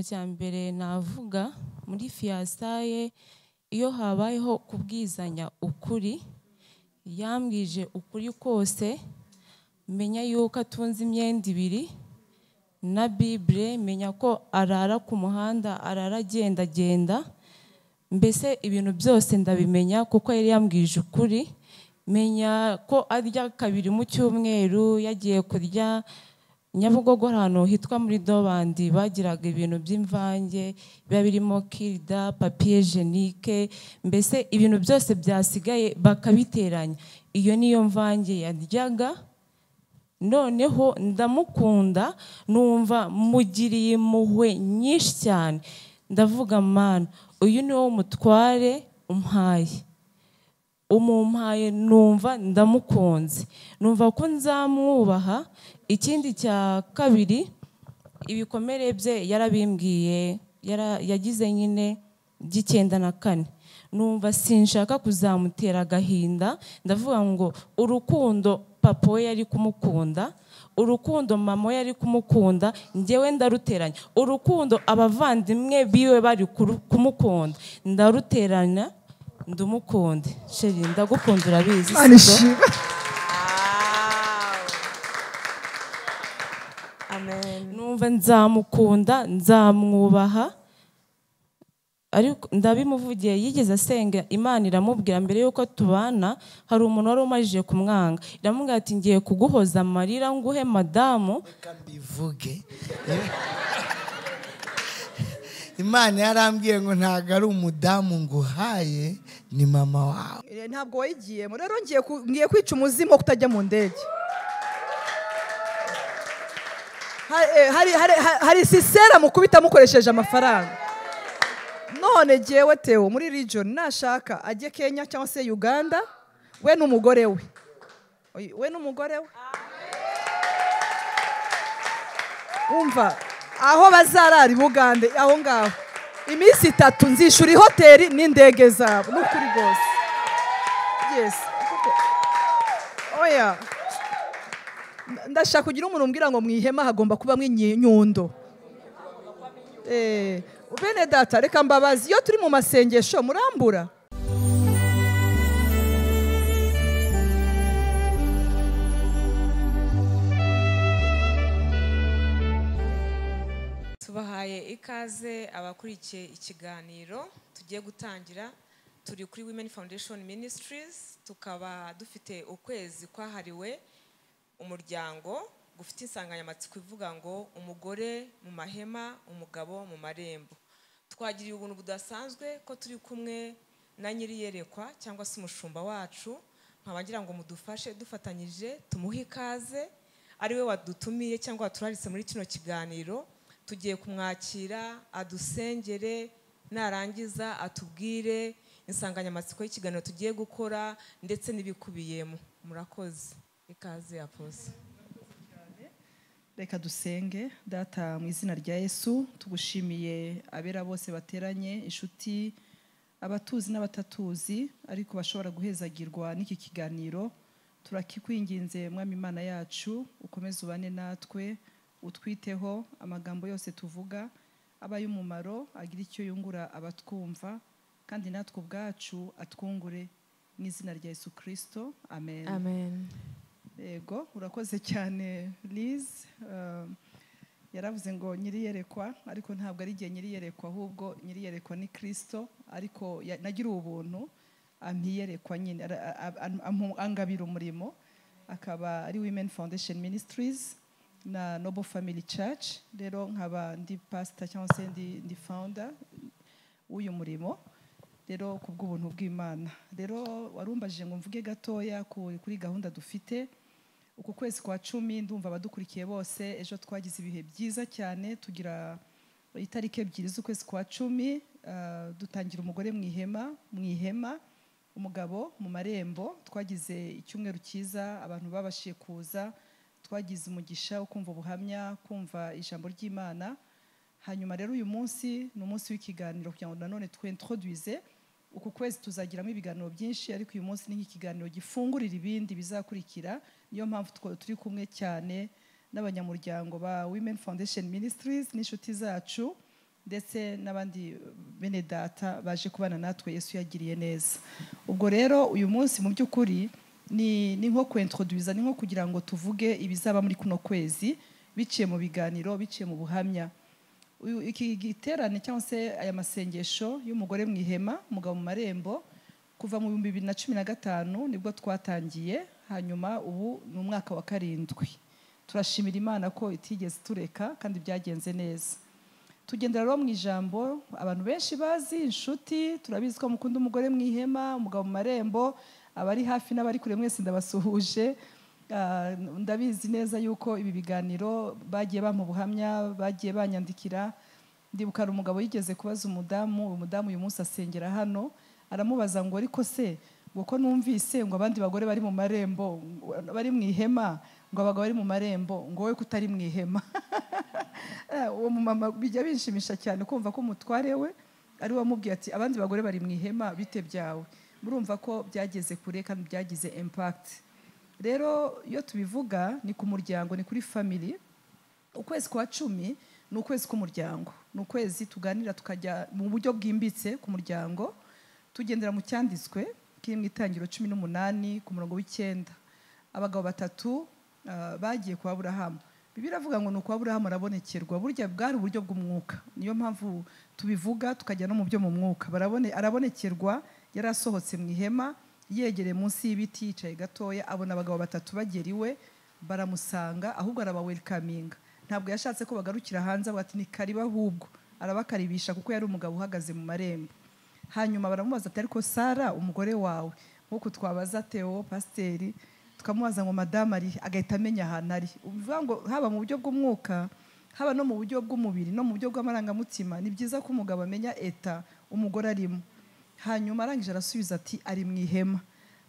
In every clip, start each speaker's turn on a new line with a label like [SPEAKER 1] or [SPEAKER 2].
[SPEAKER 1] cya mbere navuga muri fiyasaye iyo habayeho kubwizanya ukuri yambwije ukuri kose menya yuko atunze imyenda ibiri na bibure menya ko arara ku muhanda arara agendagenda mbese ibintu byose ndabimenya kuko yari yambwije ukuri menya ko arya kabiri mu cyumweru yagiye kurya nyabugogo ahantu hitwa muri dobandi bagiraga ibintu by'imvange biba birimo kirida papiye jenike mbese ibintu byose byasigaye bakabiteranya. Iyo niyo mvange yaryaga noneho ndamukunda numva mugiriye impuhwe nyinshi cyane. Ndavuga mana uyu ni wo mutware umpaye. Umumpaye numva ndamukunze. Numva ko nzamwubaha ikindi cya kabiri ibikomere bye yarabimbwiye yagize nyine by'icyenda na kane. Numva sinshaka kuzamutera agahinda ndavuga ngo urukundo papa we yari kumukunda urukundo mama yari kumukunda ngewe ndaruteranya. Urukundo abavandimwe biwe bari kumukunda. Ndaruteranya ndumukunde sheri ndagukunda urabizi sibyo numva nzamukunda nzamwubaha. Ariko ndabimuvugiye yigeze asenga imana iramubwira mbere y'uko tubana hari umuntu wari umajije kumwanga. Iramubwira ati ngiye kuguhoza amarira nguhe madamu.
[SPEAKER 2] Reka mbivuge. Imana yarambwiye ngo ntabwo ari umudamu nguhaye ni mama wawe.
[SPEAKER 3] Ntabwo wayigiyemo. Rero ngiye kwica umuzimu wo kutajya mu ndege. Hari- hari- ha- hari sisera mukubita mukoresheje amafaranga. None jyewe tewo muri region nashaka ajye kenya cyangwa se uganda we n'umugore we. We n'umugore we? Umva aho bazarara i bugande aho ngaho. Iminsi itatu nzishura ihoteli n'indege zabo ni ukuri rwose. Yes. Oya. Ndashaka kugira umuntu umbwira ngo mu ihema hagomba kubamo inyundo Eh, bene data reka mbabazi iyo turi mu masengesho murambura.
[SPEAKER 4] Tubahaye ikaze abakurikiye ikiganiro tugiye gutangira turi kuri women foundation ministries tukaba dufite ukwezi kwahariwe umuryango gufite insanganyamatsiko ivuga ngo umugore mu mahema umugabo mu marembo. Twagiriye ubuntu budasanzwe ko turi kumwe na nyiriyerekwa cyangwa se umushumba wacu nkaba ngira ngo mudufashe dufatanyije tumuhe ikaze ari we wadutumiye cyangwa waturaritse muri kino kiganiro tugiye kumwakira adusengere narangiza atubwire insanganyamatsiko y'ikiganiro tugiye gukora ndetse n'ibikubiyemo. Murakoze. Ikaze apoze
[SPEAKER 3] reka dusenge data mu izina rya yesu tugushimiye abera bose bateranye inshuti abatuzi n'abatatuzi ariko bashobora guhezagirwa n'iki kiganiro. Turakikwinginze mwami imana yacu ukomeze ubane natwe utwiteho amagambo yose tuvuga aba ay'umumaro agira icyo yungura abatwumva kandi natwe ubwacu atwungure mu izina rya yesu kirisito amen.
[SPEAKER 4] Amen.
[SPEAKER 3] Yego urakoze cyane liz. Um, yaravuze ngo nyiriyerekwa ariko ntabwo ari igihe nyiriyerekwa ahubwo nyiriyerekwa ni kirisito ariko nagiriwe ubuntu ampiyerekwa nyine angabira umurimo. Akaba ari women foundation ministries na noble family church. Rero nkaba ndi pastor cyangwa se ndi, founder w'uyu murimo rero ku bw'ubuntu bw'imana. Rero warumbajije ngo mvuge gatoya ku- kuri gahunda dufite uku kwezi kwa cumi ndumva abadukurikiye bose ejo twagize ibihe byiza cyane tugira itariki ebyiri z'ukwezi kwa cumi ah, dutangira umugore mu ihema mu ihema umugabo mu marembo twagize icyumweru cyiza abantu babashije kuza twagize umugisha wo kumva ubuhamya kumva ijambo ry'imana. Hanyuma rero uyu munsi ni umunsi w'ikiganiro kugira ngo nanone twintroduise uku kwezi tuzagiramo ibiganiro byinshi ariko uyu munsi ni nk'ikiganiro gifungurira ibindi bizakurikira. Niyo mpamvu turi kumwe cyane n'abanyamuryango ba women foundation ministries n'inshuti zacu ndetse n'abandi bene data baje kubana natwe yesu yagiriye neza. Ubwo rero uyu munsi mu by'ukuri ni nko kwintroduza ni nko kugira ngo tuvuge ibizaba muri kuno kwezi biciye mu biganiro biciye mu buhamya. Iki giterane cyangwa se aya masengesho y'umugore mu ihema umugabo mu marembo kuva mu bihumbi bibiri na cumi na gatanu ni bwo twatangiye hanyuma ubu ni umwaka wa karindwi. Turashimira imana ko itigeze tureka kandi byagenze neza. Tugendera rero mu ijambo abantu benshi bazi inshuti turabizi ko mukunda umugore mu ihema umugabo mu marembo abari hafi n'abari kure mwese ndabasuhuje. Ndabizi neza yuko ibi biganiro bagiye bampa ubuhamya bagiye banyandikira. Ndibuka hari umugabo yigeze kubaza umudamu uyu mudamu uyu munsi asengera hano aramubaza ngo ariko se ngo ko numvise ngo abandi bagore bari mu marembo bari mu ihema ngo abagabo bari mu marembo ngo wowe kutari mu ihema? Eh, uwo mumama bijya binshimisha cyane kumva ko umutware we ari we wamubwiye ati abandi bagore bari mu ihema bite byawe? Murumva ko byageze kure kandi byagize impact. Rero iyo tubivuga ni ku muryango ni kuri family ukwezi kwa cumi ni ukwezi k'umuryango. Ni ukwezi tuganira tukajya mu buryo bwimbitse ku muryango tugendera mu cyanditswe kiri mu itangiro cumi n'umunani ku murongo w'icyenda. Abagabo batatu ah, bagiye kwa aburahamu. Bibiliya iravuga ngo ni uko aburahamu arabonekerwa. Burya bwari uburyo bw'umwuka. Niyo mpamvu tubivuga tukajya no mu byo mu mwuka. Arabonekerwa yari asohotse mu ihema yegereye munsi y'ibiti yicaye gatoya abona abagabo batatu bagera iwe baramusanga ahubwo arabawelikaminga ntabwo yashatse ko bagarukira hanze avuga ati ni karibu ahubwo. Arabakaribisha kuko yari umugabo uhagaze mu marembo. Hanyuma baramubaza ati ariko sara umugore wawe? Nk'uko twabaza teo pasiteri tukamubaza ngo madamu ari? Agahita amenya ahantu ari. Uvuga ngo haba mu buryo bw'umwuka haba no mu buryo bw'umubiri no mu buryo bw'amarangamutima ni byiza ko umugabo amenya eta umugore arimo. Hanyuma arangije arasubiza ati ari mu ihema.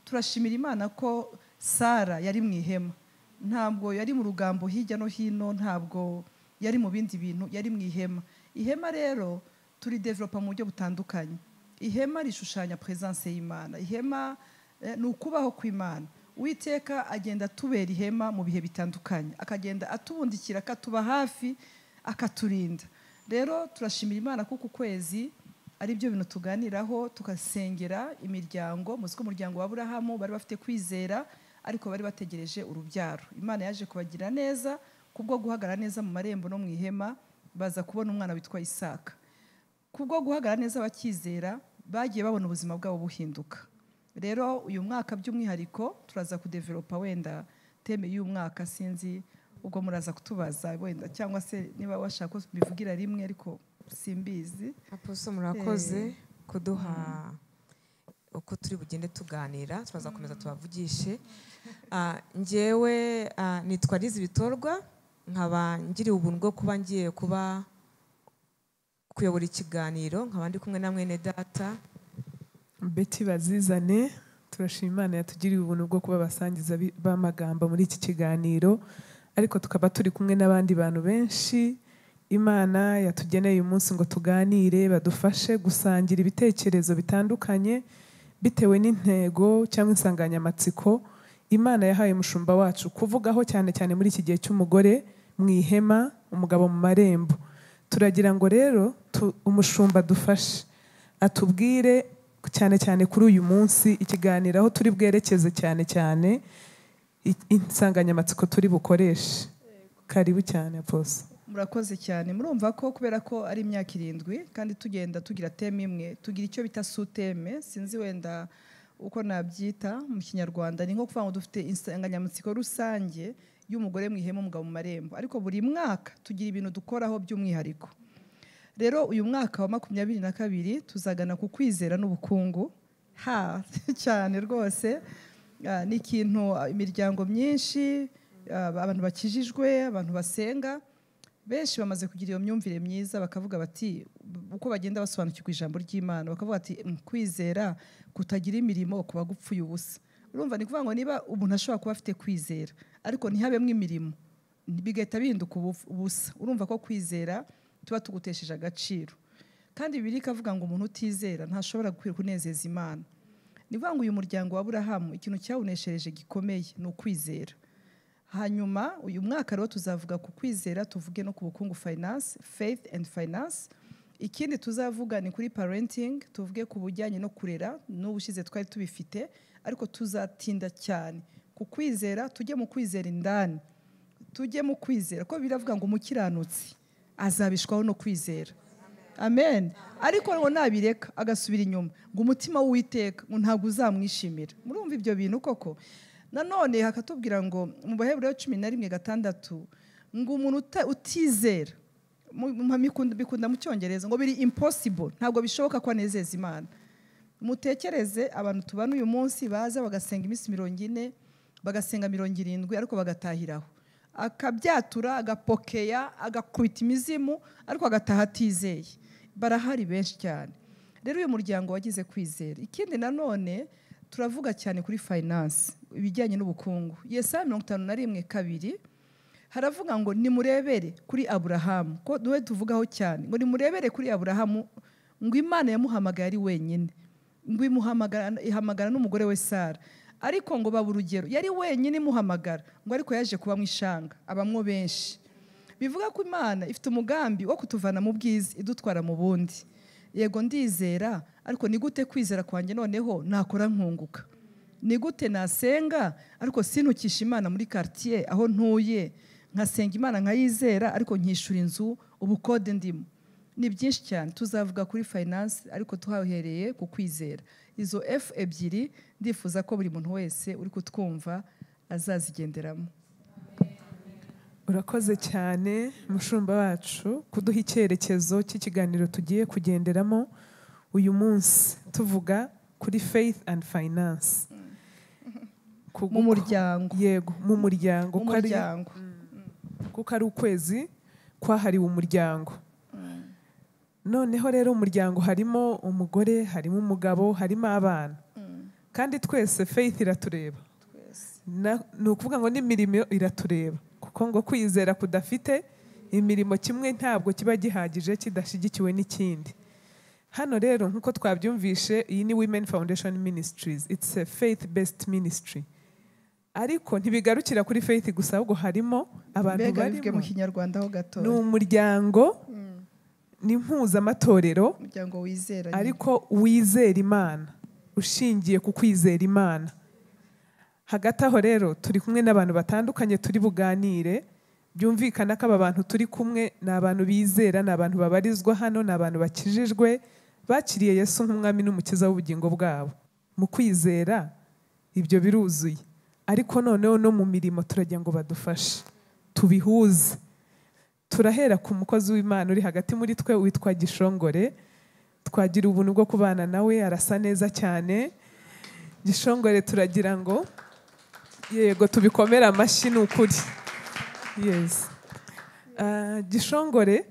[SPEAKER 3] Turashimira imana ko sara yari mu ihema. Ntabwo yari mu rugambo hirya no hino ntabwo yari mu bindi bintu yari mu ihema. Ihema rero turi developa mu buryo butandukanye. Ihema rishushanya presence y'imana. Ihema eh, ni ukubaho kw'imana. Uwiteka agenda atubera ihema mu bihe bitandukanye. Akagenda atubundikira akatuba hafi akaturinda. Rero turashimira imana kuko ukwezi ari byo bintu tuganiraho tugasengera imiryango. Muzi ko umuryango wa burahamu bari bafite kwizera ariko bari bategereje urubyaro. Imana yaje kubagira neza kubwo guhagarara neza mu marembo no mu ihema baza kubona umwana witwa isaka. Kubwo guhagarara neza abakizera bagiye babona ubuzima bwabo buhinduka. Rero uyu mwaka by'umwihariko turaza kudevelopa wenda teme y'uyu mwaka sinzi ubwo muraza kutubaza wenda cyangwa se niba washaka ko bivugira rimwe ariko simbizi.
[SPEAKER 4] Aposo murakoze kuduha uko turi bugende tuganira turaza gukomeza tubavugishe. Ah, njyewe ah, nitwa Liz bitorwa nkaba ngiriwe ubuntu bwo kuba ngiye kuba kuyobora ikiganiro nkaba ndi kumwe na mwene data.
[SPEAKER 5] Betty bazizane turashima imana yatugiriye ubuntu bwo kuba abasangiza bi- b'amagambo muri iki kiganiro ariko tukaba turi kumwe n'abandi bantu benshi. Imana yatugeneye uyu munsi ngo tuganire badufashe gusangira ibitekerezo bitandukanye bitewe n'intego cyangwa insanganyamatsiko imana yahaye umushumba wacu. Kuvugaho cyane cyane muri iki gihe cy'umugore mu ihema umugabo mu marembo. Turagira ngo rero umushumba dufashe. Atubwire cyane cyane kuri uyu munsi ikiganiro aho turi bwerekeze cyane cyane insanganyamatsiko turi bukoreshe. Karibu cyane aposo
[SPEAKER 3] murakoze cyane. Murumva ko kubera ko ari imyaka irindwi kandi tugenda tugira teme imwe tugira icyo bita suteme sinzi wenda uko nabyita mu kinyarwanda. Ni nko kuvuga ngo dufite insanganyamatsiko rusange y'umugore mu ihema umugabo mu marembo. Ariko buri mwaka tugira ibintu dukoraho by'umwihariko. Rero uyu mwaka wa makumyabiri na kabiri tuzagana ku kwizera n'ubukungu. Ha! Cyane rwose. Ah, ni ikintu imiryango myinshi ah, abantu bakijijwe abantu basenga. Benshi bamaze kugira iyo myumvire myiza bakavuga bati uko bagenda basobanukirwa ijambo ry'imana. Bakavuga ati "Mm, kwizera kutagira imirimo kuba gupfuye ubusa. Urumva ni ukuvuga ngo niba umuntu ashobora kuba afite kwizera ariko ntihabemo imirimo bigahita bihinduka ubu- ubusa. Urumva ko kwizera tuba tugutesheje agaciro. Kandi bibiri ikavuga ngo umuntu utizera ntashobora kunezeza imana. Ni ukuvuga ngo uyu muryango wa burahamu ikintu cyawuneshereje gikomeye ni ukwizera. Hanyuma uyu mwaka rero tuzavuga ku kwizera tuvuge no ku bukungu finance faith and finance. Ikindi tuzavuga ni kuri parenting tuvuge ku bujyanye no kurera n'ubushize twari tubifite ariko tuzatinda cyane. Ku kwizera tujye mu kwizera indani. Tujye mu kwizera. Ko biravuga ngo umukiranutsi azabishwaho no kwizera. Amen. Ariko ngo nabireka agasubira inyuma. Ngo umutima w'uwiteka ntabwo uzamwishimira. Murumva ibyo bintu koko? Nanone hakatubwira ngo mu baheburayo cumi na rimwe gatandatu ngo umuntu utizera. Bikunda mu cyongereza ngo biri impossible. Ntabwo bishoboka ko anezeza imana. Mutekereze abantu tubana uyu munsi baza bagasenga iminsi mirongo ine bagasenga mirongo irindwi ariko bagatahiraho. Akabyatura agapokeya agakubita imizimu ariko agataha atizeye. Barahari benshi cyane. Rero uyu muryango wagize kwizera. Ikindi nanone turavuga cyane kuri finance. Ibijyanye n'ubukungu. Yesaya mirongo itanu na rimwe kabiri haravuga ngo nimurebere kuri aburahamu. Ko duhe tuvugaho cyane ngo nimurebere kuri aburahamu ngo imana yamuhamagaye ari wenyine. Ngo ihamagara n'umugore we sara. Ariko ngo baba urugero yari wenyine imuhamagara ngo ariko yaje kuba mu ishanga abamwo benshi. Bivuga ko imana ifite umugambi wo kutuvana mu bwiza idutwara mu bundi. Yego ndizera ariko ni gute kwizera kwanjye noneho nakora nkunguka. Ni gute nasenga? Ariko sintukisha imana muri quartier aho ntuye. Nkasenga imana nkayizera ariko nkishyura inzu ubukode ndimo. Ni byinshi cyane. Tuzavuga kuri finance ariko tuhahereye ku kwizera. Izo f ebyiri ndifuza ko buri muntu wese uri kutwumva azazigenderamo.
[SPEAKER 5] Urakoze cyane mushumba wacu kuduha icyerekezo cy'ikiganiro tugiye kugenderamo uyu munsi. Tuvuga kuri faith and finance.
[SPEAKER 3] Mu muryango.
[SPEAKER 5] Yego mu muryango.
[SPEAKER 3] Muryango.
[SPEAKER 5] Kuko ari ukwezi kwahariwe umuryango. Noneho rero umuryango harimo umugore harimo umugabo harimo abana. Kandi twese faith iratureba. Ni ukuvuga ngo n'imirimo iratureba. Kuko ngo kwizera kudafite imirimo kimwe ntabwo kiba gihagije kidashyigikiwe n'ikindi. Hano rero nk'uko twabyumvishe iyi ni women foundation ministries. It's a faith based ministry. Ariko ntibigarukira kuri faith gusa ahubwo harimo abantu barimo.
[SPEAKER 3] mu kinyarwanda ho gato
[SPEAKER 5] ni umuryango ni
[SPEAKER 3] umuryango wizera nyine.
[SPEAKER 5] ariko wizera imana ushingiye ku kwizera imana. Hagati aho rero turi kumwe n'abantu batandukanye turi buganire byumvikana ko aba bantu turi kumwe ni abantu bizera ni abantu babarizwa hano ni abantu bakijijwe bakiriye yesu nk'umwami n'umukiza w'ubugingo bwabo. Mu kwizera ibyo biruzuye. Ariko noneho no mu mirimo turagira ngo badufashe. Tubihuze. Turahera ku mukozi w'imana uri hagati muri twe witwa gishongore. Twagira ubuntu bwo kubana nawe arasa neza cyane. Gishongore turagira ngo yego tubikomere amashyi ni ukuri yes. Ah, gishongore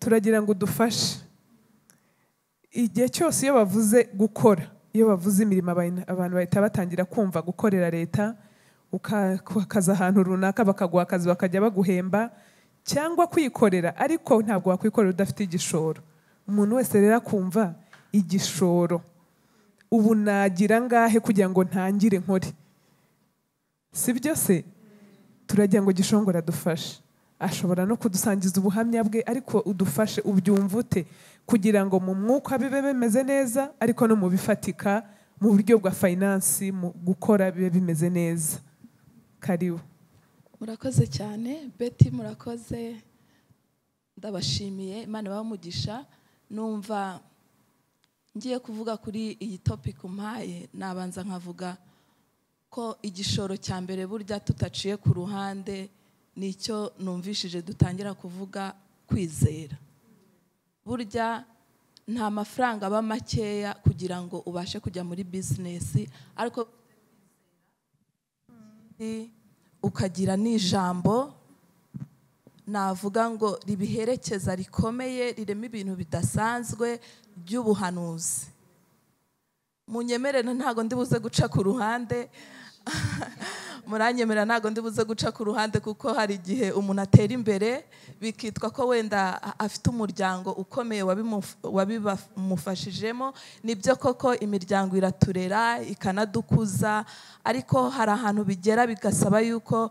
[SPEAKER 5] turagira ngo udufashe igihe cyose iyo bavuze gukora iyo bavuze imirimo abantu bahita batangira kumva gukorera leta uka- ukaza ahantu runaka bakaguha akazi bakajya baguhemba cyangwa kwikorera ariko ntabwo wakwikorera udafite igishoro. Umuntu wese rero akumva igishoro. Ubu nagira ngahe kugira ngo ntangire nkore si byo se? Turagira ngo gishongora adufashe ashobora no kudusangiza ubuhamya bwe ariko udufashe ubyumva ute kugira ngo mu mwuka bibe bimeze neza ariko no mu bifatika mu buryo bwa fayinansi mu gukora bibe bimeze neza. Karibu.
[SPEAKER 6] Murakoze cyane. Beti murakoze. Ndabashimiye. Imana ibamugisha numva ngiye kuvuga kuri iyi topic umpaye nabanza nkavuga ko igishoro cya mbere burya tutaciye ku ruhande ni cyo numvishije dutangira kuvuga kwizera. Burya nta mafaranga aba makeya kugira ngo ubashe kujya muri bizinesi ariko ukagira n'ijambo navuga ngo ribiherekeza rikomeye rirema ibintu bidasanzwe by'ubuhanuzi. Munyemerere ntabwo ndi buze guca ku ruhande. Muranyemera ntabwo ndi buze guca ku ruhande kuko hari igihe umuntu atera imbere bikitwa ko wenda afite umuryango ukomeye wabimuf- wabibamufashijemo ni byo koko imiryango iraturera ikanadukuza ariko hari ahantu bigera bigasaba yuko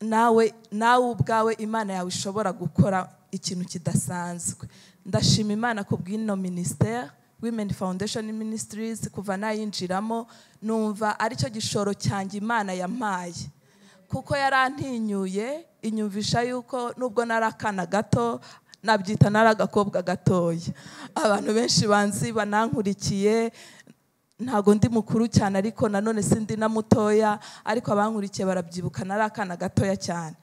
[SPEAKER 6] nawe nawe ubwawe imana yawe ishobora gukora ikintu kidasanzwe. Ndashima imana ku bw'ino minisiteri women foundation ministries kuva nayinjiramo numva ari cyo gishoro cyanjye imana yampaye. Kuko yarantinyuye inyumvisha yuko nubwo nari akana gato nabyita nari agakobwa gatoya. Abantu benshi banzi banankurikiye ntabwo ndi mukuru cyane ariko nanone sindi na mutoya ariko abankurikiye barabyibuka nari akana gatoya cyane.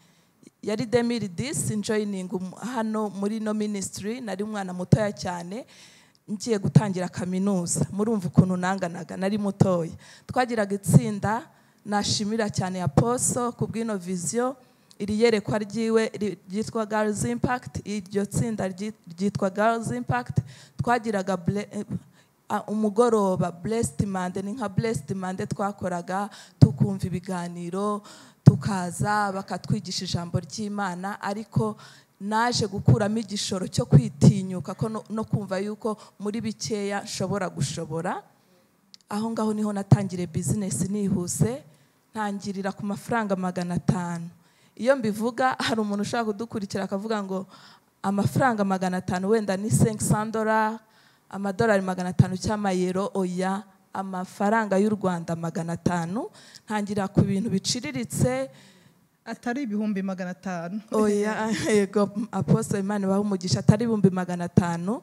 [SPEAKER 6] Yari demiri disi njoyiningi hano muri no minisitiri nari umwana mutoya cyane. Ngiye gutangira kaminuza. Murumva ukuntu nanganaga nari mutoya. Twagiraga itsinda nashimira cyane ya poso ku bw'ino viziyo iri yerekwa ryiwe ryitwa girls impact iryo tsinda ryi- ryitwa girls impact. Twagiraga umugoroba blessed mande ni nka blessed mande twakoraga tukumva ibiganiro tukaza bakatwigisha ijambo ry'imana. Ariko naje gukuramo igishoro cyo kwitinyuka ko no- kumva yuko muri bikeya nshobora gushobora. Aho ngaho ni ho natangiriye bizinesi nihuse ntangirira ku mafaranga magana atanu. Iyo mbivuga hari umuntu ushaka kudukurikira akavuga ngo amafaranga magana atanu wenda ni 500 dola amadolari magana atanu cy'amayero oya amafaranga y'u rwanda magana atanu. Ntangirira ku bintu biciriritse
[SPEAKER 3] atari ibihumbi magana atanu.
[SPEAKER 6] Oya yego apostle imana ibahe umugisha. Atari ibihumbi magana atanu.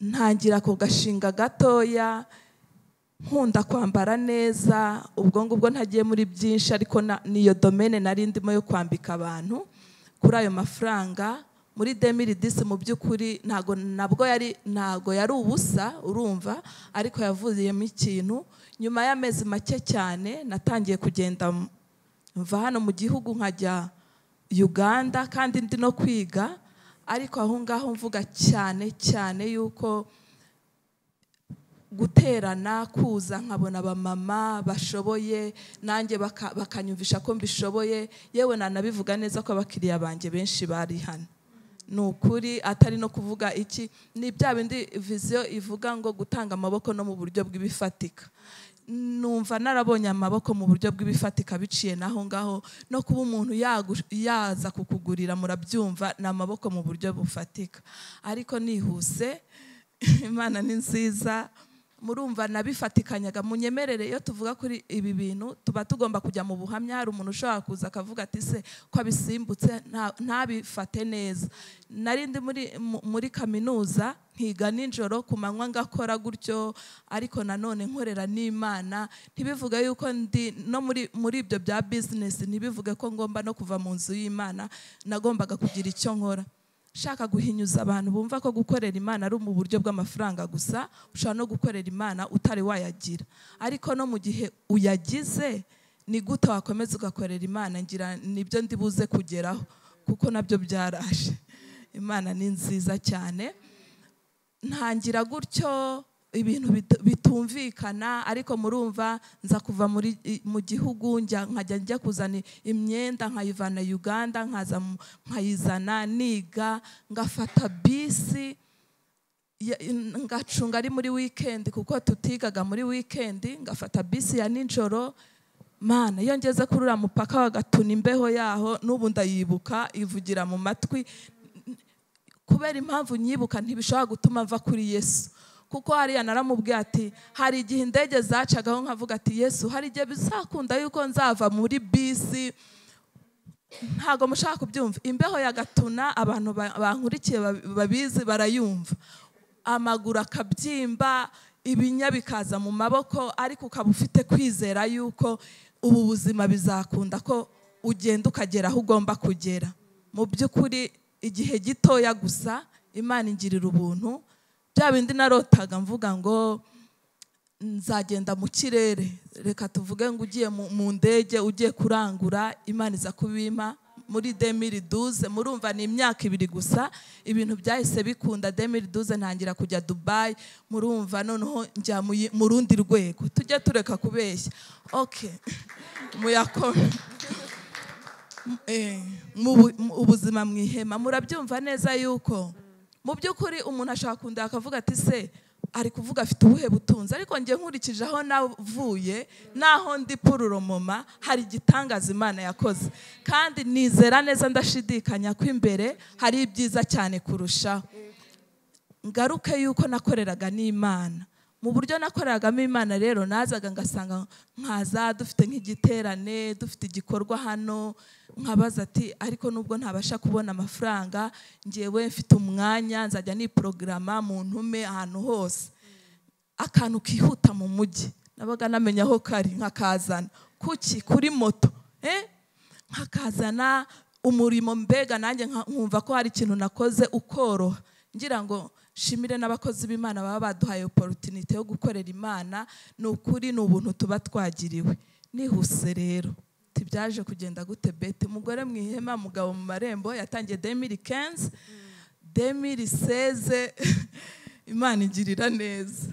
[SPEAKER 6] Ntangira ku gashinga gatoya. Nkunda kwambara neza. Ubwo ngubwo ntagiye muri byinshi ariko niyo domene nari ndimo yo kwambika abantu. Kuri ayo mafaranga muri demiri disi mu by'ukuri ntago nabwo yari ntago yari ubusa urumva ariko yavuyemo ikintu. Nyuma y'amezi make cyane natangiye kugenda mva hano mu gihugu nkajya uganda kandi ndi no kwiga ariko aho ngaho mvuga cyane cyane yuko guterana kuza nkabona abamama bashoboye nanjye baka- bakanyumvisha ko mbishoboye yewe nanabivuga neza ko abakiriya banjye benshi bari hano. Ni ukuri atari no kuvuga iki ni bya bindi viziyo ivuga ngo gutanga amaboko no mu buryo bw'ibifatika. Numva narabonye amaboko mu buryo bw'ibifatika biciye naho ngaho no kuba umuntu yaza kukugurira murabyumva ni amaboko mu buryo bufatika. Ariko nihuse imana ni nziza murumva nabifatikanyaga munyemerere iyo tuvuga kuri ibi bintu tuba tugomba kujya mu buhamya hari umuntu ushobora kuza akavuga ati se ko abisimbutse nta- ntabifate neza. Nari ndi muri, mu- muri kaminuza nkiga nijoro ku manywa ngakora gutyo ariko nanone nkorera n'imana. Ntibivuge yuko ndi no muri, muri ibyo bya bizinesi ntibivuge ko ngomba no kuva mu nzu y'imana nagombaga kugira icyo nkora. Shaka guhinyuza abantu bumva ko gukorera imana ari mu buryo bw'amafaranga gusa ushobora no gukorera imana utari wayagira. Ariko no mu gihe uyagize ni gute wakomeza ugakorera imana? Ngira ni byo ndi buze kugeraho kuko na byo byaraje imana ni nziza cyane. Ntangira gutyo ibintu bit- bitumvikana ariko murumva nza kuva mu gihugu nkajya njya kuzana imyenda nkayivana uganda nkayizana niga ngafata bisi ngacunga ari muri weekend kuko tutigaga muri weekend ngafata bisi ya nijoro mana iyo ngeze kuri uriya mupaka wagatuna imbeho yaho n'ubu ndayibuka ivugira mu matwi. Kubera impamvu nyibuka ntibishobora gutuma mva kuri yesu. Kuko hariya naramubwiye ati hari igihe indege zacagaho nkavuga ati yesu hari igihe bizakunda yuko nzava muri bisi? Ntabwo mushaka kubyumva. Imbeho ya gatuna abantu ba- bankurikiye ba- babizi barayumva. Amaguru akabyimba ibinya bikaza mu maboko ariko ukaba ufite kwizera yuko ubu buzima bizakunda ko ugenda ukagera aho ugomba kugera. Mu by'ukuri igihe gitoya gusa imana ingirira ubuntu bya bindi narotaga mvuga ngo nzagenda mu kirere. Reka tuvuge ngo ugiye mu- ndege ugiye kurangura imana iza kubima muri demiri duze. Murumva ni imyaka ibiri gusa ibintu byahise bikunda demiri duze ntangira kujya dubayi murumva noneho njya mu rundi rwego. Tujye tureka kubeshya. Oke muyakome Eh, ubuzima mu ihema. Murabyumva neza yuko mu by'ukuri umuntu ashobora kunda akavuga ati se ari kuvuga afite ubuhe butunzi? Ariko njye nkurikije aho navuye n'aho ndi pururomoma hari igitangaza imana yakoze. Kandi nizera neza ndashidikanya ko imbere hari ibyiza cyane kurushaho. Ngaruke yuko nakoreraga n'imana. Mu buryo nakoreragamo imana rero nazaga ngasanga nkaza dufite nk'igiterane dufite igikorwa hano nkabaza ati ariko nubwo ntabasha kubona amafaranga ngewe mfite umwanya nzajya niporogaramu mu ntume ahantu hose. Akantu kihuta mu mujyi. Nabaga namenya aho kari nkakazana. Kuki? Kuri moto. Eh? nkakazana umurimo mbega nanjye nkumva ko hari ikintu nakoze ukoroha. Ngira ngo shimire n'abakozi b'imana baba baduhaye opportunity yo gukorera imana ni ukuri ni ubuntu tuba twagiriwe. Nihuse rero. Tibyaje kugenda gute bete umugore mu ihema mugabo mu marembo yatangiye demiri kenzi demiri seze imana igirira neza.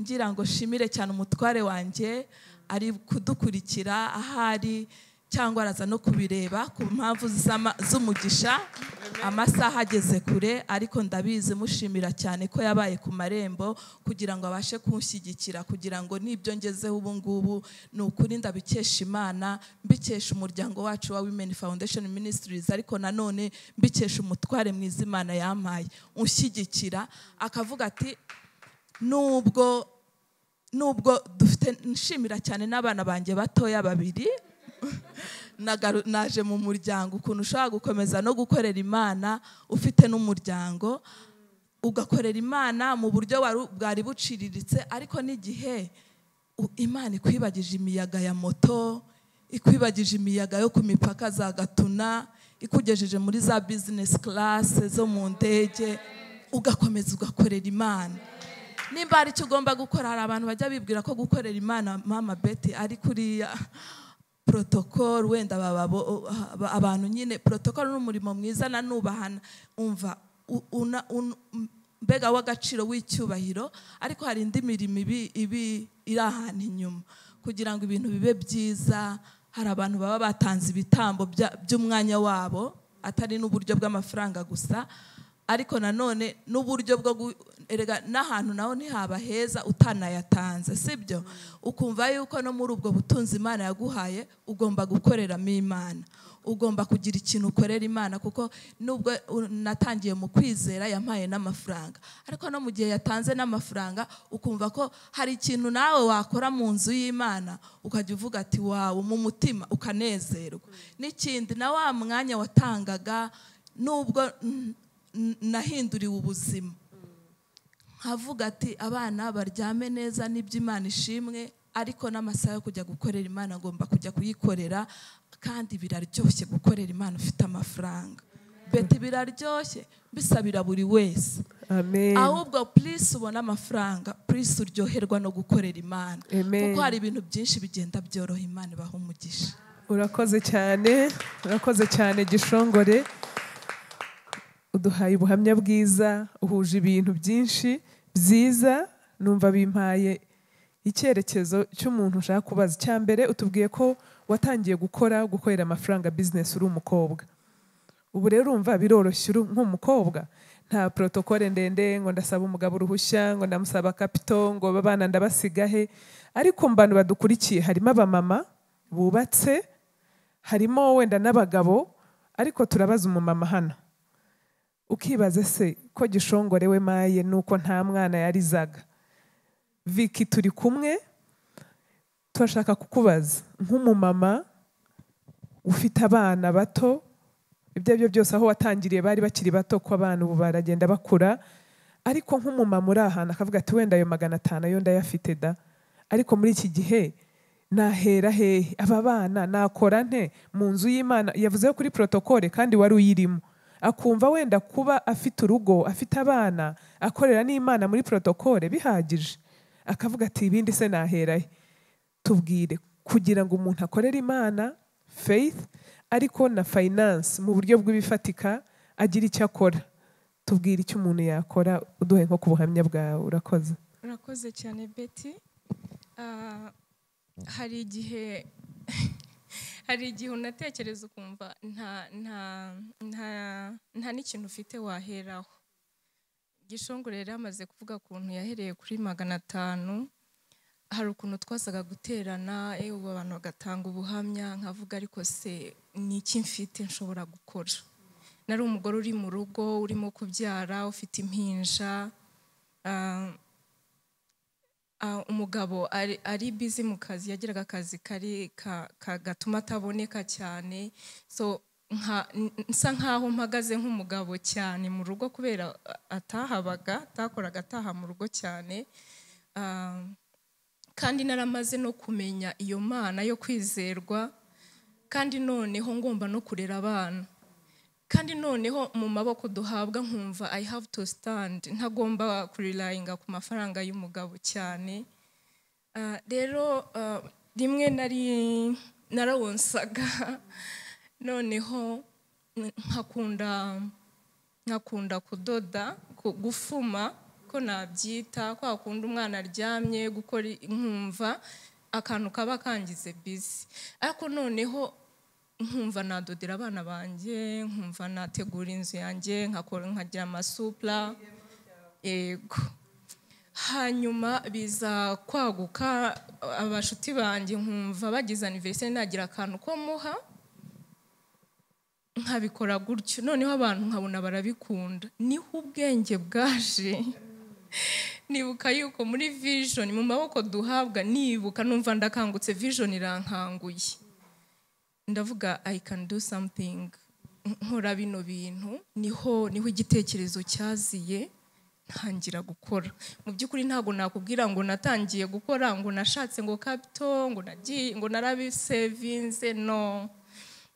[SPEAKER 6] Ngira ngo shimire cyane umutware wanjye ari kudukurikira ahari. Cyangwa araza no kubireba ku mpamvu z'umugisha amasaha ageze kure ariko ndabizi mushimira cyane ko yabaye ku marembo kugira ngo abashe kunshyigikira kugira ngo n'ibyo ngezeho ubu ngubu ni ukuri ndabikesha imana mbikesha umuryango wacu wa women foundation ministries ariko nanone mbikesha umutware mwiza imana yampaye. Unshyigikira akavuga ati nubwo nubwo dufite nshimira cyane n'abana banjye batoya babiri naje mu muryango ukuntu ushobora gukomeza no gukorera imana ufite n'umuryango ugakorera imana mu buryo wari- bwari buciriritse ariko n'igihe imana ikwibagije imiyaga ya moto ikwibagije imiyaga yo ku mipaka za gatuna ikugejeje muri za bizinesi karase zo mu ndege ugakomeza ugakorera imana. Nimba hari icyo ugomba gukora hari abantu bajya bibwira ko gukorera imana mama beti ari kuriya. Protocol wenda abantu nyine. Protocol ni umurimo mwiza nanubahana umva mbega w'agaciro w'icyubahiro ariko hari indi mirimo ibi ibi iri ahantu inyuma. Kugira ngo ibintu bibe byiza hari abantu baba batanze ibitambo by'umwanya wabo atari n'uburyo bw'amafaranga gusa. Ariko nanone n'uburyo bwo erega n'ahantu naho ntihaba heza utanayatanze sibyo? Ukumva yuko no muri ubwo butunzi imana yaguhaye ugomba gukoreramo imana. Ugomba kugira ikintu ukorera imana kuko nubwo natangiye mu kwizera yampaye n'amafaranga. Ariko no mu gihe yatanze n'amafaranga ukumva ko hari ikintu nawe wakora mu nzu y'imana ukajya uvuga ati wawe mu mutima ukanezerwa. N'ikindi na wa mwanya watangaga nubwo nahinduriwe ubuzima. Nkavuga ati abana baryame neza n'ibyo imana ishimwe ariko n'amasaha yo kujya gukorera imana agomba kujya kuyikorera kandi biraryoshye gukorera imana ufite amafaranga. Beti biraryoshye bisabira buri wese.
[SPEAKER 5] Amen.
[SPEAKER 6] Ahubwo purisi ubona amafaranga purisi uryoherwa no gukorera imana. Kuko hari ibintu byinshi bigenda byoroha imana ibaha umugisha.
[SPEAKER 5] Urakoze cyane urakoze cyane gishongore. Uduhaye ubuhamya bwiza uhuje ibintu byinshi byiza numva bimpaye. Icyerekezo cy'umuntu ushaka kubaza icya mbere utubwiye ko watangiye gukora gukorera amafaranga bizinesi uri umukobwa? Ubu rero urumva biroroshye uri nk'umukobwa. Nta protokole ndende ngo ndasaba umugabo uruhushya ngo ndamusaba kapito ngo abana ndabasiga he? Ariko mu bantu badukurikiye harimo abamama bubatse harimo wenda n'abagabo ariko turabaza umumama hano. Ukibaza se ko gishongore we maye nuko nta mwana yarizaga. Viki turi kumwe? Turashaka kukubaza. Nk'umumama ufite abana bato ibyo ari byo byose aho watangiriye bari bakiri bato ko abana ubu baragenda bakura. Ariko nk'umumama uri ahantu akavuga ati wenda ayo magana atanu ayo ndayafite da. Ariko muri iki gihe nahera hehe aba bana nakora nte? Mu nzu y'imana yavuze kuri protokole kandi wari uyirimo. Akumva wenda kuba afite urugo afite abana akorera n'imana muri protokole bihagije. Akavuga ati ibindi se nahera he? Tubwire kugira ngo umuntu akorere imana faith ariko na finance mu buryo bw'ibifatika agira icyo akora. Tubwire icyo umuntu yakora uduhe nko ku buhamya bwawe. Urakoze.
[SPEAKER 1] Urakoze cyane beti Ah, hari igihe hari igihe unatekereza ukumva nta nta nta n'ikintu ufite waheraho.
[SPEAKER 7] Gishongore yari yamaze kuvuga ukuntu yahereye kuri magana atanu hari ukuntu twasaga guterana ubu abantu bagatanga ubuhamya nkavuga ariko se ni iki mfite nshobora gukora? Nari umugore uri mu rugo urimo kubyara ufite impinja umugabo ari, busy mu kazi yagiraga akazi kari ka, ka, gatuma ataboneka cyane. So nsa nkaho mpagaze nk'umugabo cyane mu rugo kubera atahabaga atakoraga ataha mu rugo cyane. Ah, kandi naramaze no kumenya iyo mana yo kwizerwa kandi noneho ngomba no kurera abana. Kandi noneho mu maboko duhabwa nkumva i have to stand. Ntagomba kurirayinga ku mafaranga y'umugabo cyane. Ah, rero ah, rimwe nari narawonsaga noneho nkakunda nkakunda kudoda ku- gufuma ko nabyita kwa kundi umwana aryamye gukora nkumva akantu kaba kangize bisi ariko noneho nkumva nadodera abana banjye nkumva nategura inzu yanjye nkagira amasupla yego. Hanyuma biza kwaguka abashuti banjye nkumva bagize aniveriseri nagira akantu ko muha nkabikora gutyo. Noneho abantu nkabona barabikunda. Niho ubwenge bwaje. Nibuka yuko muri vision mu maboko duhabwa nibuka numva ndakangutse vision irankanguye. Ndavuga i can do something nkora bino bintu ni ho ni ho igitekerezo cyaziye ntangira gukora. Mu by'ukuri ntabwo nakubwira ngo natangiye gukora ngo nashatse ngo capital ngo nagiye ngo narabisevinze no.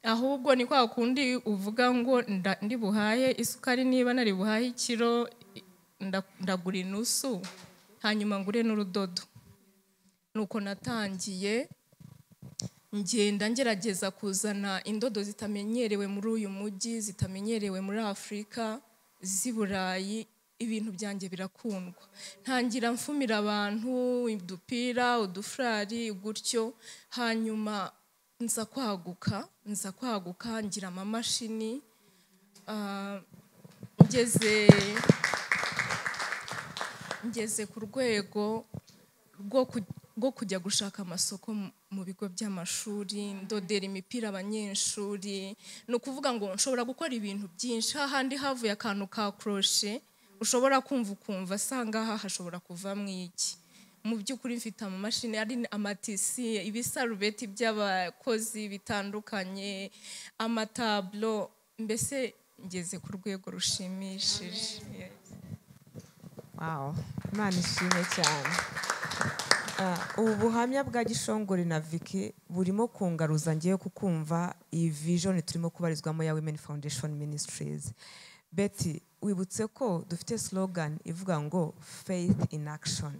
[SPEAKER 7] Ahubwo ni kwa kundi uvuga ngo ndi buhaye isukari niba nari buhaye ikiro nda- ndagura inusu hanyuma ngure n'urudodo. Nuko natangiye ngenda ngerageza kuzana indodo zitamenyerewe muri uyu mujyi zitamenyerewe muri afurika z'i burayi ibintu byanjye birakundwa. Ntangira mfumira abantu udupira udufurari gutyo hanyuma nza kwaguka nza kwaguka ngira amamashini ah, ngeze ngeze ku rwego rwo ku- rwo kujya gushaka amasoko mu- bigo by'amashuri ndodera imipira abanyeshuri ni ukuvuga ngo nshobora gukora ibintu byinshi. Hahandi havuye akantu ka koroshe ushobora kumva ukumva asanga aha hashobora kuvamo iki. Mu by'ukuri mfite amamashini ari amatisi ibisarubeti by'abakozi bitandukanye amatablo mbese ngeze ku rwego rushimishije.
[SPEAKER 4] Imana ishimwe cyane. Ah, ubu buhamya bwa Gishongore na Vicky burimo kungaruza ngiye kukumva iyi vision turimo kubarizwamo ya Women Foundation Ministries. Betty, wibutse ko dufite slogan ivuga ngo faith in action.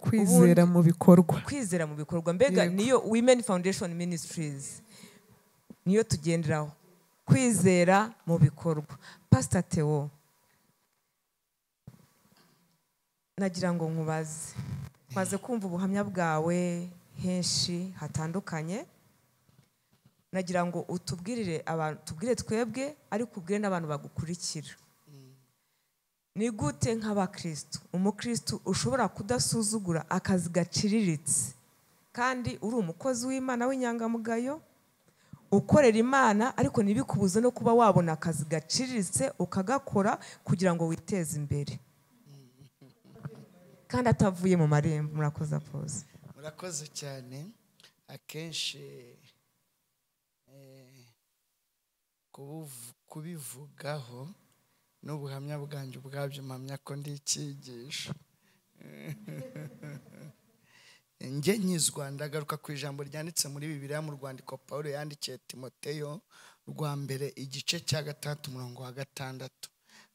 [SPEAKER 5] kwizera mu bikorwa
[SPEAKER 4] Kwizera mu bikorwa mbega niyo Women Foundation Ministries niyo tugenderaho. Kwizera mu bikorwa. Pastor Theo, nagira ngo nkubaze maze kumva ubuhamya bwawe henshi hatandukanye. Nagira ngo utubwirire abantu tubwire twebwe ariko ubwire n'abantu bagukurikira. Ni gute nk'abakristo? Umukristo ushobora kudasuzugura akazi gaciriritse. Kandi uri umukozi w'imana w'inyangamugayo ukorera imana ariko ntibikubuze no kuba wabona akazi gaciriritse ukagakora kugira ngo witeze imbere. Kandi atavuye mu marembo. Murakoze apoze
[SPEAKER 2] murakoze cyane. Akenshi eh, kubivugaho n'ubuhamya bwanjye ubwabyo mpamya ko ndi icyigisho. Njye nkizwa ndagaruka ku ijambo ryanditse muri bibiliya mu rwandiko paul yandikiye timoteyo rwa mbere igice cya gatandatu umurongo wa gatandatu.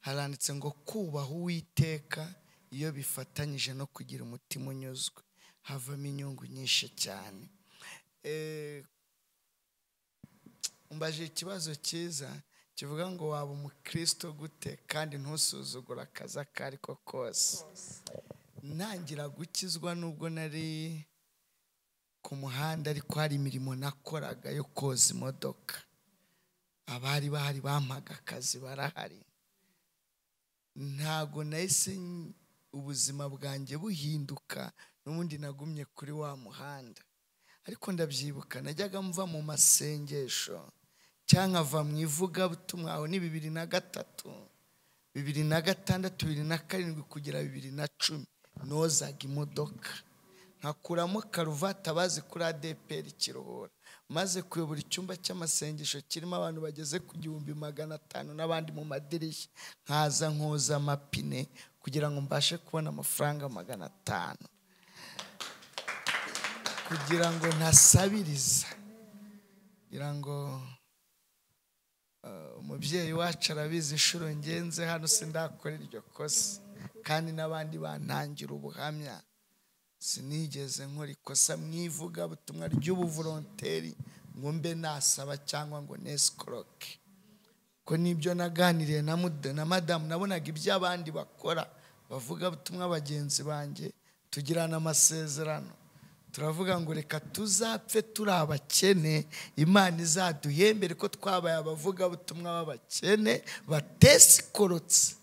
[SPEAKER 2] Haranditse ngo kubaha uwiteka iyo bifatanyije no kugira umutima unyuzwe havamo inyungu nyinshi cyane. Eh, umbaje ikibazo cyiza kivuga ngo waba umukristo gute kandi ntusuzugure akazi ako ari ko kose. Ntangira gukizwa nubwo nari ku muhanda ariko hari imirimo nakoraga yo koza imodoka. Abari bahari bampaga akazi barahari. Ntago nahise ubuzima bwanjye buhinduka n'ubundi nagumye kuri wa muhanda. Ariko ndabyibuka najyaga mva mu masengesho cyangwa nkava mu ivugabutumwa aho ni bibiri na gatatu. Bibiri na gatandatu bibiri na karindwi kugera bibiri na cumi. Nozaga imodoka. Nkakuramo karuvati abazi kuri adeperi kiruhura. Maze kuyobora icyumba cy'amasengesho kirimo abantu bageze ku gihumbi magana atanu n'abandi mu madirishya. Nkaza nkoza amapine kugira ngo mbashe kubona amafaranga magana atanu. Kugira ngo ntasabiriza. Kugira ngo eh, umubyeyi wacu arabizi inshuro ngenze hano sindakora iryo kosa kandi n'abandi bantangira ubuhamya sinigeze nkora ikosa. Mu ivugabutumwa ry'ubuvoronteri ngo mbe nasaba cyangwa ngo nesikoroke ko ni byo naganiriye na madamu nabonaga ibyo abandi bakora bavuga butumwa bagenzi banjye tugirana amasezerano. Turavuga ngo reka tuzapfe turi abakene imana izaduhembere ko twabaye abavugabutumwa b'abakene batesikorotse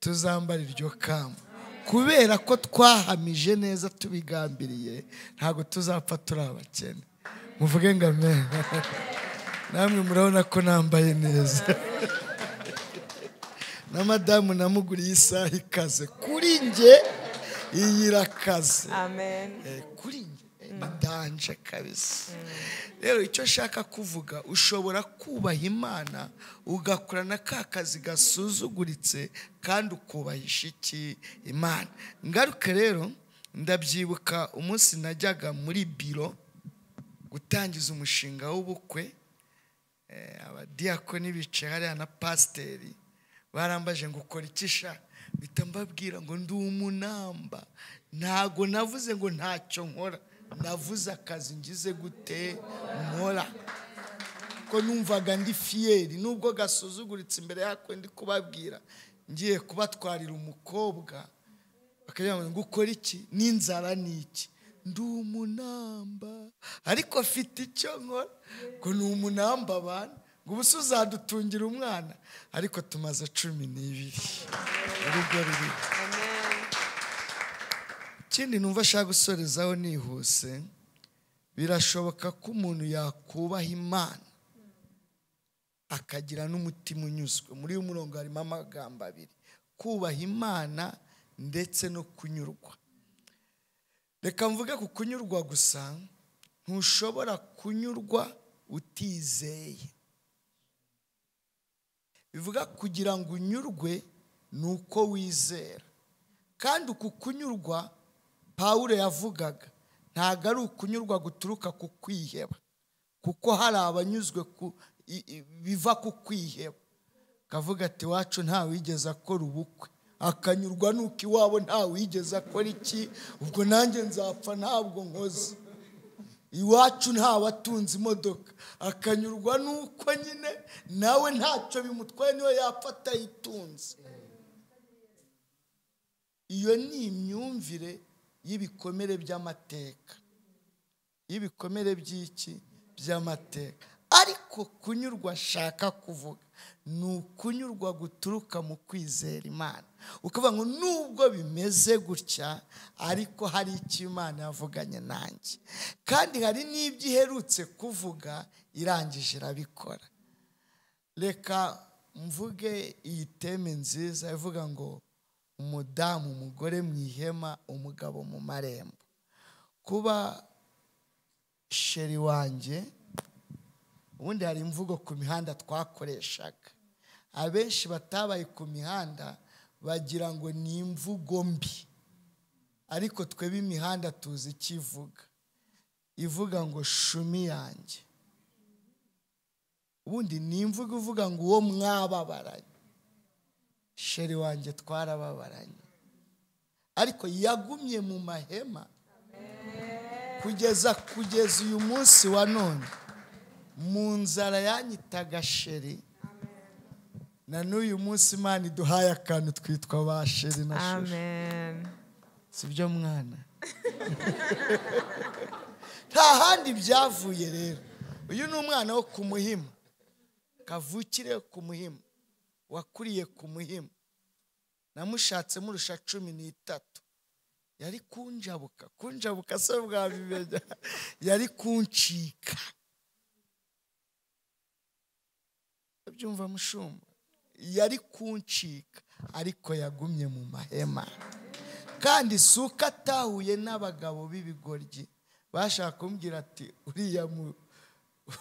[SPEAKER 2] tuzambara iryo kamba. Kubera ko twahamije neza tubigambiriye ntabwo tuzapfa turi abakene. Muvuge ngo amen. Namwe murabona ko nambaye neza. na madamu namuguriye isaha ikaze. Kuri njye iyi irakaze. Eh, kuri njye eh, ni danje kabisa rero icyo nshaka kuvuga ushobora kubaha imana ugakora na ka kazi gasuzuguritse kandi ukubahisha iki imana. Ngaruke rero ndabyibuka umunsi najyaga muri biro gutangiza umushinga w'ubukwe. Eh, abadiyakoni bicaye hariya na pasiteri. Barambaje ngo ukora iki sha? Mpita mbabwira ngo ndi umunamba. Ntago navuze ngo ntacyo nkora. Navuze akazi ngize gute? Nkora. Ko numvaga ndi fiyeri nubwo gasuzuguritse imbere yako ndi kubabwira ngiye kubatwarira umukobwa. Bakagira ngo ukora iki? N'inzara ni iki? Ndi umunamba. Ariko afite icyo nkora. Ngo ni umunamba abantu ngo ubu se uzadutungira umwana. Ariko tumaze cumi n'ibiri. Urugo ruriho ikindi numva ashaka gusorezaho nihuse birashoboka ko umuntu yakubaha imana. Akagira n'umutima unyuzwe. Muri uyu murongo harimo amagambo abiri. Kubaha imana ndetse no kunyurwa. Reka mvuge ku kunyurwa gusa. Ntushobora kunyurwa utizeye. Bivuga kugira ngo unyurwe ni uko wizera. Kandi uku kunyurwa pawulo yavugaga ntabwo ari ukunyurwa guturuka ku kwiheba kuko hari abanyuzwe ku biva ku kwiheba. Akavuga ati iwacu ntawigeze akora ubukwe. Akanyurwa nuko iwabo ntawigeze akora iki? Ubwo nanjye nzapfa ntabwo nkoze. Iwacu ntawatunze imodoka. Akanyurwa nuko nyine nawe ntacyo bimutwaye niyo yapfa atayitunze. Iyo ni imyumvire y'ibikomere by'amateka. Y'ibikomere by'iki? By'amateka. Ariko kunyurwa ashaka kuvuga. Ni ukunyurwa guturuka mu kwizera imana. Ukavuga ngo nubwo bimeze gutya ariko hari icyo imana yavuganye nanjye. Kandi hari n'ibyo iherutse kuvuga irangije irabikora. Reka mvuge iyi teme nziza ivuga ngo umudamu umugore mu ihema umugabo mu marembo. Kuba sheri wanjye ubundi hari imvugo ku mihanda twakoreshaga. Abenshi batabaye ku mihanda bagira ngo ni imvugo mbi. Ariko twebwe imihanda tuzi icyo ivuga. Ivuga ngo shumi yanjye. Ubundi ni imvugo ivuga ngo uwo mwababaranye. Sheri wanjye twarababaranye. Ariko yagumye mu mahema kugeza kugeza uyu munsi wa none. Mu nzara yanyitaga sheri na n'uyu munsi imana iduhaye akantu twitwa ba sheri na sheri si byo mwana? Nta handi byavuye rero. Uyu ni umwana wo ku muhima. Kavukire ku muhima. Wakuriye ku muhima. Namushatse murusha cumi n'itatu. Yari kunjabuka. Kunjabuka se bwabimenya yari kuncika. Byumva mushumba. Yari kuncika ariko yagumye mu mahema. Kandi si uko atahuye n'abagabo b'ibigoryi bashaka kumbwira ati uriya mu-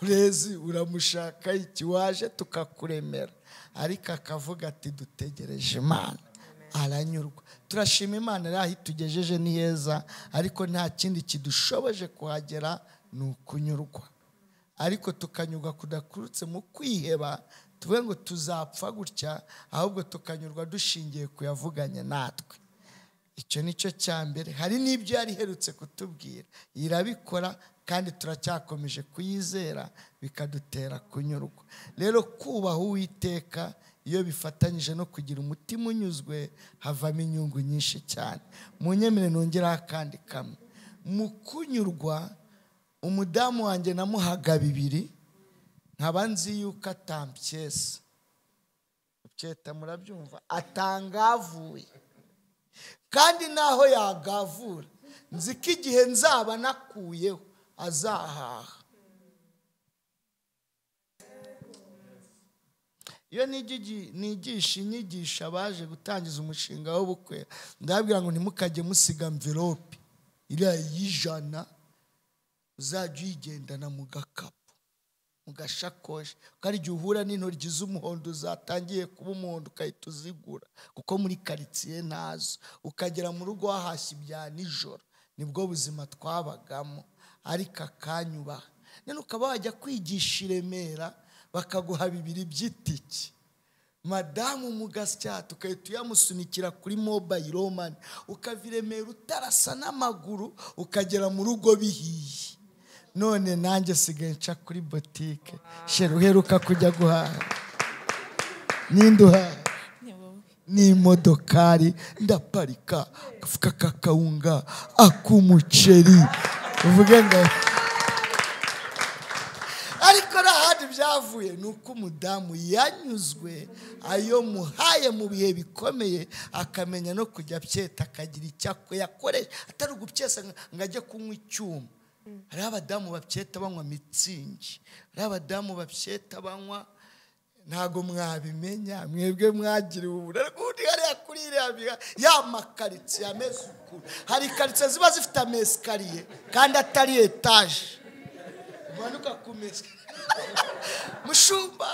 [SPEAKER 2] urezi uramushaka iki? Waje tukakuremera. Ariko akavuga ati dutegereje imana. Aranyurwa. Turashima imana rero aho itugejeje ni heza ariko nta kindi kidushoboje kuhagera ni ukunyurwa. Ariko tukanyurwa kudakurutse mu kwiheba tuvuge ngo tuzapfa gutya ahubwo tukanyurwa dushingiye ku yavuganye natwe. Icyo ni cyo cya mbere. Hari n'ibyo yari iherutse kutubwira. Irabikora kandi turacyakomeje kuyizera bikadutera kunyurwa. Rero kubaha uwiteka iyo bifatanyije no kugira umutima unyuzwe havamo inyungu nyinshi cyane. Mu nyemere nongeraho akandi kamwe. Mu kunyurwa umudamu wanjye namuhaga bibiri nkaba nzi yuko atampyesa ubyeta murabyumva atangavuye. Kandi naho yagavura nzi ko igihe nzaba nakuyeho azahaha. Iyo nigisha inyigisho abaje gutangiza umushinga w'ubukwe ndababwira ngo ntimukajye musiga mverope iriya y'ijana uzajya uyigendana mu gakapu mu gashakoshi. Hari igihe uhura n'intoryi z'umuhondo zatangiye kuba umuhondo ugahita uzigura kuko muri karitsiye ntazo. Ukagera mu rugo wahashye ibya nijoro ni bwo buzima twabagamo. Ariko akanyubaha none ukaba wajya kwigisha i remera bakaguha bibiri by'itiki. Madamu mu gasyata ugahita uyamusunikira kuri mobayiro mani ukava i remera utarasa n'amaguru ukagera mu rugo bihiye. None nanjye sigaye nca kuri botike shera uheruka kujya guhaha. Ninde uhaha n'imodokari ndaparika agafuka k'akawunga ak'umuceri uvuge ngo ariko n'ahandi byavuye ni uko umudamu yanyuzwe ayo muhaye mu bihe bikomeye akamenya no kujya abyeta akagira icyo yakoresha atari ugubyesa ngo ajye kunywa icyuma. Hariho abadamu babyeta banywa mitsingi. Hariho abadamu babyeta banywa ntabwo mwabimenya mwebwe mwagiriwe ubu. Ariko ubundi hariya kuri iriya ya makaritsiye ameze ukuntu hari karitsiye ziba zifite amesikariye kandi atari etaje. Umanuka ku mesikariye. mushumba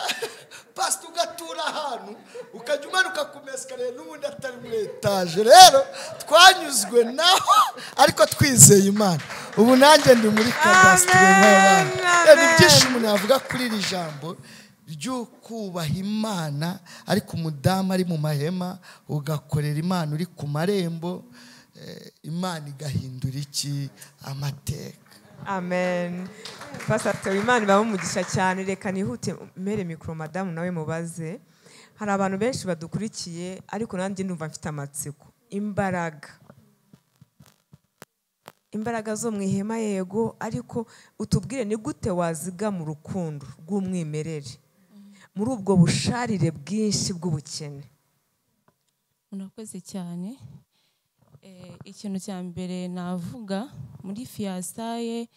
[SPEAKER 2] pasita ugatura ahantu ukajya umanuka ku mesikariye n'ubundi atari muri etaje rero twanyuzwe naho ariko twizeye imana. Ubu nanjye ndi muri kadasitiri byinshi umuntu yavuga kuri iri jambo ryo kubaha imana ariko umudamu ari mu mahema ugakorera imana uri ku marembo eh, imana igahindura iki? Amateka.
[SPEAKER 4] Amen. Pasiteri imana ibaha umugisha cyane. Reka nihute mere mikoro madamu nawe mubaze. Hari abantu benshi badukurikiye ariko nanjye ndumva mfite amatsiko. Imbaraga. Imbaraga zo mu ihema yego ariko utubwire ni gute wazigama urukundo rw'umwimerere? Muri ubwo busharire bwinshi bw'ubukene.
[SPEAKER 1] Murakoze cyane. Ikintu cya mbere navuga muri fiyasaye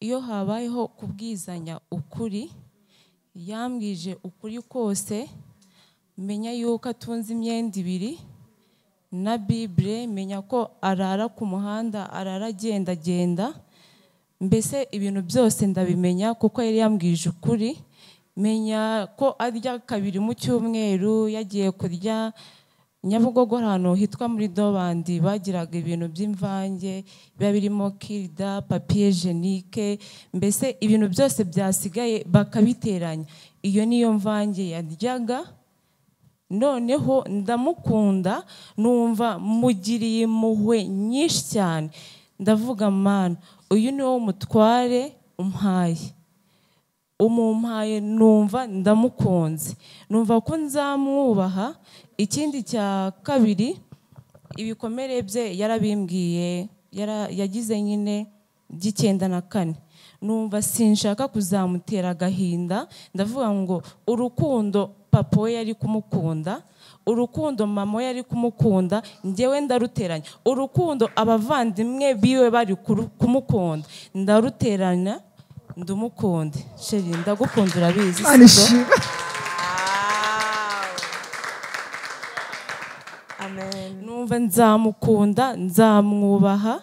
[SPEAKER 1] iyo habayeho kubwizanya ukuri yambwije ukuri kose menya yuko atunze imyenda ibiri na bibure menya ko arara ku muhanda arara agendagenda mbese ibintu byose ndabimenya kuko yari yambwije ukuri menya ko arya kabiri mu cyumweru yagiye kurya nyabugogo ahantu hitwa muri dobandi bagiraga ibintu by'imvange biba birimo kirida papiye jenike mbese ibintu byose byasigaye bakabiteranya. Iyo niyo mvange yaryaga noneho ndamukunda numva mugiriye impuhwe nyinshi cyane. Ndavuga mana uyu ni wo mutware umpaye. Umumpaye numva ndamukunze. Numva ko nzamwubaha. Ikindi cya kabiri ibikomere bye yarabimbwiye yara- yagize nyine by'icyenda na kane. Numva sinshaka kuzamutera agahinda. Ndavuga ngo urukundo papa we yari kumukunda urukundo mama yari kumukunda njyewe ndaruteranya. Urukundo abavandimwe biwe bari kumukunda. Ndaruteranya ndumukunde. Sheri ndagukunda urabizi sibyo? numva nzamukunda nzamwubaha.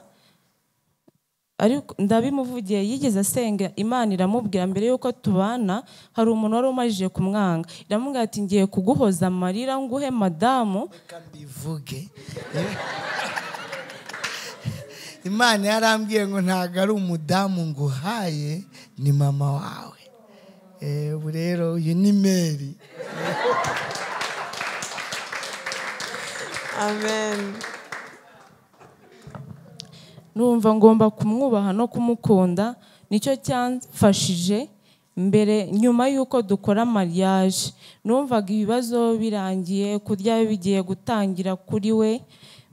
[SPEAKER 1] Ariko ndabimuvugiye yigeze asenga imana iramubwira mbere y'uko tubana hari umuntu wari umajije kumwanga. Iramubwira ati ngiye kuguhoza amarira nguhe madamu.
[SPEAKER 2] Reka mbivuge. Imana yarambwiye ngo ntabwo ari umudamu nguhaye ni mama wawe. Ubu rero uyu ni meri
[SPEAKER 4] amen.
[SPEAKER 1] Numva ngomba kumwubaha no kumukunda ni cyo cyamfashije mbere nyuma y'uko dukora mariage. Numvaga ibibazo birangiye kurya bigiye gutangira kuri we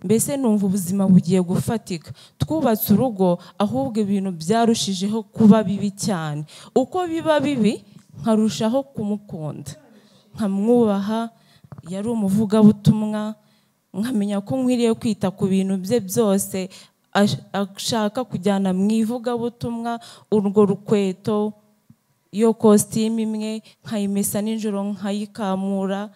[SPEAKER 1] mbese numva ubuzima bugiye gufatika? Twubatse urugo ahubwo ibintu byarushijeho kuba bibi cyane. Uko biba bibi nkarushaho kumukunda. Nkamwubaha yari umuvugabutumwa nkamenya ko nkwiriye kwita ku bintu bye byose ash- ashaka kujyana mu ivugabutumwa urwo rukweto iyo kositimu imwe nkayimesa nijoro nkayikamura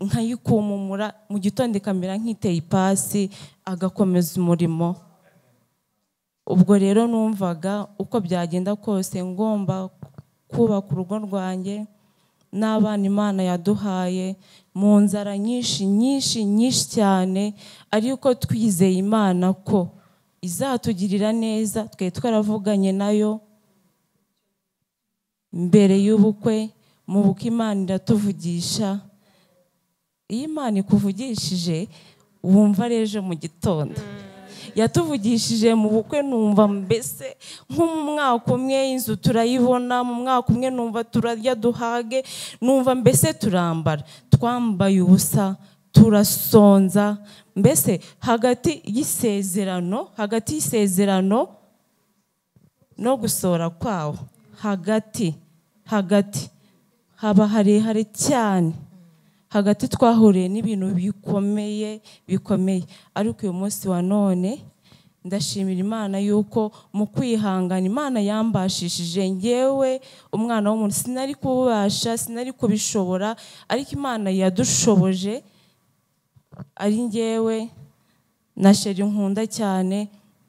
[SPEAKER 1] nkayikumumura mu gitondo ikamera nk'iteye ipasi agakomeza umurimo. Ubwo rero numvaga uko byagenda kose ngomba kubaka urugo rwanjye n'abana imana yaduhaye mu nzara nyinshi nyinshi nyinshi cyane ariko twizeye imana ko izatugirira neza twari twaravuganye na yo mbere y'ubukwe mu bukwe imana iratuvugisha. Iyo imana ikuvugishije wumva ari ejo mu gitondo. Yatuvugishije mu bukwe numva mbese nko mu mwaka umwe inzu turayibona mu mwaka umwe numva turarya duhage numva mbese turambara. Twambaye ubusa turasonza mbese hagati y'isezerano hagati y'isezerano no gusohora kwawo hagati hagati haba harehare cyane. Hagati twahuriye n'ibintu bikomeye bikomeye. Ariko uyu munsi wa none ndashimira imana yuko mu kwihangana imana yambashishije. Ngewe umwana w'umuntu sinari kububasha sinari kubishobora ariko imana yadushoboje. Ari ngewe na sheri nkunda cyane.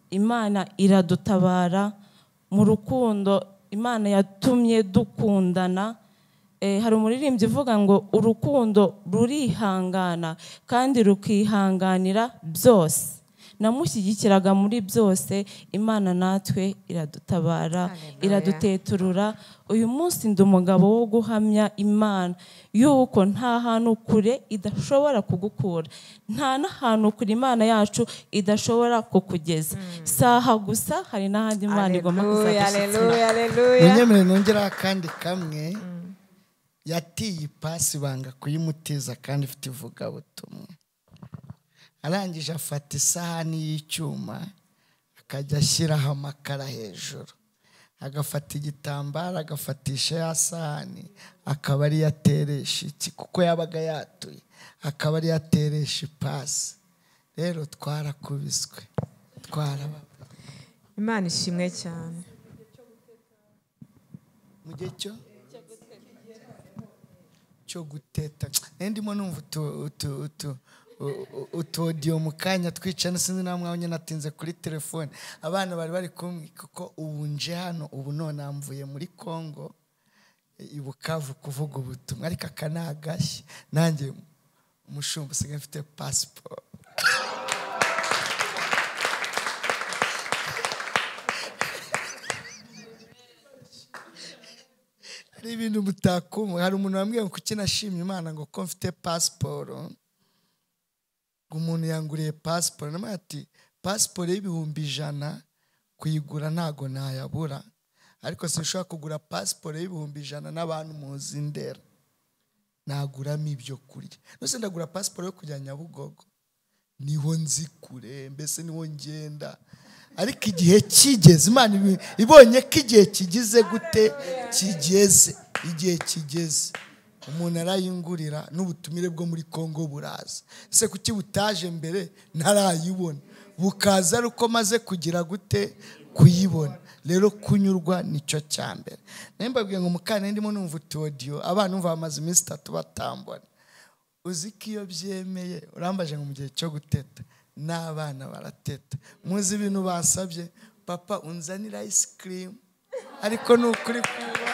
[SPEAKER 1] Imana iradutabara mu rukundo imana yatumye dukundana. Hari umuririmbyi uvuga ngo urukundo rurihangana kandi rukihanganira byose. Namushyigikiraga muri byose imana natwe iradutabara iraduteturura. Uyu munsi ndi umugabo wo guhamya imana. Yuko nta hantu kure idashobora kugukura. Nta n'ahantu kure imana yacu idashobora kukugeza. Saha gusa hari n'ahandi imana igomba
[SPEAKER 4] Hallelujah,
[SPEAKER 1] kuzagushyikira
[SPEAKER 4] hallelujah, hallelujah.
[SPEAKER 2] munyemere nongeraho akandi kamwe. Yatiye ipasi banga kuyimutiza kandi ifite ivugabutumwa. Arangije afata isahani y'icyuma akajya ashyiraho amakara hejuru. Agafata igitambaro agafatisha ya sahani akaba ariyo ateresha iki? Kuko yabaga yatuye akaba ariyo ateresha ipasi. Rero twarakubiswe twaraba
[SPEAKER 4] imana ishimwe cyane.
[SPEAKER 2] Mu gihe cyo cyo guteta ndimo numva utu utu utu u- u- utu odiyo mu kanya twicana sinzi nawe mwanya natinze kuri telefone. Abana bari bari kumwe kuko ubu nje hano ubu none mvuye muri congo i bukavu kuvuga ubutumwa. Ariko aka ni nanjye umushumba usigaye mfite pasiporo hari ibintu mutakuma hari umuntu wambwiye ngo kuki nashimye imana ngo ko mfite pasiporo? Ngo umuntu yanguriye pasiporo. Nawe ati pasiporo y'ibihumbi ijana kuyigura ntago nayabura. Ariko sinshobora kugura pasiporo y'ibihumbi ijana n'abantu muzi ndera. Naguramo ibyo kurya. Nose ndagura pasiporo yo kujya nyabugogo? Niho nzi kure mbese ni ho ngenda. Ariko igihe kigeze imana ibonye ko igihe kigize gute kigeze. Igihe kigeze. Umuntu arayingurira n'ubutumire bwo muri congo buraza. Ese kuki butaje mbere? Ntarayibona. Bukaza ari uko maze kugira gute? Kuyibona. Rero kunyurwa ni cyo cya mbere. Nayo mbabwiye ngo mukane ndimo numva utuwodiyo abana numva bamaze iminsi itatu batambona. Uzi ko iyo byemeye? Urambaje ngo mu gihe cyo guteta. N'abana barateta. Muzi ibintu basabye? Papa unzanira isikirimu ariko ni ukuri kuba.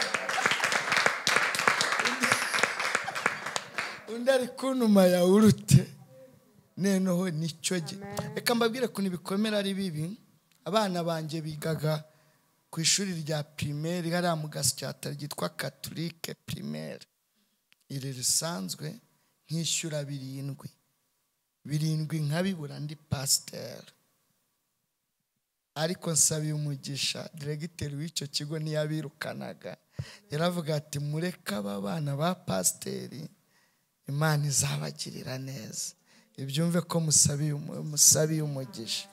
[SPEAKER 2] Undi ari kuntuma yawurute. Noneho ni cyo gihe reka mbabwire ukuntu ibikomere ari bibi. Abana banjye bigaga ku ishuri rya pirimeri hariya mu gasyata ryitwa katurike pirimeri iri risanzwe nkishyura birindwi birindwi nkabibura ndi pasiteri ariko nsabiye umugisha diregiteri w'icyo kigo ntiyabirukanaga. Yaravuga ati mureke aba bana ba pasiteri imana izabagirira neza. Ibyumve ko musabiye umu- musabiye umugisha.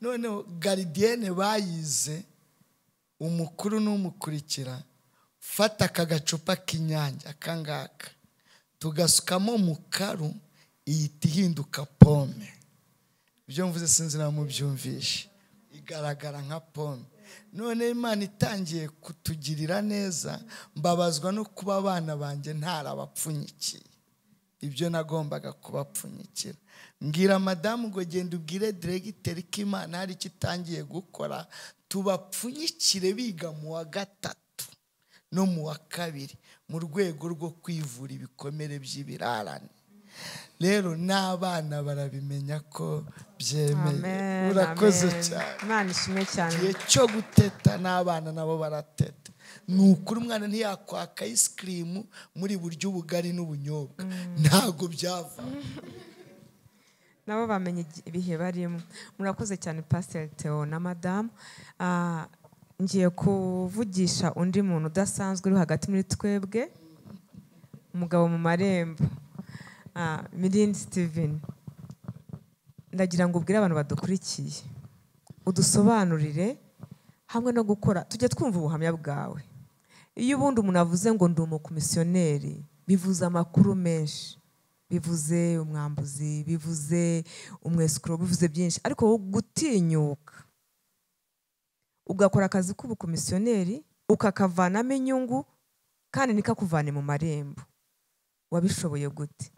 [SPEAKER 2] Noneho garidiyene bayize umukuru n'umukurikira fata aka gacupa k'inyange aka ngaka tugasukamo mu karu ihita ihinduka pome. Ibyo mvuze sinzi mubyumvishe igaragara nka pome. None imana itangiye kutugirira neza mbabazwa no kuba abana banjye ntarabapfunyikiye. Ibyo nagombaga kubapfunyikira. Mbwira madamu ngo genda ubwire diregiteri ko imana hari icyo itangiye gukora tubapfunyikire biga mu wa gatatu no mu wa kabiri mu rwego rwo kwivura ibikomere by'ibirarane. Rero n'abana barabimenya ko byemeye. Urakoze cyane. Igihe cyo guteta n'abana nabo barateta. Ni ukuri umwana ntiyakwaka isikirimu muri buryo ubugari n'ubunyobwa. Ntabwo byava
[SPEAKER 4] nabo bamenye igi- ibihe barimo. Murakoze cyane pasiteri Theo na madamu Ah, ngiye kuvugisha undi muntu udasanzwe uri hagati muri twebwe. Umugabo mu marembo. Ah, mirindi steven. Ndagira ngo ubwire abantu badukurikiye. Udusobanurire hamwe no gukora tujye twumva ubuhamya bwawe. Iyo ubundi umuntu avuze ngo ndi umukomisiyoneri bivuze amakuru menshi. Bivuze umwambuzi bivuze umwesikuro bivuze byinshi. Ariko wowe gutinyuka. Ugakora akazi k'ubukomisiyoneri ukakavanamo inyungu kandi ntikakuvane mu marembo. Wabishoboye gute?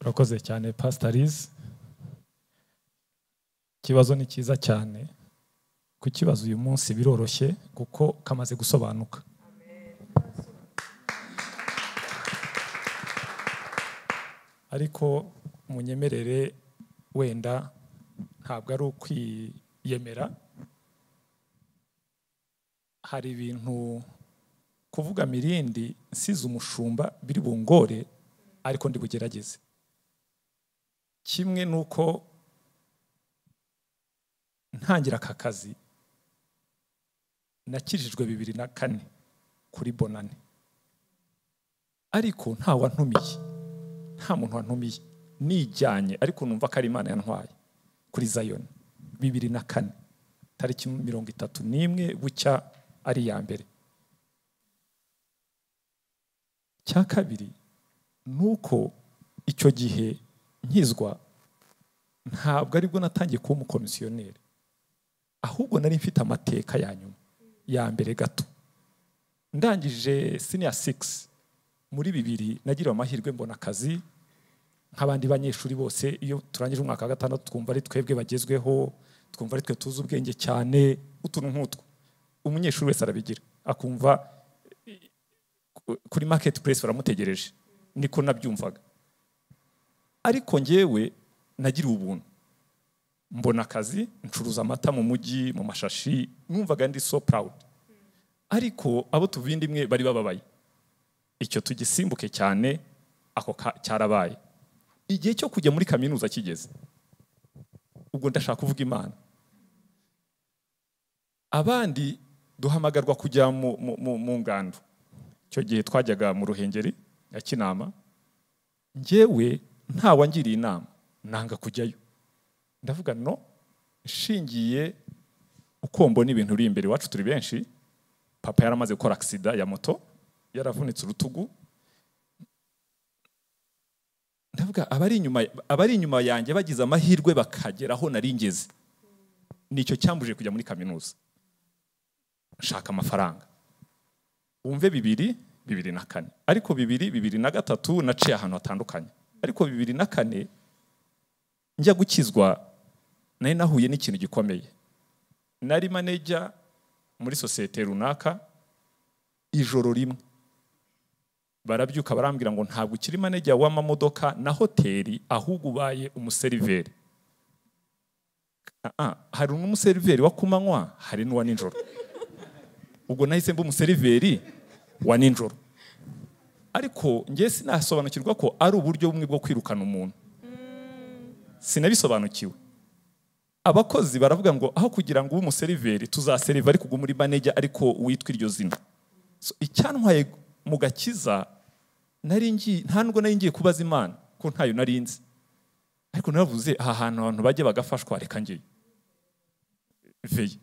[SPEAKER 8] Urakoze cyane pasitarizi ikibazo ni cyiza cyane. Kukibaza uyu munsi biroroshye? Kuko kamaze gusobanuka. Ariko munyemerere wenda ntabwo ari ukwiyemera. Hari ibintu kuvuga mirindi nsize umushumba biri bungore ariko ndi kimwe nuko ntangira aka kazi. Nakijijwe bibiri na kane kuri bonane. Ariko nta wantumiye. Nta muntu wantumiye. Nijyanye ariko numva ko ari imana yantwaye kuri zayoni bibiri na kane. Tariki mirongo itatu n'imwe bucya ari iya mbere. Cya kabiri ni uko icyo gihe nkizwa ntabwo ari bwo natangiye kuba umukomisiyoneri ahubwo nari mfite amateka ya nyuma ya mbere gato. Ndangije siniya sigisi muri bibiri nagiriwe amahirwe mbona akazi nk'abandi banyeshuri bose iyo turangije umwaka wa gatandatu twumva ari twebwe bagezweho twumva ari twe tuzi ubwenge cyane utuntu nk'utwo. Umunyeshuri wese arabigira. Akumva kuri market place baramutegereje. Niko nabyumvaga. Ariko ngewe nagiriwe ubuntu. Mbona akazi ncuruza amata mu mujyi mu mashashi numvaga ndi so proud. Ariko abo tuvinda imwe bari bababaye. Icyo tugisimbuke cyane ako cyarabaye. Igihe cyo kujya muri kaminuza kigeze. Ubwo ndashaka kuvuga imana. Abandi duhamagarwa kujya mu, ngando. Icyo gihe twajyaga mu ruhengeri ya kinama njyewe ntawangiriye inama nanga kujyayo. Ndavuga no nshingiye uko mbona ibintu uri imbere. Iwacu turi benshi. Papa yaramaze gukora agisida ya moto yaravunitse urutugu. Ndavuga abari inyuma yanjye bagize amahirwe bakagera aho nari ngeze. Nicyo cyambuje kujya muri kaminuza. Nshaka amafaranga. Wumve bibiri bibiri na kane. Ariko bibiri bibiri na gatatu naciye ahantu hatandukanye. Ariko bibiri na kane njya gukizwa nari nahuye n'ikintu gikomeye. Nari maneja muri sosiyete runaka ijoro rimwe. Barabyuka barambwira ngo ntabwo ukiri maneja w'amamodoka na hoteli ahubwo ubaye umuseriveri. Ah, ah, hari n'umuseriveri wa ku manywa hari n'uwa nijoro. Ubwo nahise mba umuseriveri wa nijoro. Ariko njye sinasobanukirwa ko ari uburyo bumwe bwo kwirukana umuntu. Sinabisobanukiwe. Abakozi baravuga ngo aho kugira ngo ube umuseriveri tuzaseriva ariko uguma uri maneja ariko witwa iryo zina. So, icyantwaye mu gakiza nta nubwo nari ngiye kubaza imana ko ntayo nari nzi. Ariko naravuze aha hantu abantu bajya bagafashwa reka ngeyo. Veye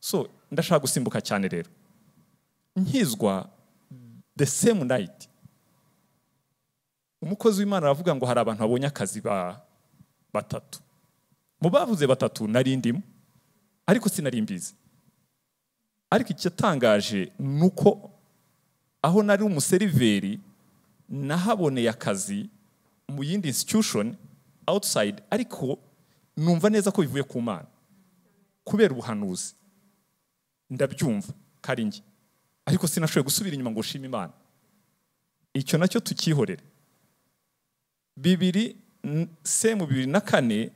[SPEAKER 8] so ndashaka gusimbuka cyane rero. Nkizwa the same night umukozi w'imana aravuga ngo hari abantu babonye akazi ba batatu. Mu bavuze batatu nari ndimo ariko sinari mbizi. Ariko icyatangaje ni uko aho nari umuseriveri nahaboneye akazi mu yindi institution outside ariko numva neza ko bivuye ku mana. Kubera ubuhanuzi. Ndabyumva kari njye. Ariko sinashoboye gusubira inyuma ngo ushime imana. Icyo na cyo tukihorere. Bibiri semu bibiri na kane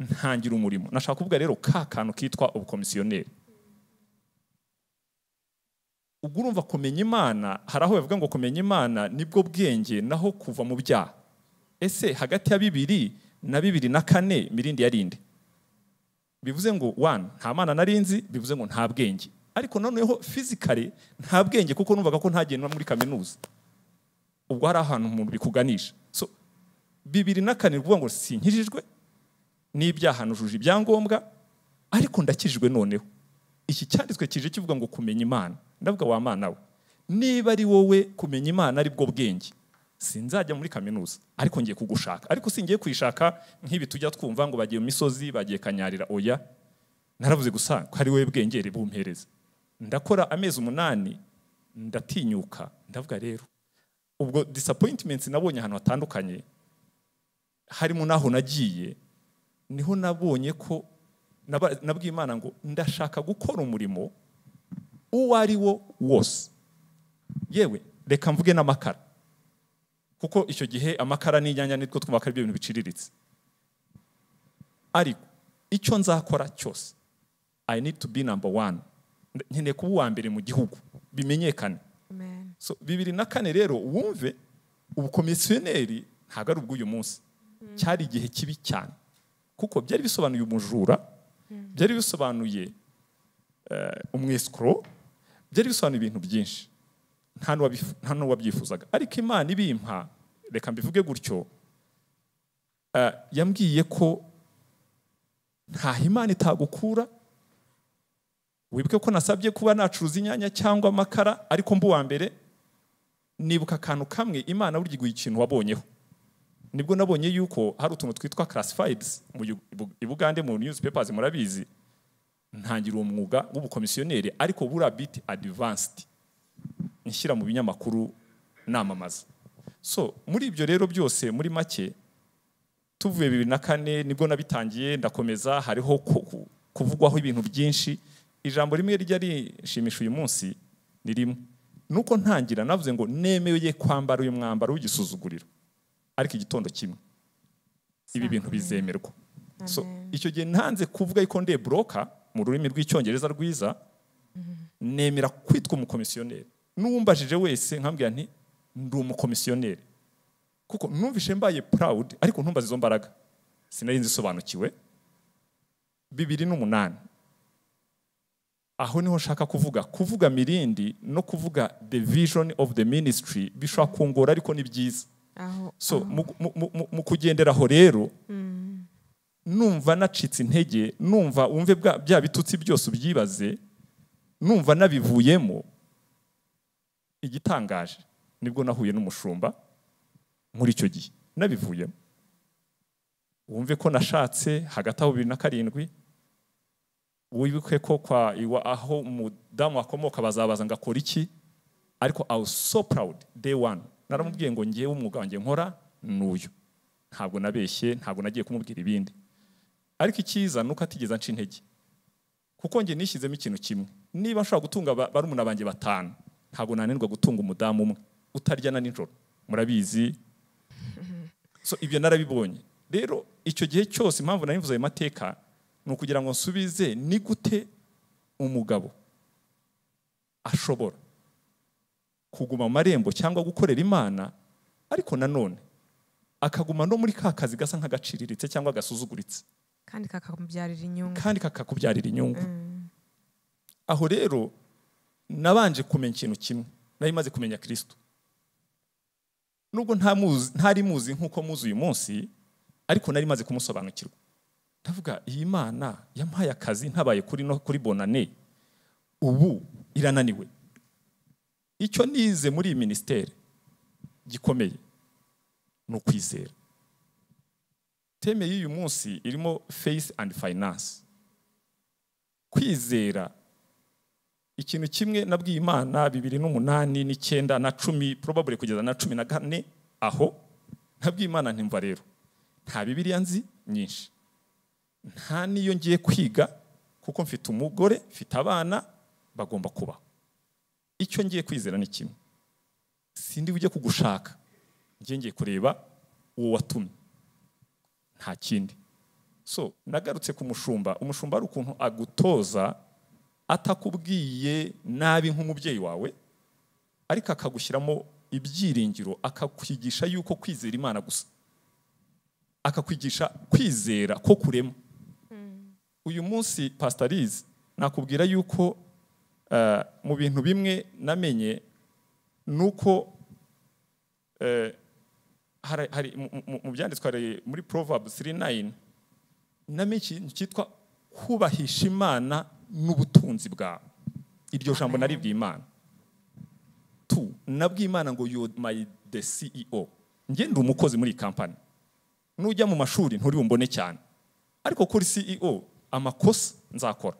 [SPEAKER 8] ntangira umurimo. Nashaka kuvuga rero ka kantu kitwa ubukomisiyoneri. Ubwo urumva kumenya imana hari aho bavuga ngo kumenya imana ni bwo bwenge naho kuva mu byaha. Ese hagati ya bibiri na bibiri na kane mirindi yarinde bivuze ngo one nta mana nari nzi bivuze ngo nta bwenge. Ariko noneho fizikare nta bwenge kuko numvaga ko ntagendwa muri kaminuza. Ubwo hari ahantu umuntu bikuganisha. Bibiri na kane ni ukuvuga ngo sinkijijwe n'ibyaha nujuje ibyangombwa ariko ndakijijwe noneho. Iki cyanditswe kije kivuga ngo kumenya imana. Ndavuga wa mana we. Niba ari wowe kumenya imana ari bwo bwenge. Sinzajya muri kaminuza ariko ngiye kugushaka. Ariko singiye kuyishaka nk'ibi tujya twumva ngo bagiye mu misozi bagiye kanyarira oya. Naravuze gusa ko ari wowe bwengere bumpereza ndakora amezi umunani ndatinyuka. Ndavuga rero ubwo disappointments nabonye ahantu hatandukanye harimo n'aho nagiye ni ho nabonye ko nabwiye imana ngo ndashaka gukora umurimo uwo ari wo wose. Yewe reka mvuge n'amakara. Kuko icyo gihe amakara n'inyanya nitwo twumva ko ari byo bintu biciriritse. Ariko icyo nzakora cyose i need to be number one. Nkeneye kuba uwa mbere mu gihugu. Bimenyekane. Bibiri na kane rero wumve ubukomisiyoneri ntabwo ari ubw'uyu munsi. Cyari igihe kibi cyane. Kuko byari bisobanuye umujura byari bisobanuye eh, umwesikoro byari bisobanuye ibintu byinshi. Nta n'uwabyifuzaga ariko imana ibimpa reka mbivuge gutyo eh, yambwiye ko ntaho imana itagukura wibuke ko nasabye kuba nacuruza inyanya cyangwa amakara ariko mbu wa mbere nibuka akantu kamwe imana burya iguha ikintu wabonyeho. Ni bwo nabonye yuko hari utuntu twitwa classifieds i Bugande mu newspapers murabizi. Ntangira uwo mwuga w'ubukomisiyoneri ariko buriya bit advanced. Nshyira mu binyamakuru namamaza. So muri ibyo rero byose muri make tuvuye bibiri na kane ni bwo nabitangiye ndakomeza hariho ku- ku- kuvugwaho ibintu byinshi. Ijambo rimwe rijya rishimisha uyu munsi ni rimwe. Nuko ntangira navuze ngo nemeye kwambara uyu mwambaro w'igisuzuguriro. Ariko igitondo kimwe. Ibi bintu bizemerwa. So icyo gihe ntanze kuvuga yuko ndeye buroka mu rurimi rw'icyongereza rwiza nemera kwitwa umukomisiyoneri. N'uwumbajije wese nkambwira nti ndi umukomisiyoneri. Kuko numvishe mbaye proud ariko ntumbaze izo mbaraga. Sinari nzisobanukiwe bibiri n'umunani. Aho ni ho nshaka kuvuga. Kuvuga mirindi no kuvuga the vision of the ministry bishobora kungora ariko ni byiza. So mu, kugenderaho rero numva nacitse intege numva wumve bya bitutsi byose ubyibaze numva nabivuyemo igitangaje ni bwo nahuye n'umushumba muri icyo gihe. Nabivuyemo. Wumve ko nashatse hagati aho bibiri na karindwi wibuke ko kwa iwa aho umudamu akomoka bazabaza ngo akora iki? Ariko I was so proud day one. Naramubwiye ngo ngewe umwuga wanjye nkora ni uyu. Ntabwo nabeshye ntabwo nagiye kumubwira ibindi. Ariko icyiza ni uko atigeze anca intege. Kuko njye nishyizemo ikintu kimwe. Niba nshobora gutunga ba- barumuna banjye batanu ntabwo nananirwa gutunga umudamu umwe. Utaryana nijoro. Murabizi? So ibyo narabibonye. Rero icyo gihe cyose impamvu nari ayo mateka ni ukugira ngo nsubize ni gute umugabo ashobora. Kuguma mu marembo cyangwa gukorera imana ariko nanone akaguma no muri ka kazi gasa nk'agaciriritse cyangwa gasuzuguritse
[SPEAKER 4] kandi kakamubyarira inyungu.
[SPEAKER 8] Kandi kakakubyarira inyungu. Aho rero nabanje kumenya ikintu kimwe nari maze kumenya kirisito nubwo ntari muzi nk'uko muzi uyu munsi ariko nari maze kumusobanukirwa. Ndavuga iyi mana yampaye akazi ntabaye kuri no kuri bonane. Ubu irananiwe. Icyo nize muri iyi minisiteri gikomeye ni ukwizera. Teme y'uyu munsi irimo faith and finance. Kwizera ikintu kimwe nabwiye imana bibiri n'umunani n'icyenda na cumi probably kugeza na cumi na kane aho nabwiye imana ntimva rero. Nta bibiliya nzi nyinshi. Nta n'iyo ngiye kwiga kuko mfite umugore mfite abana bagomba kubaho. Icyo ngiye kwizera ni kimwe. Sindi bujye kugushaka. Ngiye ngiye kureba uwo watumye. Nta kindi. So nagarutse ku mushumba. Umushumba ari ukuntu agutoza atakubwiye nabi nk'umubyeyi wawe ariko akagushyiramo ibyiringiro akakwigisha yuko kwizera imana gusa. Akakwigisha kwizera ko kurema. Uyu munsi pasitarize nakubwira yuko mu bintu bimwe namenye ni uko mu- byanditswe hari muri proverbs 39 namenye ikintu cyitwa kubahisha imana n'ubutunzi bwawe. Iryo jambo naribwiye imana. Tu nabwiye imana ngo you my the ceo njye ndi umukozi muri iyi kampani nujya mu mashuri nturi bumbone cyane. Ariko kuri ceo amakosa nzakora.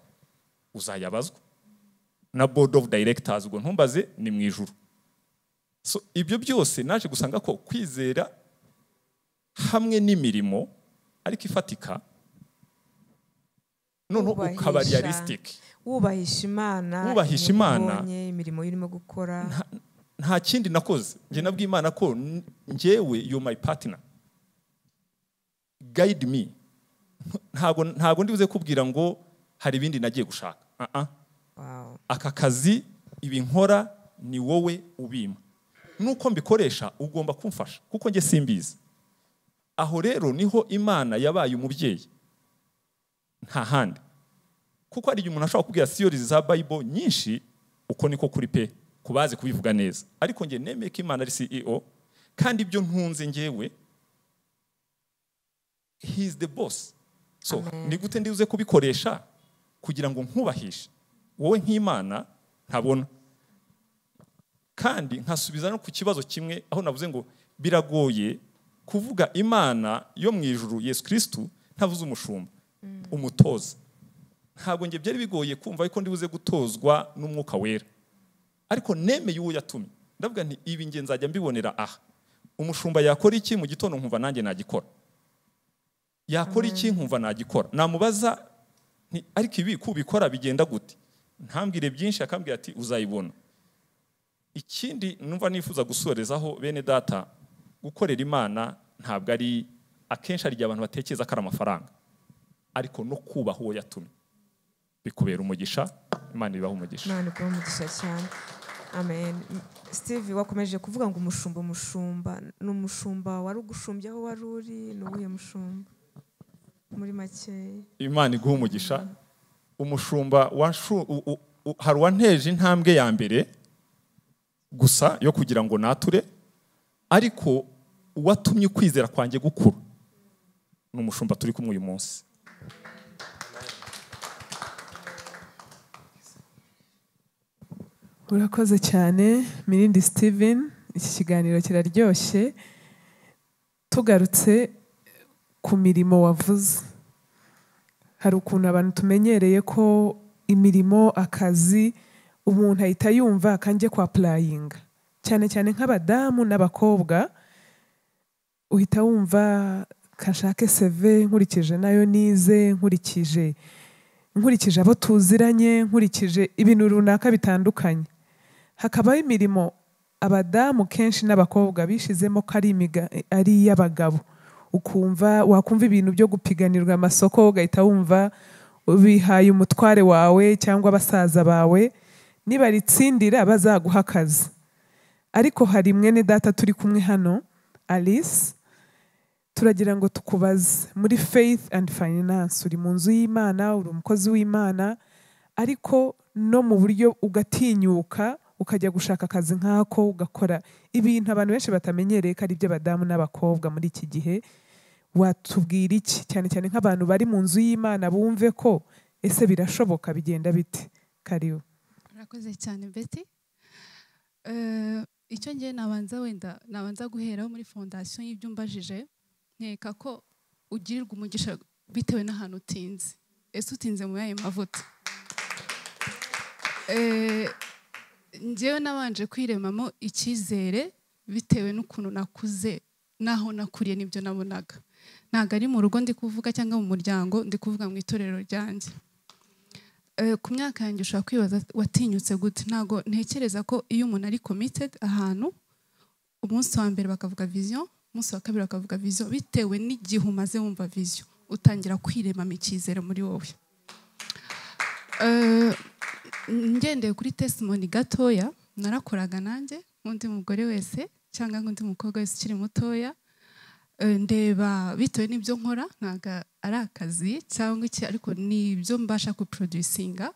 [SPEAKER 8] Uzayabazwa na board of directors ubwo ntumbaze ni mu ijuru. So ibyo byose naje gusanga ko kwizera hamwe n'imirimo ariko ifatika noneho ukaba realistic.
[SPEAKER 4] Wubahisha imana
[SPEAKER 8] Wubahisha Imana.
[SPEAKER 4] imirimo urimo gukora.
[SPEAKER 8] Nta kindi nakoze. Njye nabwiye imana ko njyewe you my partner. Guide me. Ntabwo ntabwo ndibuze kubwira ngo hari ibindi nagiye gushaka.
[SPEAKER 4] Wow.
[SPEAKER 8] Aka kazi ibi nkora ni wowe ubima. Nuko mbikoresha ugomba kumfasha kuko njye simbizi. Aho rero ni ho imana yabaye umubyeyi. Nta handi. Kuko hari igihe umuntu ashobora kubwira siyorizi za bayibo nyinshi uko niko kuri pe ku bazi kubivuga neza. Ariko njye nemeye ko imana ari ceo kandi ibyo ntunze njyewe he is the boss. So ni gute ndibuze kubikoresha kugira ngo nkubahishe. Wowe nk'imana ntabona. Kandi nkasubiza no ku kibazo kimwe aho navuze ngo biragoye kuvuga imana yo mu ijuru yesu kirisitu ntavuze umushumba umutoza. Ntabwo njye byari bigoye kumva ariko ndibuze gutozwa n'umwuka wera. Ariko nemeye uwo yatumye. Ndavuga nti ibi nge nzajya mbibonera aha. Umushumba yakora iki mu gitondo nkumva nanjye nagikora? Yakora iki nkumva nagikora? Namubaza ariko ibi kubikora bigenda gute? Ntambwire byinshi akambwira ati uzayibona. Ikindi numva nifuza gusorezaho bene data gukorera imana ntabwo ari akenshi hari igihe abantu batekereza ko ari amafaranga ariko no kubaha uwo yatumye. Bikubera umugisha imana ibaha umugisha.
[SPEAKER 4] Imana iguha umugisha cyane. Amen. Steve wakomeje kuvuga ngo umushumba umushumba. Ni umushumba wari ugushumbye aho wari uri ni uwuhe mushumba? Muri makeya
[SPEAKER 8] imana iguha umugisha. Umushumba hari uwanteje intambwe ya mbere gusa yo kugira ngo nature ariko uwatumye ukwizera kwanjye gukura. Ni umushumba turi kumwe uyu munsi.
[SPEAKER 5] Urakoze cyane mirindi steven iki kiganiro kiraryoshye tugarutse ku mirimo wavuze. Hari ukuntu abantu tumenyereye ko imirimo akazi umuntu ahita yumva akanjye kwa purayinga cyane cyane nk'abadamu n'abakobwa uhita wumva kashake seve nkurikije na yo nize nkurikije nkurikije abo tuziranye nkurikije ibintu runaka bitandukanye. Hakabaho imirimo abadamu kenshi n'abakobwa bishizemo ko ari iy'abagabo. Ukumva wakumva ibintu byo gupiganirwa amasoko ugahita wumva bihaye umutware wawe cyangwa basaza bawe nibaritsindira bazaguha akazi. Ariko hari mwene data turi kumwe hano alice. Turagira ngo tukubaze. Muri faith and finance uri mu nzu y'imana uri umukozi w'imana ariko no mu buryo ugatinyuka ukajya gushaka akazi nk'ako ugakora ibintu abantu benshi batamenyereye ko ari iby'abadamu n'abakobwa muri iki gihe watubwira iki? Cyane cyane nk'abantu bari mu nzu y'imana bumve ko ese birashoboka bigenda bite? Karibu.
[SPEAKER 7] Murakoze cyane beti Eh, icyo ngiye nabanza wenda nabanza guheraho muri fondasiyo y'ibyo umbajije nkeka ko ugirirwa umugisha bitewe n'ahantu utinze. Ese utinze muri ayo mavuta? Eh, njyewe nabanje kwiremamo icyizere bitewe n'ukuntu nakuze n'aho nakuriye n'ibyo nabonaga. Ntabwo ari mu rugo ndi kuvuga cyangwa mu muryango ndi kuvuga mu itorero ryanjye. Eh, ku myaka yanjye ushobora kwibaza watinyutse gute? Ntabwo ntekereza ko iyo umuntu ari committed ahantu umunsi wa mbere bakavuga vision umunsi wa kabiri bakavuga vision bitewe n'igihe umaze wumva vision utangira kwiremamo icyizere muri wowe. Eh, ngendeye kuri testimony gatoya narakoraga nanjye nk'undi mugore wese cyangwa nk'undi mukobwa wese ukiri mutoya ndeba bitewe n'ibyo nkora ntabwo ari akazi cyangwa iki ariko ni ibyo mbasha kuproducinga.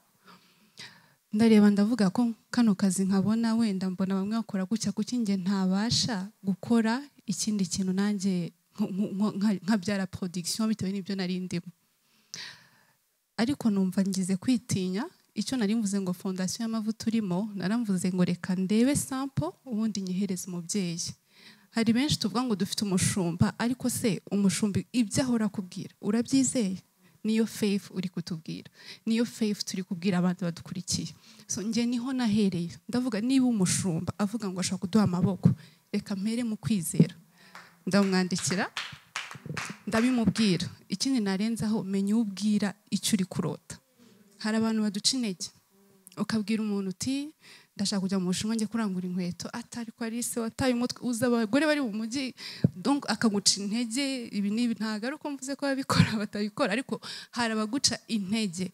[SPEAKER 7] Ndareba ndavuga ko kano kazi nkabona wenda mbona bamwe bakora gutya kuki njye ntabasha gukora ikindi kintu nanjye nkabyara production bitewe n'ibyo nari ndimo. Ariko numva ngize kwitinya icyo nari mvuze ngo fondasiyo y'amavuta urimo naramvuze ngo reka ndebe sample ubundi nyihereze umubyeyi. Hari benshi tuvuga ngo dufite umushumba ariko se umushumba ibyo ahora akubwira urabyizeye? Niyo faith uri kutubwira. Niyo faith turi kubwira abandi badukurikiye. So njye ni ho nahereye. Ndavuga niba umushumba avuga ngo ashaka kuduha amaboko reka mpere mu kwizera. Ndamwandikira ndabimubwira. Ikindi narenzaho menya ubwira icyo uri kurota. Hari abantu baduca intege. Ukabwira umuntu uti ndashaka kujya mu bushinwa njye kurangura inkweto. Atari ko ari se wataye umutwe uzi abagore bari mu mujyi akaguca intege. Ibi n'ibi ntabwo ari uko mvuze ko ababikora batabikora. Ariko hari abaguca intege.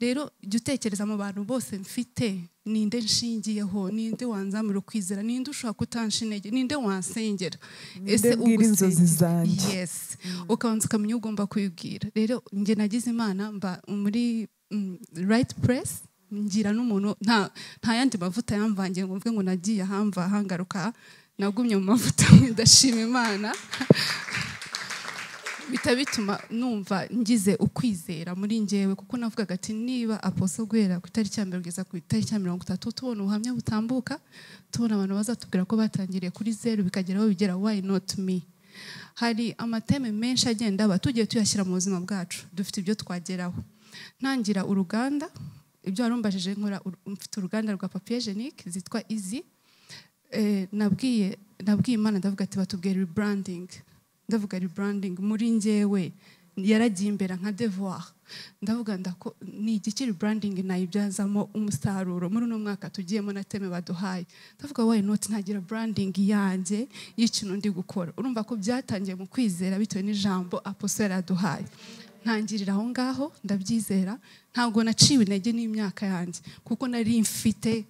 [SPEAKER 7] Rero jya utekereza mu bantu bose mfite ninde nshingiyeho ninde wanzamura ukwizera ninde ushobora kutansha intege ninde wansengera
[SPEAKER 5] mbwira inzozi zanjye?
[SPEAKER 7] yes. Ukabanza ukamenya ugomba kubibwira. Rero njye nagize imana mba muri mm, right press. Ngira n'umuntu nta yandi mavuta yamvangiye ngo mvuge ngo nagiye ahamva ahangaruka nagumye mu mavuta ndashima imana. Bita bituma numva ngize ukwizera muri njyewe kuko navugaga ati niba aposo guhera ku itariki ya mbere kugeza ku itariki ya mirongo itatu tubona ubuhamya butambuka tubona abantu bazatubwira ko batangiriye kuri zeru bikagera aho bigera why not me? Hari amateme menshi agenda aba tugiye tuyashyira mu buzima bwacu dufite ibyo twageraho. Ntangira uruganda ibyo warumbajije nkora uru- mfite uruganda rwa papier jenike zitwa izi eh, nabwiye nabwiye imana ndavuga ati batubwiye rebranding ndavuga rebranding muri njyewe. Yaragiye imbere nka devoir. Ndavuga ndako ni igiki rebranding nayibyazamo umusaruro. Muri uno mwaka tugiyemo na teme baduhaye. Ndavuga why not? Ntagira branding yanjye y'ikintu ndi gukora. Urumva ko byatangiye mu kwizera bitewe n'ijambo aposo yaraduhaye ntangirira aho ngaho ndabyizera ntabwo naciwe intege n'imyaka yanjye kuko nari mfite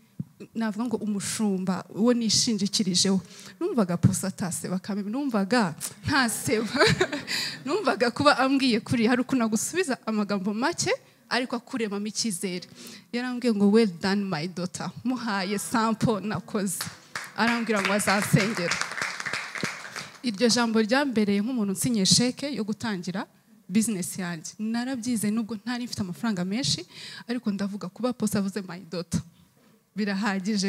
[SPEAKER 7] navuga ngo umushumba uwo nishingikirijeho. Numvaga posa ataseba kameme numvaga ntaseba numvaga kuba ambwiye kuri hari ukuntu agusubiza amagambo make ariko akuremamo icyizere. Yarambwiye ngo well done my daughter. Muhaye sample nakoze. Arambwira ngo azasengera. Iryo jambo ryambereye nk'umuntu unsinye sheke yo gutangira bizinesi yanjye. Narabyize nubwo ntari mfite amafaranga menshi ariko ndavuga kuba posa avuze daughter. Birahagije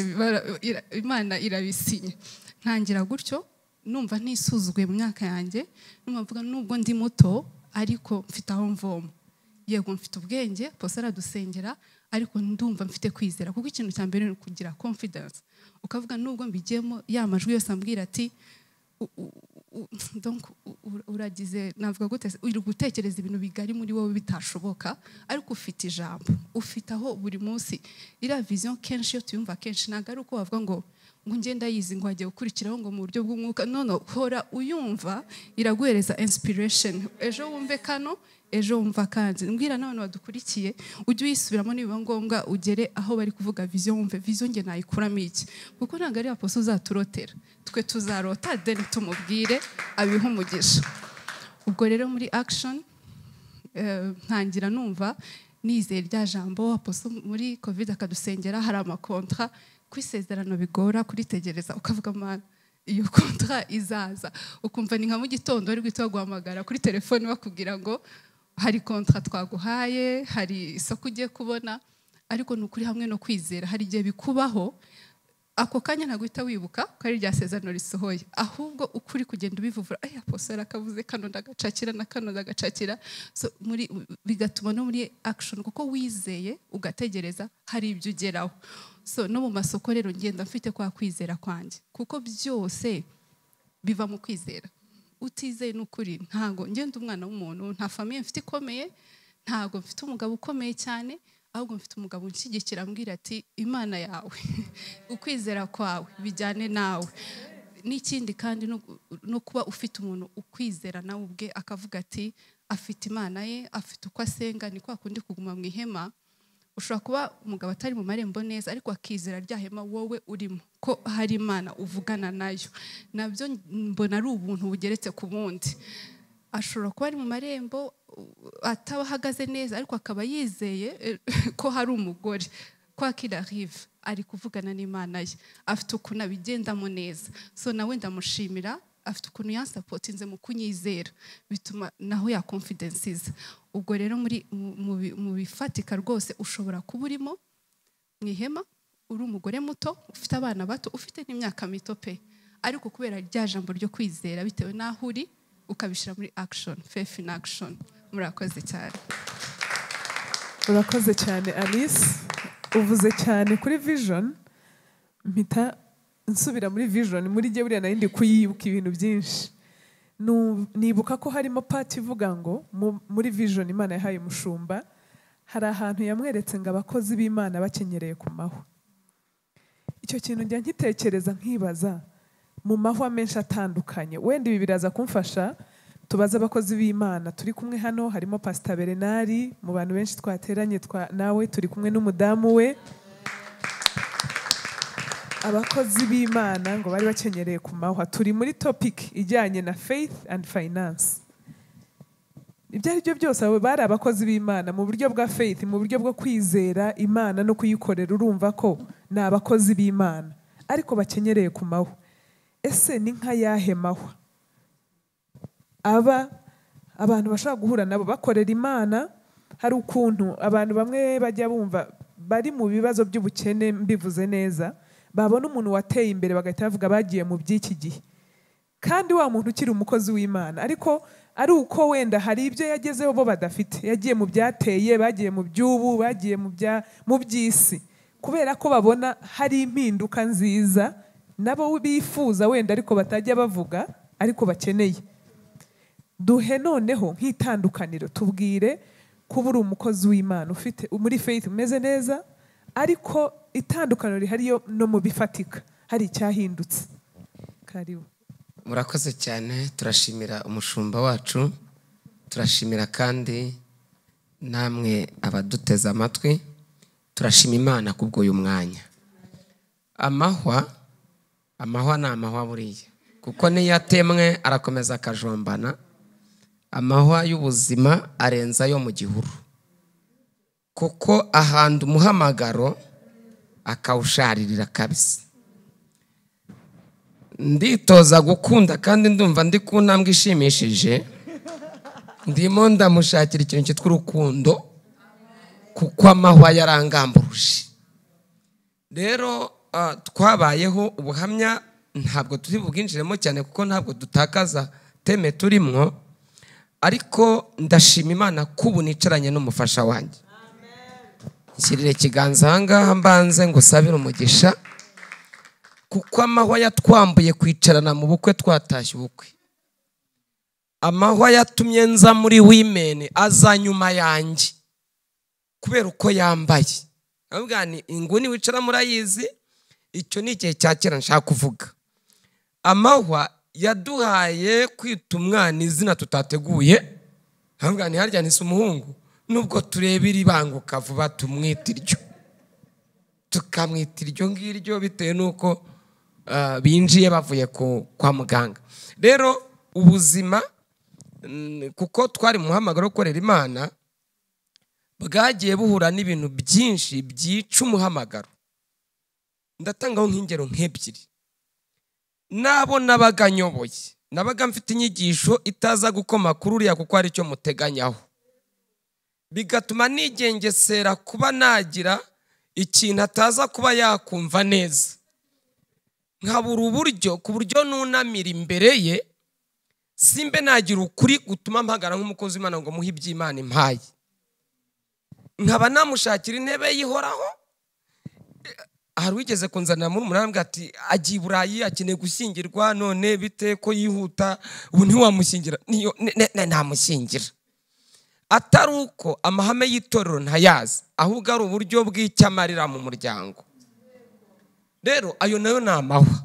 [SPEAKER 7] imana irabisinye ntangira gutyo numva nisuzuguye mu myaka yanjye numva nubwo ndi muto ariko mfite aho mvoma. Yego mfite ubwenge bose aradusengera ariko ndumva mfite kwizera kuko ikintu cya mbere ni ukugira confidence. Ukavuga nubwo mbigiyemo ya majwi yose ambwira ati uragize navuga gute uri gutekereza ibintu bigari muri wowe bitashoboka ariko ufite ijambo. Ufite aho buri munsi. Iriya vision kenshi iyo tuyumva kenshi ntabwo ari uko bavuga ngo ngo ngenda yizi ngo hagiye gukurikiraho ngo mu buryo bw'umwuka none hora uyumva iraguhereza inspiration. Ejo wumve kano ejo wumva kandi. Mbwira n'abantu badukurikiye ujye uyisubiramo nibiba ngombwa ugere aho bari kuvuga vision wumve vision nge nayikuramo iki? Kuko ntabwo ari aposo uzaturotera. Twe tuzarota deni tumubwire abihe umugisha. Ubwo rero muri action eh, ntangira numva nizeye rya jambo aposo muri covid akadusengera hari amakontra ku isezerano bigora kuritegereza ukavuga mana iyo kontra izaza. Ukumva ni nka mu gitondo bari guhita baguhamagara kuri telefone bakubwira ngo hari kontra twaguhaye hari isoko ugiye kubona. Ariko ni ukuri hamwe no kwizera. Hari igihe bikubaho ako kanya ntabwo uhita wibuka ko ari rya sezerano risohoye. Ahubwo uko uri kugenda ubivuvura aya posera akavuze kano ndagacakira na kano ndagacakira. Bigatuma no muri action kuko wizeye ugategereza hari ibyo ugeraho. So no mu masoko rero ngenda mfite kwa kwizera kwanjye. Kuko byose biva mu kwizera. Utizeye n'ukuri ntago ngenda umwana w'umuntu nta famiye mfite ikomeye ntago mfite umugabo ukomeye cyane ahubwo mfite umugabo unshyigikira ambwira ati imana yawe ukwizera kwawe bijyane nawe. N'ikindi kandi no kuba ufite umuntu ukwizera nawe ubwe akavuga ati afite imana ye afite uko asenga ni kwa kundi kuguma mu ihema ushobora kuba umugabo atari mu marembo neza ariko akizera rya hema wowe urimo ko hari imana uvugana na yo. Nabyo mbona ari ubuntu bugeretse ku bundi ashobora kuba ari mu marembo ataba ahagaze neza ariko akaba yizeye eh, ko hari umugore. Kwa kirarive ari kuvugana n'imana ye. Afite ukuntu abigendamo neza. So nawe ndamushimira afite ukuntu yansapotinze mu kunyizera. Bituma naho ya ubwo rero mu- mu bi- mu bifatika rwose ushobora kuba urimo mu ihema uri umugore muto ufite abana bato ufite n'imyaka mito pe. Ariko kubera rya jambo ryo kwizera bitewe n'aho uri ukabishyira muri action faith in action. Murakoze cyane.
[SPEAKER 5] Urakoze cyane alice. Uvuze cyane kuri vision. Mpita nsubira muri vision muri jye buriya nari ndi kuyibuka ibintu byinshi. Nibuka ko harimo pati ivuga ngo mu- muri vision imana yahaye umushumba hari ahantu yamweretse ngo abakozi b'imana bakenyereye ku mahwa. Icyo kintu njya nkitekereza nkibaza mu mahwa menshi atandukanye. Wenda ibi biraza kumfasha tubaze abakozi b'imana. Turi kumwe hano harimo pasita berenari mu bantu benshi twateranye twa nawe turi kumwe n'umudamu we. Abakozi b'imana ngo bari bakenyereye ku mahwa. Turi muri topic ijyanye na faith and finance. Ibyo ari byo byose abo bari abakozi b'imana mu buryo bwa faith mu buryo bwo kwizera imana no kuyikorera urumva ko ni abakozi b'imana. Ariko bakenyereye ku mahwa. Ese ni nka yahe mahwa? Aba abantu bashobora guhura nabo bakorera imana hari ukuntu abantu bamwe bajya bumva bari mu bibazo by'ubukene mbivuze neza babona umuntu wateye imbere bagahita bavuga bagiye mu by'iki gihe. Kandi wa muntu ukiri umukozi w'imana. Ariko ari uko wenda hari ibyo yagezeho bo badafite. Yagiye mu byateye bagiye mu by'ubu bagiye mu by'isi. Kubera ko babona hari impinduka nziza nabo bifuza wenda ariko batajya bavuga ariko bakeneye. Duhe noneho nk'itandukaniro tubwire kuba uri umukozi w'imana ufite muri faith umeze neza ariko itandukaniro rihariyo no mu bifatika. Hari icyahindutse. Karibu.
[SPEAKER 9] Murakoze cyane. Turashimira umushumba wacu. Turashimira kandi namwe abaduteze amatwi. Turashima imana kubw'uyu mwanya. Amahwa amahwa ni amahwa buriya. Kuko niyo atemwe arakomeza akajombana amahwa y'ubuzima arenza ayo mu gihuru. Kuko ahanda umuhamagaro akawusharirira kabisa. Nditoza gukunda kandi ndumva ndi ku ntambwe ishimishije. Ndimo ndamushakira ikintu cyitwa urukundo kuko amahwa yarangamburuje. Rero twabayeho ubuhamya ntabwo turi bubwinjiremo cyane kuko ntabwo dutakaza teme turimwo ariko ndashima imana ko ubu nicaranye n'umufasha wanjye. Nshyirire ikiganza ahangaha mbanze ngo usabire umugisha kuko amahwa yatwambuye kwicarana mu bukwe twatashye ubukwe. Amahwa yatumye nza muri wimeni aza nyuma yanjye kubera uko yambaye. Ni inguni wicara murayizi icyo ni igihe cya kera nshaka kuvuga. Amahwa yaduhaye kwita umwana izina tutateguye. Ni harya ntise umuhungu. Nubwo tureba iribanguka vuba tumwita iryo. Tukamwita iryo ngiryo bitewe n'uko ah, binjiye bavuye kwa muganga. Rero ubuzima mm, kuko twari mu muhamagaro wo gukorera imana bwagiye buhura n'ibintu byinshi byica umuhamagaro. Ndatangaho nk'ingero nk'ebyiri. N'abo nabaga nyoboye nabaga mfite inyigisho itaza gukoma kuri uriya kuko hari icyo muteganyaho. Bigatuma nigengesera kuba nagira ikintu ataza kuba yakumva neza. Nkabura uburyo ku buryo nunamira imbere ye simbe nagira ukuri gutuma mpagara nk'umukozi w'imana ngo muhe iby'imana impaye. Nkaba namushakira intebe yihoraho hari uwigeze kunzanira muri umunani ati agiye i burayi akeneye gushyingirwa none bite ko yihuta? Ubu ntiwamushyingira. Namushyingira. Atari uko amahame y'itorero ntayazi ahubwo ari uburyo bw'icyamarira mu muryango. Rero ayo na yo ni amahwa.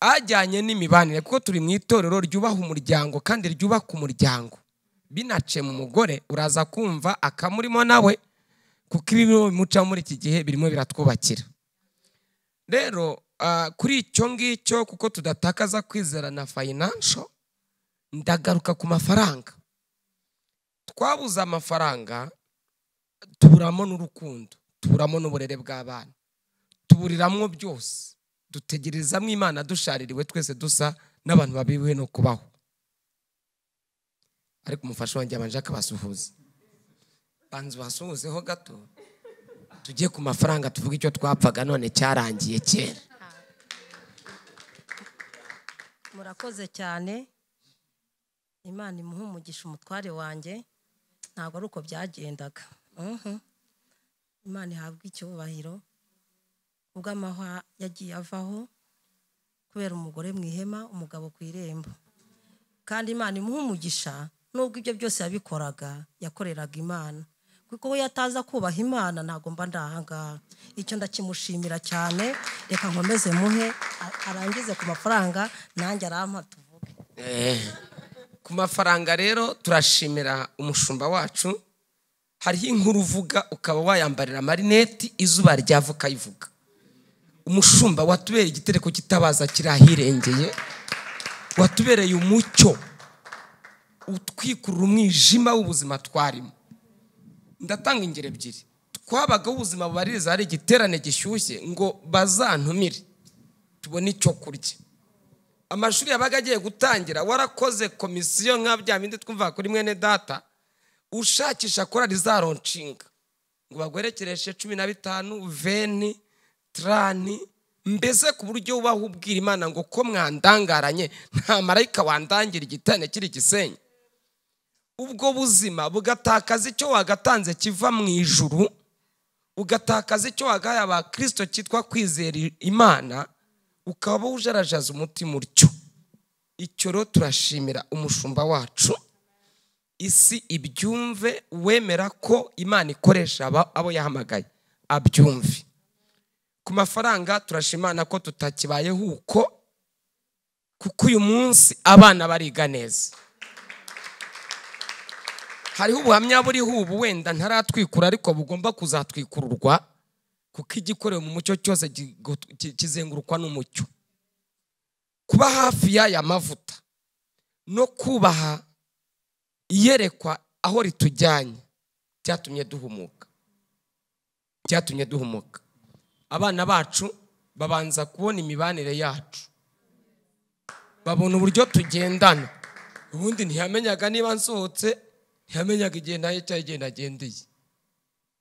[SPEAKER 9] Ajyanye n'imibanire kuko turi mu itorero ryubaha umuryango kandi ryubaka umuryango. Binace mu mugore uraza kumva akamurimo nawe kuko ibi birimo bimuca muri iki gihe birimo biratwubakira. Rero kuri icyo ngicyo kuko tudatakaza kwizera na fayinansho ndagaruka ku mafaranga. Twabuze amafaranga tuburamo n'urukundo tuburamo n'uburere bw'abana. Tuburiramo byose. Dutegerezamo imana dushaririwe twese dusa n'abantu babiwe no kubaho. Ariko umufasha wanjye abanje akabasuhuza. Banza ubasuhuzeho gato tujye ku mafaranga tuvuge icyo twapfaga none cyarangiye kera.
[SPEAKER 10] Murakoze cyane. Imana imuha umugisha umutware wanjye. Ntabwo ari uko byagendaga. Mhm. imana ihabwa icyubahiro ubwo amahwa yagiye avaho kubera umugore mu ihema umugabo ku irembo. Kandi imana imuha umugisha nubwo ibyo byose yabikoraga yakoreraga imana. Kuko we yataza kubaha imana ntabwo mba ndi ahangaha icyo ndakimushimira cyane reka nkomeze muhe arangize ku mafaranga nanjye arampa tuvuge
[SPEAKER 9] Eh, ku mafaranga rero turashimira umushumba wacu hariho inkuru uvuga ukaba wayambarira amarineti izuba ryava ukayivuga umushumba watubereye igitereko kitabaza kiri ahirengeye watubereye umucyo utwikurura umwijima w'ubuzima twarimo. Ndatanga ingero ebyiri. Twabagaho ubuzima bubaririza hari igiterane gishyushye ngo bazantumire tubone icyo kurya. Amashuri yabaga agiye gutangira warakoze komisiyo nka bya bindi twumva kuri mwene data ushakisha korari zaronshinga ngo bagwerekereshe cumi na bitanu veni tarani mbese ku buryo ubaho ubwira imana ngo ko mwandangaranye nta marayika wandangira igitane kiri gisenyi. Ubwo buzima bugatakaza icyo wagatanze kiva mu ijuru ugatakaza icyo wagahaye abakirisito cyitwa kwizera imana ukaba ujarajaza umutima utyo icyo rero turashimira umushumba wacu. Isi ibyumve wemera ko imana ikoresha abo yahamagaye. Abyumve. Ku mafaranga turashimana ko tutakibayeho uko kuko uyu munsi abana bariga neza. Hariho ubuhamya buriho ubu wenda ntaratwikura ariko bugomba kuzatwikururwa. Kuko igikorewe mu mucyo cyose kizengurukwa n'umucyo. Kuba hafi y'aya mavuta no kubaha iyerekwa aho ritujyanye byatumye duhumuka. Byatumye duhumuka. Abana bacu babanza kubona imibanire yacu. Babona uburyo tugendana. Ubundi ntiyamenyaga niba nsohotse ntiyamenyaga igihe na yo nagendeye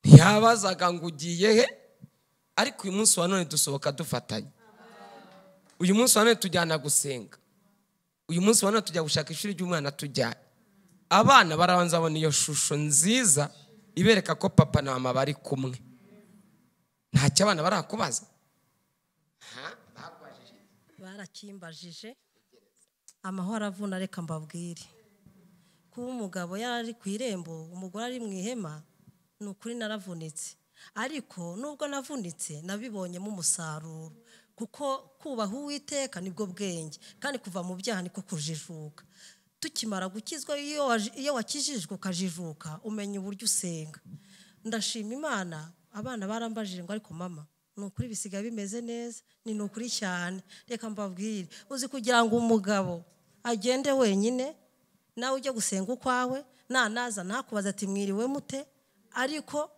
[SPEAKER 9] ntiyabazaga ngo ugiye he? Ariko uyu munsi wa none dusohoka dufatanye. Uyu munsi wa none tujyana gusenga. Uyu munsi wa none tujya gushaka ishuri ry'umwana tujyanye abana barabanza babona iyo shusho nziza ibereka ko papa na mama bari kumwe. Ntacyo abana barakubaza.
[SPEAKER 10] Barakimbajije. Amahoro avuna reka mbabwire. Kuba umugabo yari ari ku irembo umugore ari mu ihema ni ukuri naravunitse. Ariko nubwo navunitse nabibonyemo umusaruro kuko kubaha uwiteka ni bwo bwenge kandi kuva mu byaha niko kujijuka. Tukimara gukizwa iyo wakijijwe ukajijuka umenya uburyo usenga. Ndashima imana abana barambajije ngo ariko mama ni ukuri bisigaye bimeze neza? Ni ukuri cyane. Reka mbabwire uzi kugira ngo umugabo agende wenyine nawe ujye gusenga ukwawe nanaza ntakubaza ati mwiriwe mute? Ariko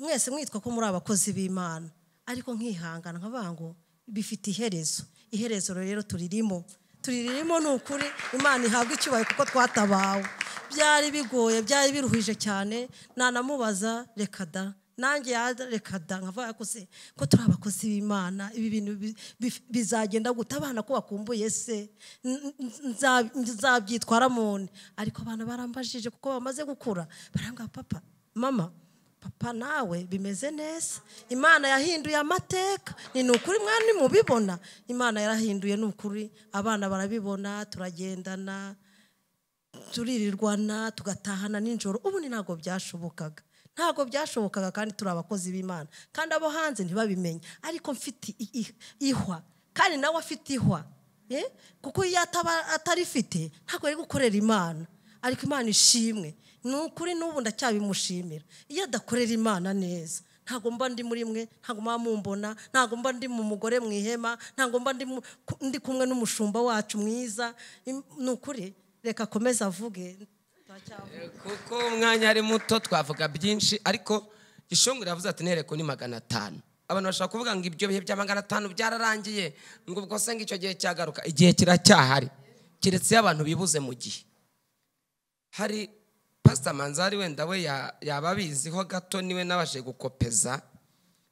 [SPEAKER 10] mwese mwitwa ko muri abakozi b'imana. Ariko nkihangana nkavuga ngo bifite iherezo. Iherezo rero turirimo. Turirimo ni ukuri imana ihabwa icyubahiro kuko twatabawe. Byari bigoye byari biruhije cyane. Nanamubaza reka da. Nanjye reka da. Nkavuga ko se ko turi abakozi b'imana. Ibi bintu bi- bi- bizagenda gute? Abana ko bakumbuye se? N- n- nza- nzabyitwaramo nte ariko abana barambajije kuko bamaze gukura. Barambwira papa mama papa nawe bimeze neza. Imana yahinduye amateka. Ni ukuri mwana nimubibona imana yarahinduye ni ukuri abana barabibona turagendana turirirwana tugatahana nijoro ubu ni ntabwo byashobokaga. Ntabwo byashobokaga kandi turi abakozi b'imana. Kandi abo hanze ntibabimenye ariko mfite ihwa. Kandi nawe afite ihwa. Eh? kuko iyo atarifite ntabwo ari gukorera imana. Ariko imana ishimwe. Ni ukuri n'ubu ndacyabimushimira. Iyo adakorera imana neza ntabwo mba ndi muri mwe ntabwo muba mumbona ntabwo mba ndi mu mugore mu ihema ntabwo mba ndi kumwe n'umushumba wacu mwiza. Ni ukuri reka akomeze avuge. Turacyavuga.
[SPEAKER 9] kuko umwanya ari muto twavuga byinshi ariko gishongore yavuze ati ntereko ni magana atanu abantu bashobora kuvuga ngo ibyo bihe bya magana atanu byararangiye ngo ubwo se icyo gihe cyagaruka. Igihe kiracyahari keretse iyo abantu bibuze mu gihe. Hari pasita manzari wenda we ya- yaba abiziho gato ni we nabashije gukopeza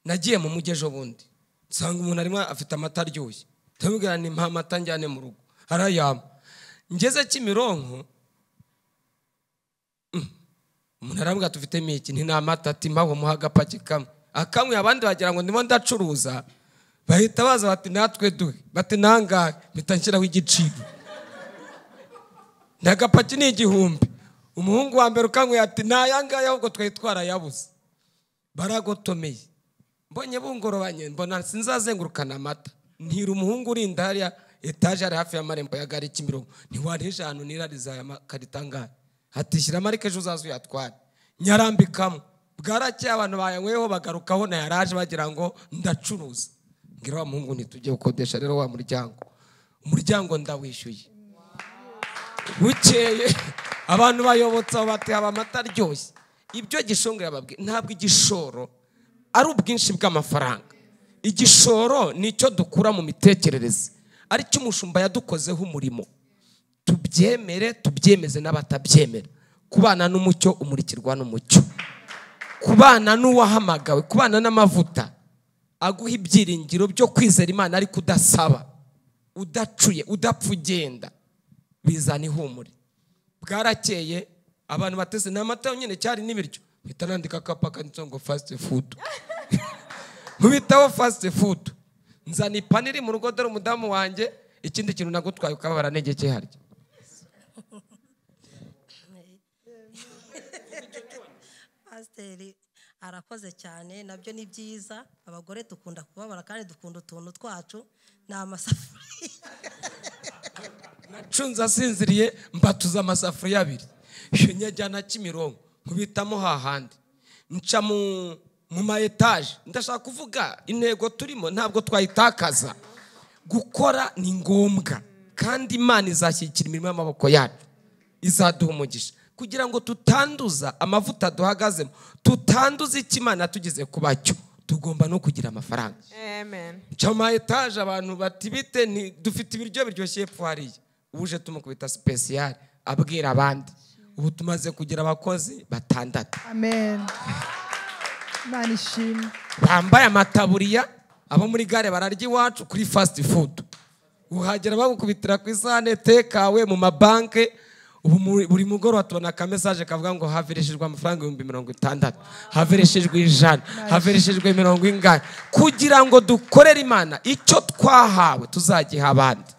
[SPEAKER 9] nagiye mu mujyi ejo bundi. Nsanga umuntu arimo afite amata aryoshye. Ndamubwira ni mpa amata njyane mu rugo. Arayampa ngeze kimironko umuntu arambwira tufitemo iki ni amata ati mpamvu muha agapaki kamwe. Akamwe abandi bagira ngo ndimo ndacuruza. Bahita baza bati natwe duhe. Bati nangahe? Mpita nshyiraho igiciro. Ni agapaki ni igihumbi. Umuhungu wa mbere ukanguye ati ni ayangaya ahubwo twari twarayabuze baragotomeye mbonye bungorobanye mbona sinzazengurukana amata. Ntira umuhungu urinda hariya etaje ari hafi y'amarembo ya gare kimironko. Ntiwarisha ahantu nirariza aya makarita angahe? Hatishyira amarike ejo uzaza uyatware. Nyarambikamo. Bwarakeye abantu bayanyweho bagarukaho na yaraje bagira ngo ndacuruza. Ngira wa muhungu ntitujye gukodesha rero wa muryango. Umuryango ndawishyuye. Bukeye. Abantu bayobotse aho bati haba amata aryoshye. Ibyo gishongora babwiye ntabwo igishoro ari ubwinshi bw'amafaranga. Igishoro ni icyo dukura mu mitekerereze. Aricyo umushumba yadukozeho umurimo. Tubyemere tubyemeze n'abatabyemera. Kubana n'umucyo umurikirwa n'umucyo. Kubana n'uwahamagawe kubana n'amavuta aguha ibyiringiro byo kwizera imana ariko udasaba. Udacuye udapfa ugenda. Bizana ihumure. Bwarakeye abantu bateze ni amata nyine cyari n'ibiryo. Mpita nandika akapa kanditseho ngo fasiti fudu nkubitaho fasiti fudu nzana ipaniri mu rugo dore umudamu wanjye ikindi kintu nagutwaye ukaba baranegekeye harya.
[SPEAKER 10] Pasiteri arakoze cyane na byo ni byiza. Abagore dukunda kubabara kandi dukunda utuntu twacu. Ni amasafuriya.
[SPEAKER 9] nacunze asinziriye mbatuza amasafuriya abiri. Iyo nyajyana kimironko nkubitamo hahandi nca mu ma etaje ndashaka kuvuga intego turimo ntabwo twayitakaza. Gukora ni ngombwa kandi imana izashyigikira imirimo y'amaboko yacu. Izaduha umugisha. Kugira ngo tutanduza amavuta duhagazemo tutanduza icyo imana yatugize kuba cyo tugomba no kugira amafaranga.
[SPEAKER 4] Amen.
[SPEAKER 9] Nca mu ma etaje abantu bati bite dufite ibiryo biryoshye hepfo hariya. Uje tumukubita sipesiyare abwira abandi. Ubu tumaze kugira abakozi batandatu. Bambaye amataburiya abo muri gare bararya iwacu kuri fasiti fudu uhagera bagukubitira ku isahane tekawe mu mabanke ubu buri mugoroba tubona akamesaje kavuga ngo havereshejwe amafaranga ibihumbi mirongo itandatu. Havereshejwe ijana havereshejwe mirongo ingahe kugira ngo dukorere imana icyo twahawe tuzagiha abandi.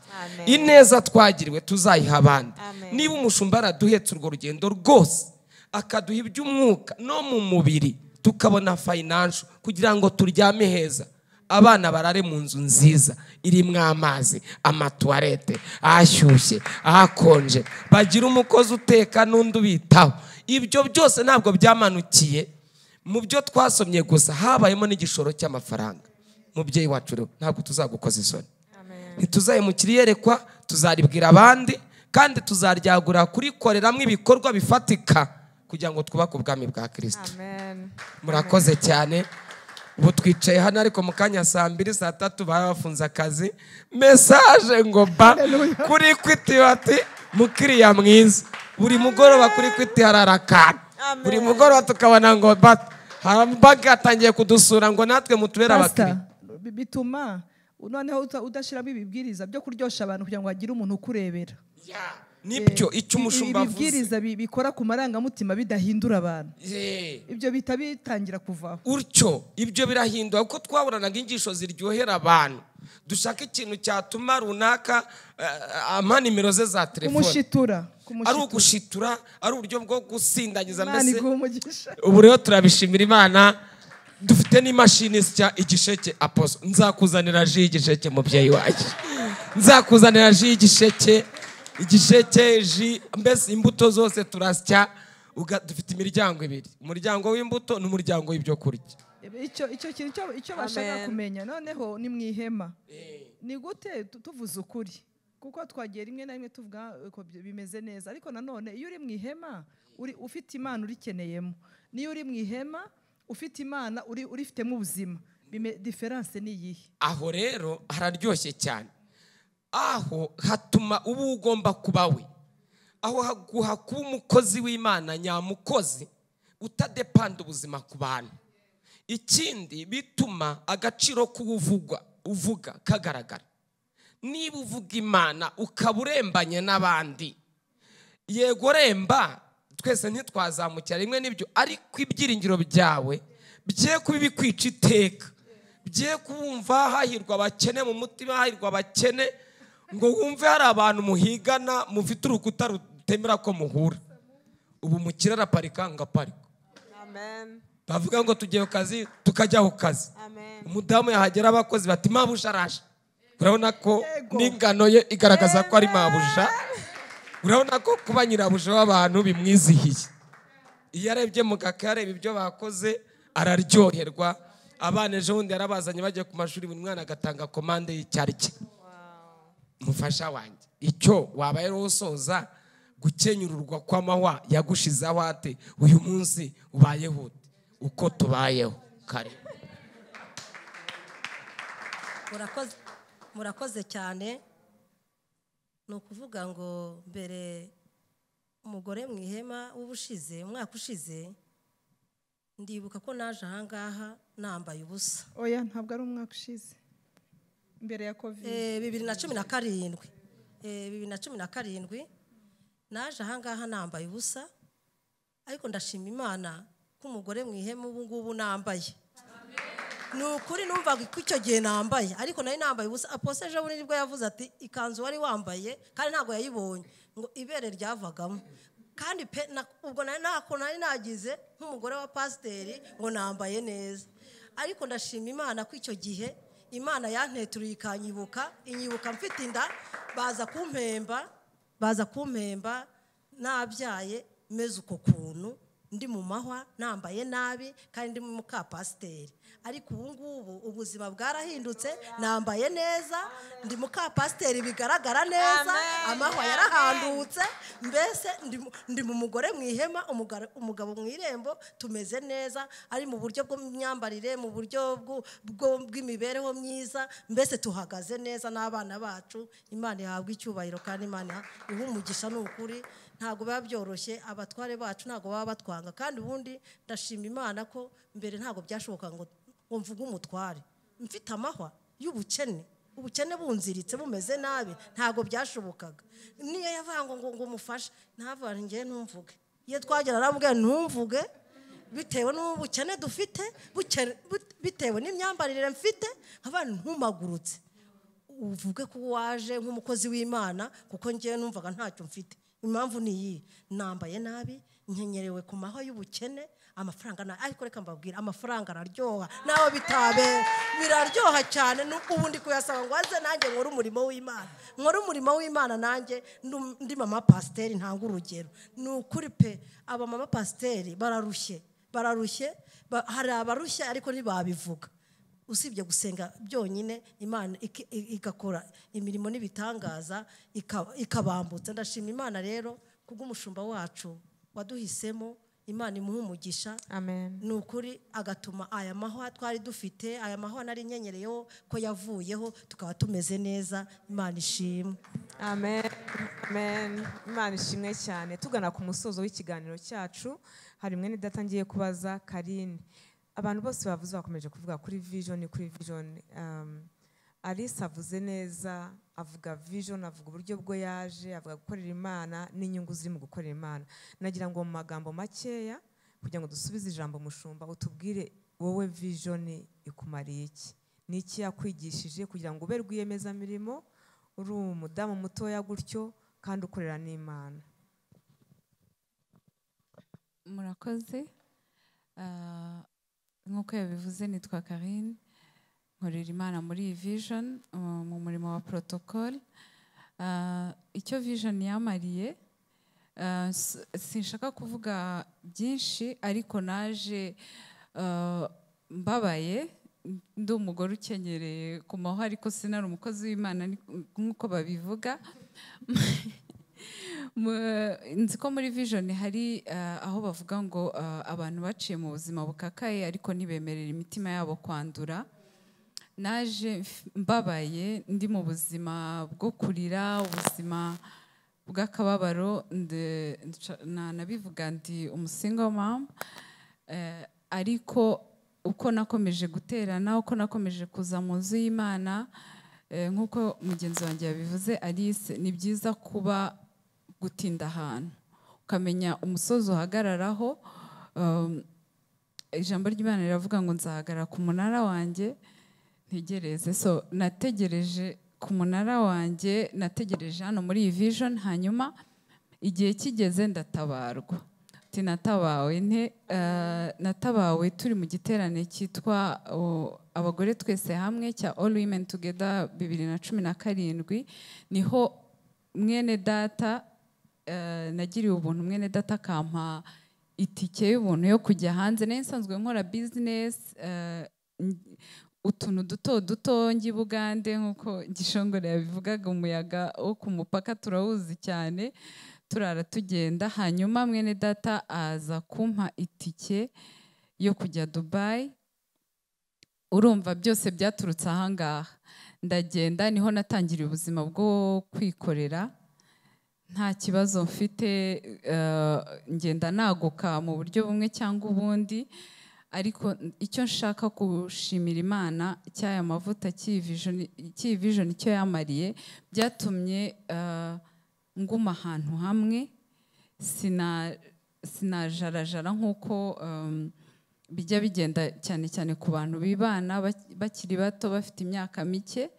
[SPEAKER 9] Ineza twagiriwe tuzayiha abandi. Niba umushumba yaraduhetse urwo rugendo rwose akaduha iby'umwuka no mu mubiri tukabona fayinansho kugira ngo turyame heza. Abana barare mu nzu nziza irimo amazi amatuwarete ahashyushye ahakonje. Bagira umukozi uteka n'undi ubitaho. Ibyo byose ntabwo byamanukiye mu byo twasomye gusa habayemo n'igishoro cy'amafaranga. Mubyeyi wacu rero ntabwo tuzagukoza isoni. Ntituzahemukira iyerekwa tuzaribwira abandi kandi tuzaryagura kurikoreramo ibikorwa bifatika kugira ngo twubake ubwami bwa kirisito murakoze cyane. Ubu twicaye hano ariko mu kanya saa mbiri saa tatu baba bafunze akazi. Mesaje ngo ba kuri kwiti bati mukiriya mwiza. Buri mugoroba kuri kwiti hararakana buri mugoroba tukabona ngo ba bagatangiye kudusura ngo natwe mutubere abakiriya
[SPEAKER 3] bituma noneho udashyiramo ibibwiriza byo kuryoshya abantu kugira ngo hagire umuntu ukurebera.
[SPEAKER 9] Nibyo icyo umushumba avuze
[SPEAKER 3] ibibwiriza bi- bikora ku marangamutima bidahindura abantu. Ibyo bihita bitangira kuvaho.
[SPEAKER 9] Utyo ibyo birahindura kuko twaburanaga inyigisho ziryohera abantu. Dushaka ikintu cyatuma runaka eh, ampa nimero ze za telefone.
[SPEAKER 3] Kumushitura
[SPEAKER 9] ari
[SPEAKER 3] kumushitura
[SPEAKER 9] ugushitura ari uburyo bwo gusindagiza
[SPEAKER 3] imana
[SPEAKER 9] mbese ubu rero turabishimira imana. Dufite n'imashini isya igisheke. Aposo nzakuzanira ji y'igisheke mubyeyi wanjye. Nzakuzanira ji y'igisheke igisheke ji. Mbese imbuto zose turasya uga- dufite imiryango ibiri. Umuryango w'imbuto n'umuryango w'ibyo kurya
[SPEAKER 3] icyo bashaka kumenya noneho ni mu ihema. Ni gute tu- tuvuze ukuri? Kuko twagiye rimwe na rimwe tuvuga ko bi- bimeze neza. Ariko nanone iyo uri mu ihema uri ufite imana urikeneyemo. Niyo uri mu ihema ufite imana uri urifitemo ubuzima. Diferanse ni iyihe?
[SPEAKER 9] Aho rero hararyoshye cyane. Aho hatuma uba ugomba kuba we. Aho haguha kuba umukozi w'imana nyamukozi utadepanda ubuzima ku bantu. Ikindi bituma agaciro k'uvugwa uvuga kagaragara. Niba uvuga imana ukaba urembanye n'abandi. Yego remba twese ntitwazamukira. Rimwe n'ibyo ariko ibyiringiro byawe bye kuba ibikwica iteka. Bye kumva hahirwa abakene mu mutima hahirwa abakene ngo wumve hari abantu muhigana mufite urukuta rutemera ko muhura. Ubu mukire araparika ngaparika bavuga ngo tugiye ku kazi tukajya ku kazi. Umudamu yahagera abakozi bati mabuja araje. Urabona ko n'ingano ye igaragaza ko ari mabuja urabona ko kuba nyirabuja w'abantu bimwizihiye. Iyo arebye mu gakayi areba ibyo bakoze araryoherwa. Abana ejo bundi yarabazanye bagiye ku mashuri buri mwana agatanga komande y'icyari cye mufasha wanjye. Icyo waba rero usoza gukenyururwa kw'amahwa yagushizeho ate? Uyu munsi ubayeho uko tubayeho. Kare
[SPEAKER 10] murakoze cyane. Ni ukuvuga ngo mbere umugore mu ihema w'ubushize umwaka ushize ndibuka ko naje ahangaha nambaye ubusa.
[SPEAKER 3] Oya ntabwo ari umwaka ushize. Mbere ya kovide
[SPEAKER 10] Eh, bibiri na cumi na karindwi. Eh, bibiri na cumi na karindwi naje ahangaha nambaye ubusa ariko ndashima imana ko umugore mu ihema ubu ngubu nambaye. Ni ukuri numvaga ko icyo gihe nambaye. Ariko nari nambaye ubusa. Apose ejo bundi ni bwo yavuze ati ikanzu wari wambaye kandi ntabwo yayibonye. Ngo ibere ryavagamo. Kandi pe ubwo ntako nari nagize nk'umugore wa pasiteri ngo nambaye neza. Ariko ndashima imana ko icyo gihe imana yanteturuye ikanyibuka. Inyibuka mfite inda baza kumpemba baza kumpemba nabyaye meze uko kuntu. Ndi mu mahwa nambaye nabi kandi ndi muka pasiteri ariko ubu ngubu ubuzima bwarahindutse nambaye neza ndi muka pasiteri bigaragara neza amahwa yarahandutse mbese ndi mu- mu mugore mu ihema umugabo mu irembo tumeze neza ari mu buryo bw'imyambarire mu buryo bw'imibereho myiza mbese tuhagaze neza n'abana bacu. Imana ihabwa icyubahiro kandi imana iha umugisha ni ukuri ntabwo biba byoroshye abatware bacu ntabwo baba batwanga. Kandi ubundi ndashima imana ko mbere ntabwo byashoboka ngo mvuge umutware. Mfite amahwa y'ubukene. Ubukene bunziritse bumeze nabi ntabwo byashobokaga. Niyo yavuga ngo ngo umufashe ngewe ntumvuge iyo twagera aramubwira ntumvuge bitewe n'ubukene dufite bitewe n'imyambarire mfite nkaba ntumagurutse. Uvuge ko waje nk'umukozi w'imana kuko ngewe numvaga ntacyo mfite. Impamvu ni iyi? Nambaye nabi nkenyerewe ku mahwa y'ubukene amafaranga ariko reka mbabwire amafaranga araryoha. Nawe bitabe biraryoha cyane. Nu- ubu ndi kuyasaba ngo aze nanjye nkore umurimo w'imana. Nkore umurimo w'imana nanjye ndi mama pasiteri ntanga urugero. Ni ukuri pe aba mama pasiteri bararushye. Bararushye ba- hari abarushye ariko ntibabivuga. Usibye gusenga byonyine imana igakora imirimo n'ibitangaza ika- ikabambutsa. Ndashima imana rero kubw'umushumba wacu waduhisemo. Imana imuha umugisha. Ni ukuri agatuma aya mahwa twari dufite aya mahwa nari nyenyereyeho ko yavuyeho tukaba tumeze neza. Imana ishimwe.
[SPEAKER 4] Amen. Imana ishimwe cyane. Tugana ku musozo w'ikiganiro cyacu hari mwene data ngiye kubaza karine. Abantu bose bavuze bakomeje kuvuga kuri vision kuri vision um, alice avuze neza avuga vision avuga uburyo bwo yaje avuga gukorera imana n'inyungu ziri mu gukorera imana. Nagira ngo mu magambo makeya kugira ngo dusubize ijambo mushumba utubwire wowe vision ikumariye iki? Ni iki yakwigishije kugira ngo ube rwiyemezamirimo uri umudamu mutoya gutyo kandi ukorera n'imana?
[SPEAKER 11] Murakoze. Ah, nk'uko yabivuze nitwa karine nkorera imana muri iyi vision uh, mu murimo wa protocol. Ah, icyo vision yamariye s- sinshaka kuvuga byinshi ariko naje ah, mbabaye. Ndi umugore ukenyereye ku mahwa ariko sinari umukozi w'imana nk'uko babivuga. nzi ko muri vision hari eh, aho bavuga ngo eh, abantu baciye mu buzima bukakaye ariko ntibemerera imitima yabo kwandura. Naje mbabaye ndi mu buzima bwo kurira ubuzima bw'akababaro nde- nca- na- nabivuga ndi umusinga mama Eh, ariko uko nakomeje guterana uko nakomeje kuza mu nzu y'imana nk'uko mugenzi wanjye yabivuze alice ni byiza kuba gutinda ahantu. Ukamenya umusozi uhagararaho um, ijambo ry'imana riravuga ngo nzahagarara ku munara wanjye ntegereze. So nategereje ku munara wanjye nategereje hano muri iyi vision hanyuma igihe kigeze ndatabarwa. Natabawe nte? Eh, natabawe turi mu giterane cyitwa abagore twese hamwe cya all women together bibiri na cumi na karindwi ni ho mwene data nagiriye ubuntu mwene data akampa itike y'ubuntu yo kujya hanze. Nari nsanzwe nkora bizinesi utuntu duto duto njya i bugande nk'uko gishongore yabivugaga umuyaga wo ku mupaka turawuzi cyane turara tugenda. Hanyuma mwene data aza kumpa itike yo kujya dubayi urumva byose byaturutse ahangaha ndagenda ni ho natangiriye ubuzima bwo kwikorera. Nta kibazo mfite eh, ngenda naguka mu buryo bumwe cyangwa ubundi. Ariko icyo nshaka gushimira imana cy'aya mavuta cy'iyi vision- icyo yamariye byatumye eh, nguma ahantu hamwe. Sina sinajarajara nk'uko um, bijya bigenda cyane cyane ku bantu bibana bak- bakiri bato bafite imyaka mike.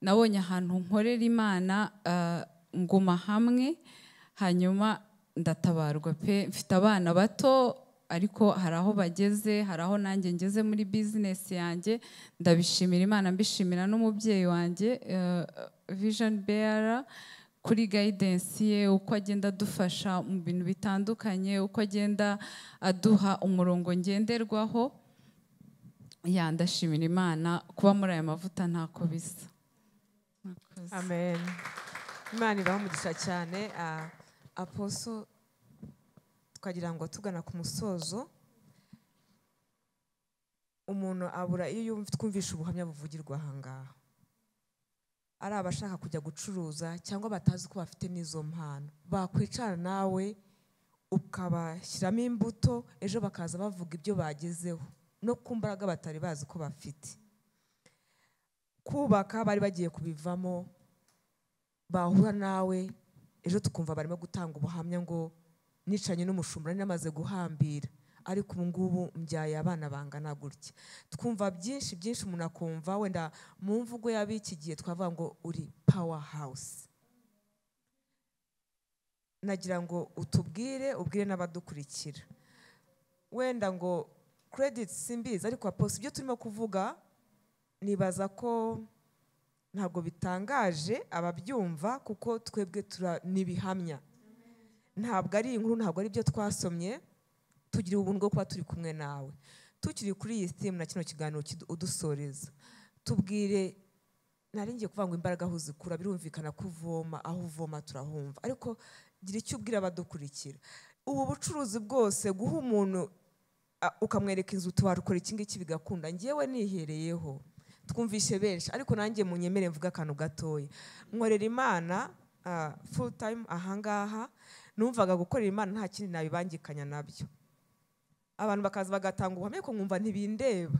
[SPEAKER 11] Nabonye ahantu nkorera imana nguma hamwe hanyuma ndatabarwa pe. Mfite abana bato ariko hari aho bageze hari aho nanjye ngeze muri bizinesi yanjye. Ndabishimira imana mbishimira n'umubyeyi wanjye uh, vision bearer kuri guidance ye uko agenda adufasha mu bintu bitandukanye uko agenda aduha umurongo ngenderwaho. Ya ndashimira imana kuba muri aya mavuta ntako bisa.
[SPEAKER 4] Amen. Imana ibaho umugisha cyane aposo twagira ngo tugana ku musozo umuntu abura iyo yumva twumvisha ubuhamya buvugirwa ahangaha ari abashaka kujya gucuruza cyangwa batazi ko bafite n'izo mpano. Bakwicara nawe ukabashyiramo imbuto ejo bakaza bavuga ibyo bagezeho. No ku mbaraga batari bazi ko bafite. Kubaka bari bagiye kubivamo bahura nawe ejo tukumva barimo gutanga ubuhamya ngo nicanye n'umushumba namaze guhambira. Ariko ubu ngubu mbyaye abana bangana gutya. Twumva byinshi byinshi umuntu akumva wenda mu mvugo y'ab'iki gihe twavuga ngo uri power house nagira ngo utubwire ubwire n'abadukurikira. Wenda ngo credit simbizi ariko aposi ibyo turimo kuvuga nibaza ko ntabwo bitangaje ababyumva kuko twebwe tura n'ibihamya. Ntabwo ari inkuru ntabwo ari ibyo twasomye tugira ubuntu bwo kuba turi kumwe nawe. Tukiri kuri iyi sitimu na kino kiganiro udusoreza. Tubwire ngiye kuvuga ngo imbaraga aho zikura birumvikana ko uvoma aho uvoma turahumva. Ariko gira icyo ubwira abadukurikira. Ubu bucuruzi bwose guha umuntu ukamwereka inzu tuwarukora iki ngiki bigakunda. Ngewe nihereyeho. Twumvishe benshi. Ariko nanjye munyemere mvuga akantu gatoya. Nkorera imana ah, full time ahangaha numvaga gukorera imana nta kindi nabibangikanya na byo. Abantu bakaza bagatanga ubuhamya ariko nkumva ntibindeba.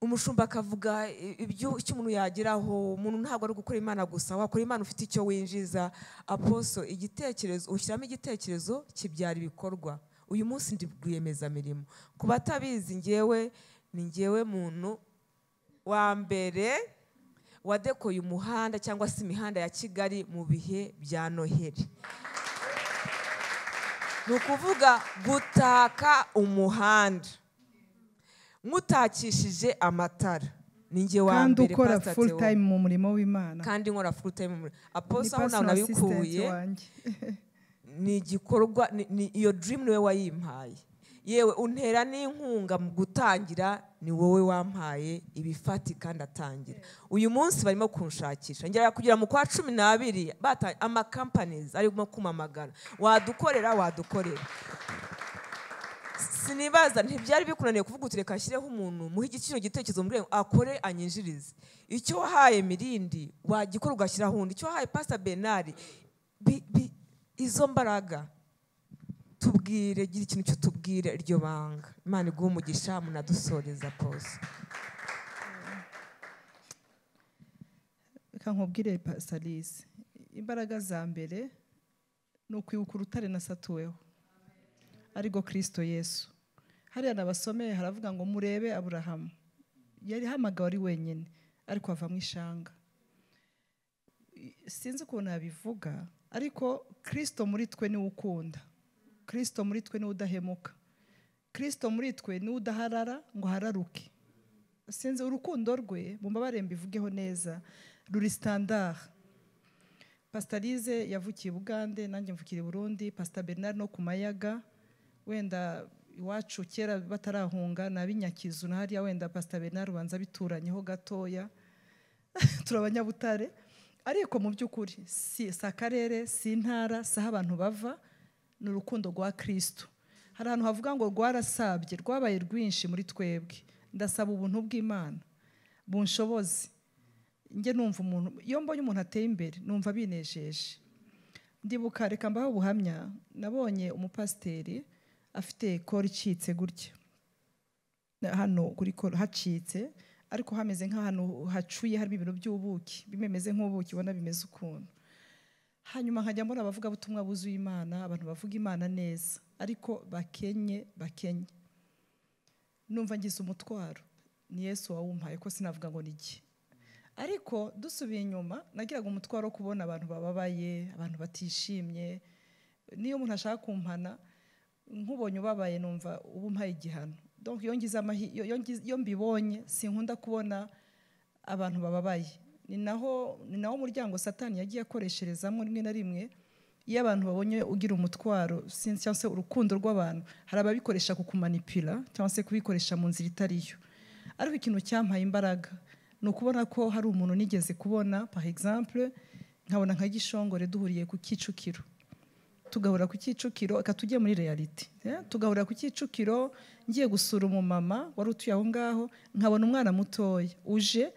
[SPEAKER 4] Umushumba akavuga ibyo icyo umuntu yageraho umuntu ntabwo ari gukora imana gusa. Wakora imana ufite icyo winjiza. Aposo igitekerezo ushyiramo igitekerezo kibyara ibikorwa. Uyu munsi ndi rwiyemezamirimo. Ku batabizi ngewe ni ngewe muntu wa mbere wadekoye umuhanda cyangwa se imihanda ya kigali mu bihe bya noheli. Ni ukuvuga gutaka umuhanda. Nkutakishije amatara. Ni njye wa
[SPEAKER 3] kandi
[SPEAKER 4] mbere
[SPEAKER 3] ukora
[SPEAKER 4] Theo.
[SPEAKER 3] time mu murimo w'imana.
[SPEAKER 4] Kandi nkora full time muri
[SPEAKER 3] Ni
[SPEAKER 4] aposo aho nawe nabikuye ni igikorwa iyo dream ni we wayimpaye yewe untera n'inkunga mu gutangira ni wowe wampaye ibifati kandi atangira uyu munsi barimo kunshakisha. Ngera kugera mu kwa cumi n'abiri bata- ama companies arimo kumamagara. Wadukorera wadukorera. Sinibaza ntibyari bikunaniye kuvuga uti reka nshyireho umuntu muhe igiciro gitekerezo muri akore anyinjirize. Icyo wahaye mirindi wagikora ugashyiraho undi. Icyo wahaye pasita benari izo mbaraga. Tubwire gira ikintu cyo tubwire iryo banga. Imana iguhe umugisha munadusoreza pose
[SPEAKER 3] reka nkubwire pasalize imbaraga za mbere ni ukwibuka urutare nasatuweho. Ariko kirisito yesu. Hariya nabasomeye haravuga ngo murebe aburahamu yari hamagawe ari wenyine ariko avamo ishanga. Sinzi ukuntu yabivuga ariko kirisito muri twe ni we ukunda. Kirisito muri twe ni we udahemuka kirisito muri twe ni we udaharara ngo hararuke. Sinzi urukundo rwe mu mbabare mbivugeho neza. Ruri sitandara pasitarize yavukiye bugande nanjye mvukira i burundi. Pasita bernard no ku mayaga. Wenda iwacu kera batarahunga ni ab'inyakizu na hariya wenda pasita bernard ubanza bituranyeho gatoya. Turi abanyabutare. Ariko mu by'ukuri si akarere si intara si aho abantu bava. Ni urukundo rwa kirisito hari ahantu havuga ngo rwarasabye rwabaye rwinshi muri twebwe. Ndasaba ubuntu bw'imana. Bunshoboze. Njye numva umuntu iyo mbonye umuntu ateye imbere numva binejeje. Ndibuka reka mbaho ubuhamya. Nabonye umupasiteri afite koro icitse gutya. Hano kuri koro hacitse ariko hameze nk'ahantu hacuye harimo ibintu by'ubuki. Bimeze nk'ubuki ubona bimeze ukuntu. Hanyuma nkajya mbona abavugabutumwa buzuye imana abantu bavuga imana neza. Ariko bakenye bakenye. Numva ngize umutwaro. Ni yesu wawumpaye ko sinavuga ngo ni iki? Ariko dusubiye inyuma nagiraga umutwaro wo kubona abantu bababaye abantu batishimye. Niyo umuntu ashaka kumpana nk'ubonye ubabaye numva uba umpaye igihano. Iyo mbibonye sinkunda kubona abantu bababaye. Ni naho ni nawo muryango satani yagiye akoresherezamo rimwe na rimwe iyo abantu babonye ugira umutwaro cyangwa se urukundo rw'abantu hari ababikoresha kukumanipira cyangwa se kubikoresha mu nzira itari yo. Ariko ikintu cyampaye imbaraga ni ukubona ko hari umuntu nigeze kubona par exemple nkabona nka gishongore duhuriye ku kicukiro. Tugahura ku kicukiro reka tujye muri reality. Eh, tugahura ku kicukiro ngiye gusura umumama wari utuye aho ngaho nkabona umwana mutoya. Uje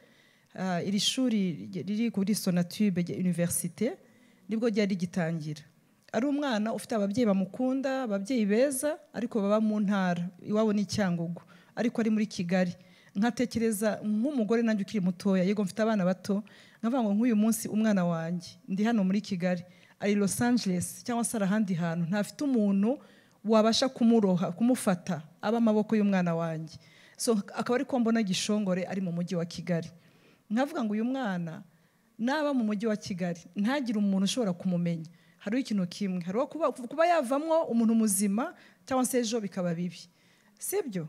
[SPEAKER 3] iri shuri riri kuri sonatube universite ni bwo ryari rigitangira. Ari umwana ufite ababyeyi bamukunda ababyeyi beza ariko baba mu ntara iwabo ni icyangugu ariko ari muri kigali. Nkatekereza nk'umugore nanjye ukiri mutoya yego mfite abana bato nkavuga ngo nk'uyu munsi umwana wanjye ndi hano muri kigali. Ari los angeles cyangwa se ari ahandi hantu ntafite umuntu wabasha kumuroha kumufata aba amaboko y'umwana wanjye. So akaba ari ko mbona gishongore ari mu mujyi wa kigali. Nkavuga ngo uyu mwana naba mu mujyi wa kigali ntagire umuntu ushobora kumumenya. Hariho ikintu kimwe. Hariho kuba, yavamwo umuntu muzima cyangwa se ejo bikaba bibi. Sibyo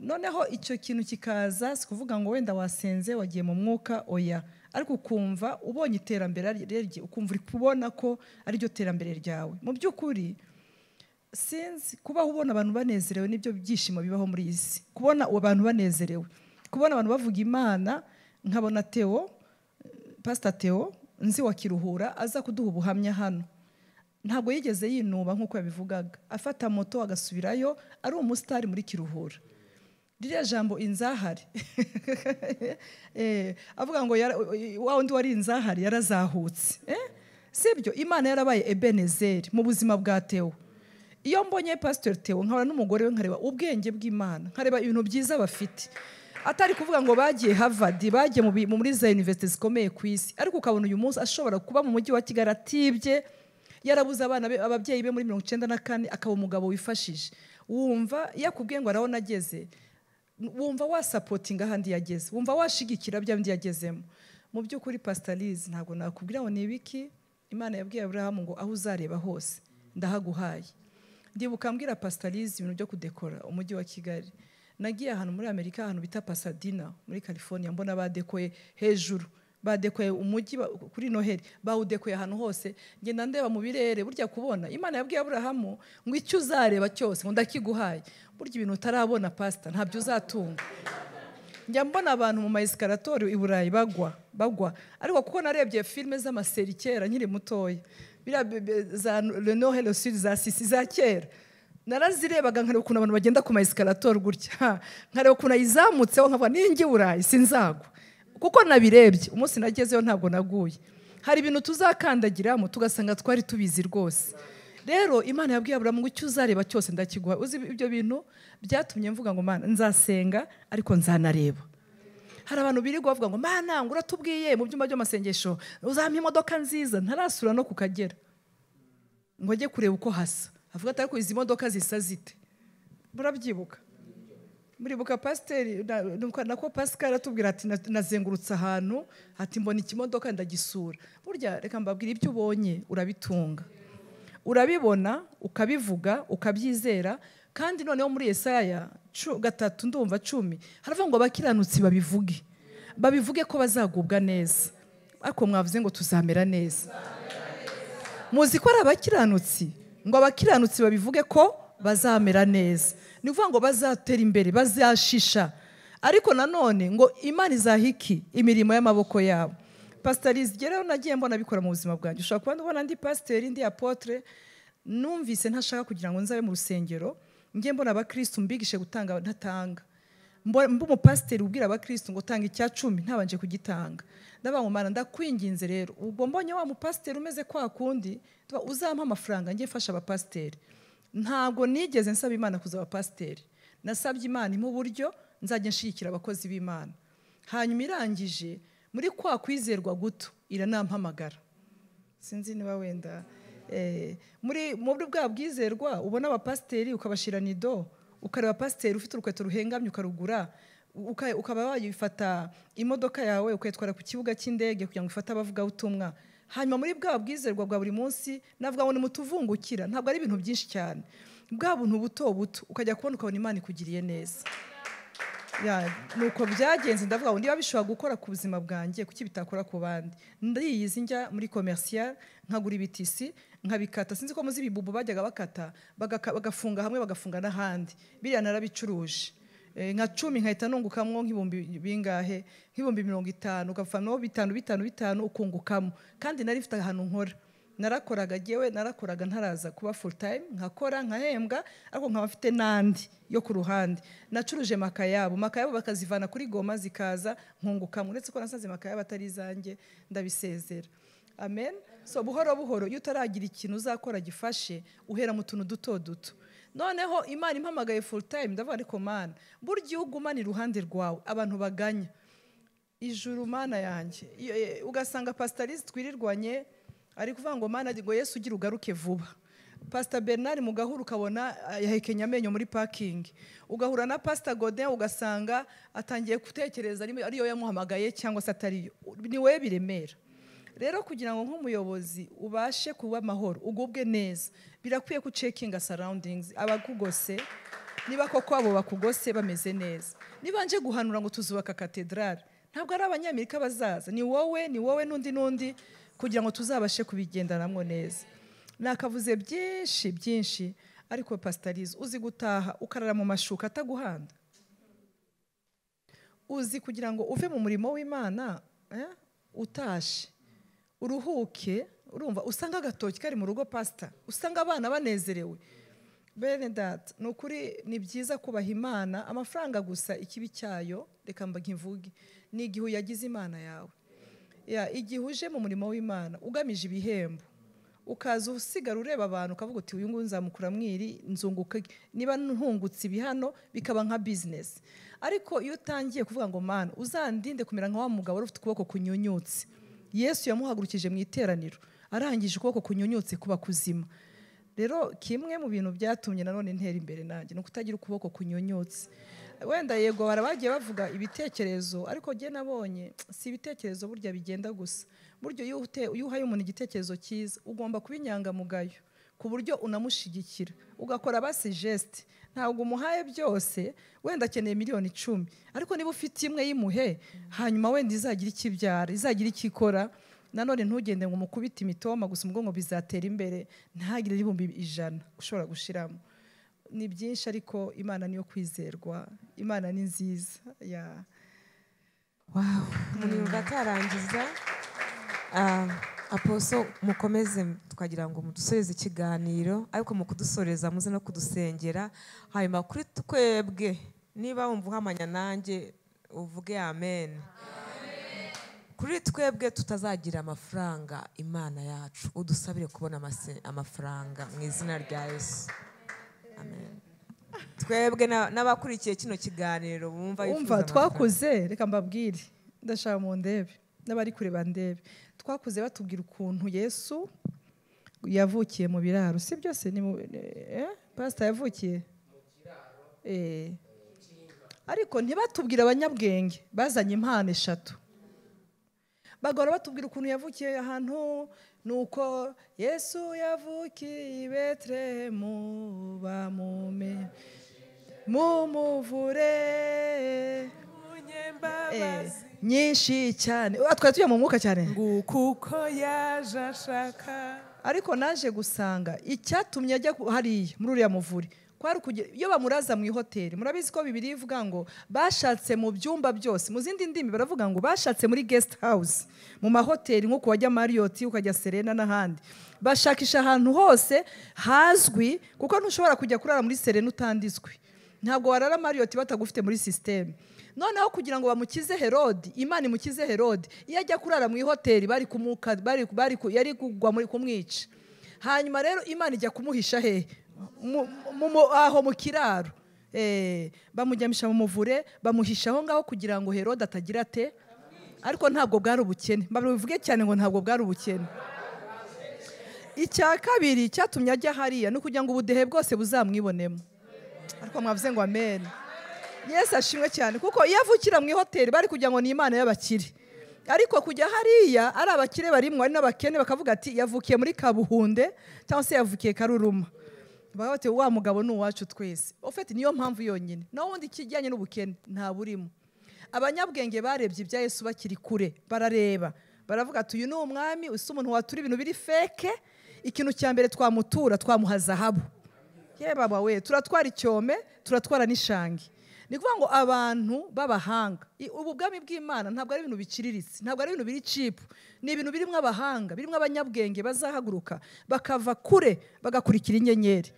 [SPEAKER 3] noneho icyo kintu kikaza si kuvuga ngo wenda wasenze wagiye mu mwuka oya. Ariko ukumva ubonye iterambere ukumva uri kubona ko ari ryo terambere ryawe. Mu by'ukuri sinzi kubaho ubona abantu banezerewe n'ibyo byishimo bibaho muri iyi si. Kubona abantu banezerewe. Kubona abantu bavuga imana nkabona teo pasita teo nzi wa kiruhura aza kuduha ubuhamya hano. Ntabwo yigeze yinuba nk'uko yabivugaga. Afata moto agasubirayo ari umusitari muri kiruhura. Ririya jambo inzahari. Eh, avuga ngo wa wundi wari inzahari yarazahutse. Eh? sibyo imana yarabaye ebenezeri mu buzima bwa teo iyo mbonye pasitori teo nkabona n'umugore we nkareba ubwenge bw'imana. Nkareba ibintu byiza bafite. Atari kuvuga ngo bagiye harvard bagiye muri za universite zikomeye ku isi. Ariko ukabona uyu munsi ashobora kuba mu mujyi wa kigali atibye yarabuze abana be ababyeyi be muri mirongo icyenda na kane akaba umugabo wifashije. Wumva iyo akubwiye ngo arabona ageze wumva wasapotinga ahandi yageze wumva washigikira bya bindi yagezemo. Mu by'ukuri pasitarizi ntabwo nakubwira ngo ni ibiki imana yabwiye aburahamu ngo aho uzareba hose ndahaguhaye. Ndibuka mbwira pasitarizi ibintu byo kudekora umujyi wa kigali. Nagiye ahantu muri amerika ahantu bita pasadina muri california mbona badekoye hejuru. Badekoye umujyi kuri noheli. Bawudekoye ahantu hose. Ngenda ndeba mu birere burya kubona. Imana yabwiye aburahamu ngo icyo uzareba cyose ngo ndakiguhaye. Burya ibintu utarabona pasita ntabyo uzatunga. Njya mbona abantu mu mayesikaratori i burayi bagwa bagwa. Ariko kuko narebye filime z'amaseri kera nkiri mutoya. Za sud za sisi za kera. Narazirebaga nkareba ukuntu abantu bagenda ku mayesikaratori gutya. Nkareba ukuntu ayizamutseho nkavuga ninjye burayi sinzagwa. Kuko nabirebye umunsi nagezeyo ntabwo naguye. Hari ibintu tuzakandagiramo tugasanga twari tubizi rwose. Rero imana yabwiye aburamu ngo icyo uzareba cyose ndakiguha. Uzi ibyo bintu? Byatumye mvuga ngo mana nzasenga ariko nzanareba. Hari abantu birirwa bavuga ngo mana ngo uratubwiye mu byumba by'amasengesho uzampa imodoka nziza. Ntarasura no ku kagera. Ngo ajye kureba uko hasa. Avuga ati ariko izi modoka zisa zite? Murabyibuka. Muribuka pasiteri nako pascal atubwira ati "Na- nazengurutse ahantu ati mbona ikimodoka ndagisura. Burya reka mbabwira ibyo ubonye urabitunga. Urabibona ukabivuga ukabyizera kandi noneho muri Yesaya cu- gatatu ndumva cumi haravuga ngo abakiranutsi babivuge. Babivuge ko bazagubwa neza. Ariko mwavuze ngo tuzamera neza. Muzi ko ari abakiranutsi ngo abakiranutsi babivuge ko bazamera neza. Ni ukuvuga ngo bazatera imbere bazashisha. Ariko nanone ngo imana izahiki imirimo y'amaboko yabo. Pasitarizi rero nagiye mbona abikora mu buzima bwanjye. Ushobora kuba ubona andi pasiteri ndi apotre numvise ntashaka kugira ngo nzabe mu rusengero. Njye mbona abakirisitu mbigishe gutanga ntatanga mba umupasiteri ubwira abakirisitu ngo tanga icya cumi ntabanje kugitanga. Ndavuga ngo mana ndakwinginze rero. Ubwo mbonye wa mupasiteri umeze kwa kundi uzampa amafaranga njye mfasha abapasiteri. Ntabwo nigeze nsaba imana kuzaba pasiteri nasabye imana impa uburyo nzajya nshigikira abakozi b'imana. Hanyuma irangije muri kwa kwizerwa guto iranampamagara. Sinzi niba wenda eh, muri bwa bwizerwa ubona abapasiteri ukabashira nido ukareba pasiteri ufite urukweto ruhengamye ukarugura uka- ukaba wayifata imodoka yawe ukayitwara ku kibuga cy'indege kugira ngo ifate abavugabutumwa. Hanyuma muri bwa bwizerwa bwa buri munsi navuga ngo ni mutuvungukira ntabwo ari ibintu byinshi cyane. Bwa buntu buto buto ukajya kubona ukabona imana ikugiriye neza. Nuko byagenze ndavuga niba bishobora gukora ku buzima bwanjye kuki bitakora ku bandi? Ndiyizi njya muri commercial nkagura ibitisi nkabikata. Sinzi ko muzi ibibubu bajyaga bakata bagafunga hamwe bagafunga n'ahandi. Biriya narabicuruje. Eh, nka cumi nkahita nungukamwo nk'ibihumbi bingahe? Nk'ibihumbi mirongo itanu ugafanaho bitanu bitanu bitanu ukungukamo kandi nari mfite ahantu nkora. Narakoraga jyewe narakoraga ntaraza kuba full time nkakora nkahembwa ariko nkaba mfite n'andi yo ku ruhande. Nacuruje makayabo makayabo bakazivana kuri goma zikaza nkungukamo uretse ko nasanze makayabo atari izanjye ndabisezera. Amen. So buhoro buhoro. Iyo utaragira ikintu uzakora gifashe uhera mu tuntu duto duto. Noneho imana impamagaye full time ndavuga ariko mana burya iyo ugumana iruhande rwawe abantu baganya. Ijuru mana yanjye. Eh, ugasanga pasitarizi twirirwanye ari kuvuga ngo mana ngo yesu ugira ugaruke vuba. Pasita bernard mu gahuru ukabona ah, yahekenya amenyo muri pakingi ugahura na pasita godin ugasanga atangiye gutekereza ari- ariyo yamuhamagaye cyangwa se atariyo ni wowe biremera. Rero kugira ngo nk'umuyobozi ubashe kuba amahoro ugubwe neza birakwiye ko ucekinga sarawundingizi abakugose niba koko abo bakugose bameze neza. Niba nje guhanura ngo tuzubaka katedrali ntabwo ari abanyamerika bazaza. Ni wowe ni wowe n'undi n'undi. Kugira ngo tuzabashe kubigendanamo neza. Nakavuze byinshi byinshi ariko pasitarizi uzi gutaha ukarara mu mashuka ataguhanda? Uzi kugira ngo uve mu murimo w'imana eh, utashe. Uruhuke urumva usanga agatoki kari mu rugo pasita usanga abana banezerewe. Bene data ni ukuri ni byiza kubaha imana. Amafaranga gusa ikibi cyayo reka mba nkivuge ni igihe uyagize imana yawe. Ya, igihe uje mu murimo w'imana ugamije ibihembo ukaza usigara ureba abantu ukavuga uti uyu nguyu nzamukura mwiri nzunguka niba ntungutse ibi hano bikaba nka bizinesi ariko iyo utangiye kuvuga ngo mana uzandinde kumera nka wa mugabo wari ufite ukuboko kunyunyutse. Yesu yamuhagurukije mu iteraniro arangije ukuboko kunyunyutse kuba kuzima. Rero kimwe mu bintu byatumye nanone ntera imbere nanjye ni ukutagira ukuboko kunyunyutse. Wenda yego hari abagiye bavuga ibitekerezo ariko njye nabonye si ibitekerezo burya bigenda gusa. Burya iyo uhaye umuntu igitekerezo cyiza ugomba kuba inyangamugayo ku buryo unamushyigikira ugakora basi jesite ntabwo umuhaye byose wenda akeneye miliyoni icumi. Ariko niba ufite imwe yimuhe hanyuma wenda izagira icyo ibyara izagira icyo ikora. Nanone ntugende ngo umukubite imitoma gusa umugongo bizatera imbere. Ntagire n'ibihumbi ijana ushobora gushiramo. Ni byinshi ariko imana niyo kwizerwa. Imana ni nziza. Ya.
[SPEAKER 4] Umuntu atarangiza. Aposo mukomeze tukagira ngo mudusoreze ikiganiro ariko mu kudusoreza muze no kudusengera. Hanyuma kuri twebwe niba wumva uhamanya nanjye uvuge amen. Kuri twebwe tutazagira amafaranga imana yacu. Udusabire kubona amafaranga mu izina rya yesu. Twebwe na- n'abakurikiye kino kiganiro bumva bifuza
[SPEAKER 3] umva
[SPEAKER 4] amafaranga.
[SPEAKER 3] twakuze. Reka mbabwire. Ndashaka mu ndebe. N'abari kureba ndebe twakuze batubwira ukuntu yesu yavukiye mu biraro. Si byose ni mu eh? pasita yavukiye? Eh. ariko ntibatubwire abanyabwenge. Bazanye impano eshatu. Bagahora batubwira ukuntu yavukiye ahantu ni uko yesu yavukiye i betelehemu bamume mumuvure. Eh, nyinshi cyane. Ah, twari tuye mu mwuka cyane.
[SPEAKER 5] Kuko yaje ashaka.
[SPEAKER 3] Ariko naje gusanga icyatumye ajya hariya muri uriya muvure. Iyo bamuraza mu ihoteli murabizi ko bibiri ivuga ngo bashatse mu byumba byose mu zindi ndimi baravuga ngo bashatse muri guest house mu mahoteli nko kuwajya mariyoti ukajya serena n'ahandi. Bashakisha ahantu hose hazwi kuko ntushobora kujya kurara muri serena utanditswe. Ntabwo warara mariyoti batagufite muri sisiteme noneho kugira ngo bamukize herodi imana imukize herodi iyo ajya kurara mu ihoteli bari kumuka bari kugwa muri kumwica. Hanyuma rero imana ijya kumuhisha hehe? Aho mu kiraro. Eh, bamujyamisha mu muvure bamuhisha aho ngaho kugira ngo herode atagira ate? Ariko ntabwo bwari ubukene. Babivuge cyane ngo ntabwo bwari ubukene. Icya kabiri cyatumye ajya hariya ni ukugira ngo ubudehe bwose buzamwibonemo. Ariko mwavuze ngo amen. Yesu ashimwe cyane kuko iyo avukira mu ihoteli bari kugira ngo ni imana y'abakire. Ariko kujya hariya ari abakire barimwo ari n'abakene bakavuga ati yavukiye muri kabuhunde cyangwa se yavukiye karuruma. Bati wa mugabo ni uwacu twese. Ufite niyo mpamvu yonyine. Naho ubundi ikijyanye n'ubukene nta burimo. Abanyabwenge barebye ibya yesu bakiri kure barareba. Baravuga ati uyu ni umwami usa umuntu watura ibintu biri feke ikintu cya mbere twamutura twamuha zahabu. Ye baba we turatwara icyome turatwara n'ishangi. Ni ukuvuga ngo abantu b'abahanga. Ubu bwami bw'imana ntabwo ari ibintu biciriritse ntabwo ari ibintu biri cipu ni ibintu birimo abahanga birimo abanyabwenge bazahaguruka bakava kure bagakurikira inyenyeri.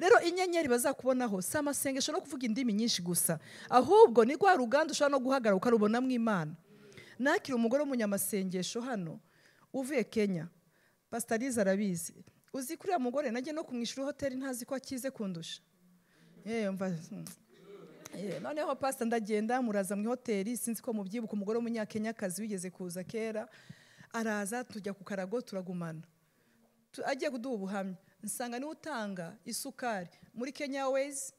[SPEAKER 3] Rero inyenyeri bazakubonaho si amasengesho no kuvuga indimi nyinshi gusa. Ahubwo ni rwa ruganda ushobora no guhagarara ukarubonamo imana. Nakira umugore w'umunyamasengesho hano uvuye kenya pasitarize arabizi. Uzi ko uriya mugore najya no kumwishyura hoteli ntazi ko akize kundusha? Noneho pasita ndagenda muraza mu ihoteli sinzi ko mubyibuka umugore w'umunyakenyakazi wigeze kuza kera araza tujya ku karago turagumana. Tu- agiye kuduha ubuhamya. Nsanga ni we utanga isukari muri kenya wezi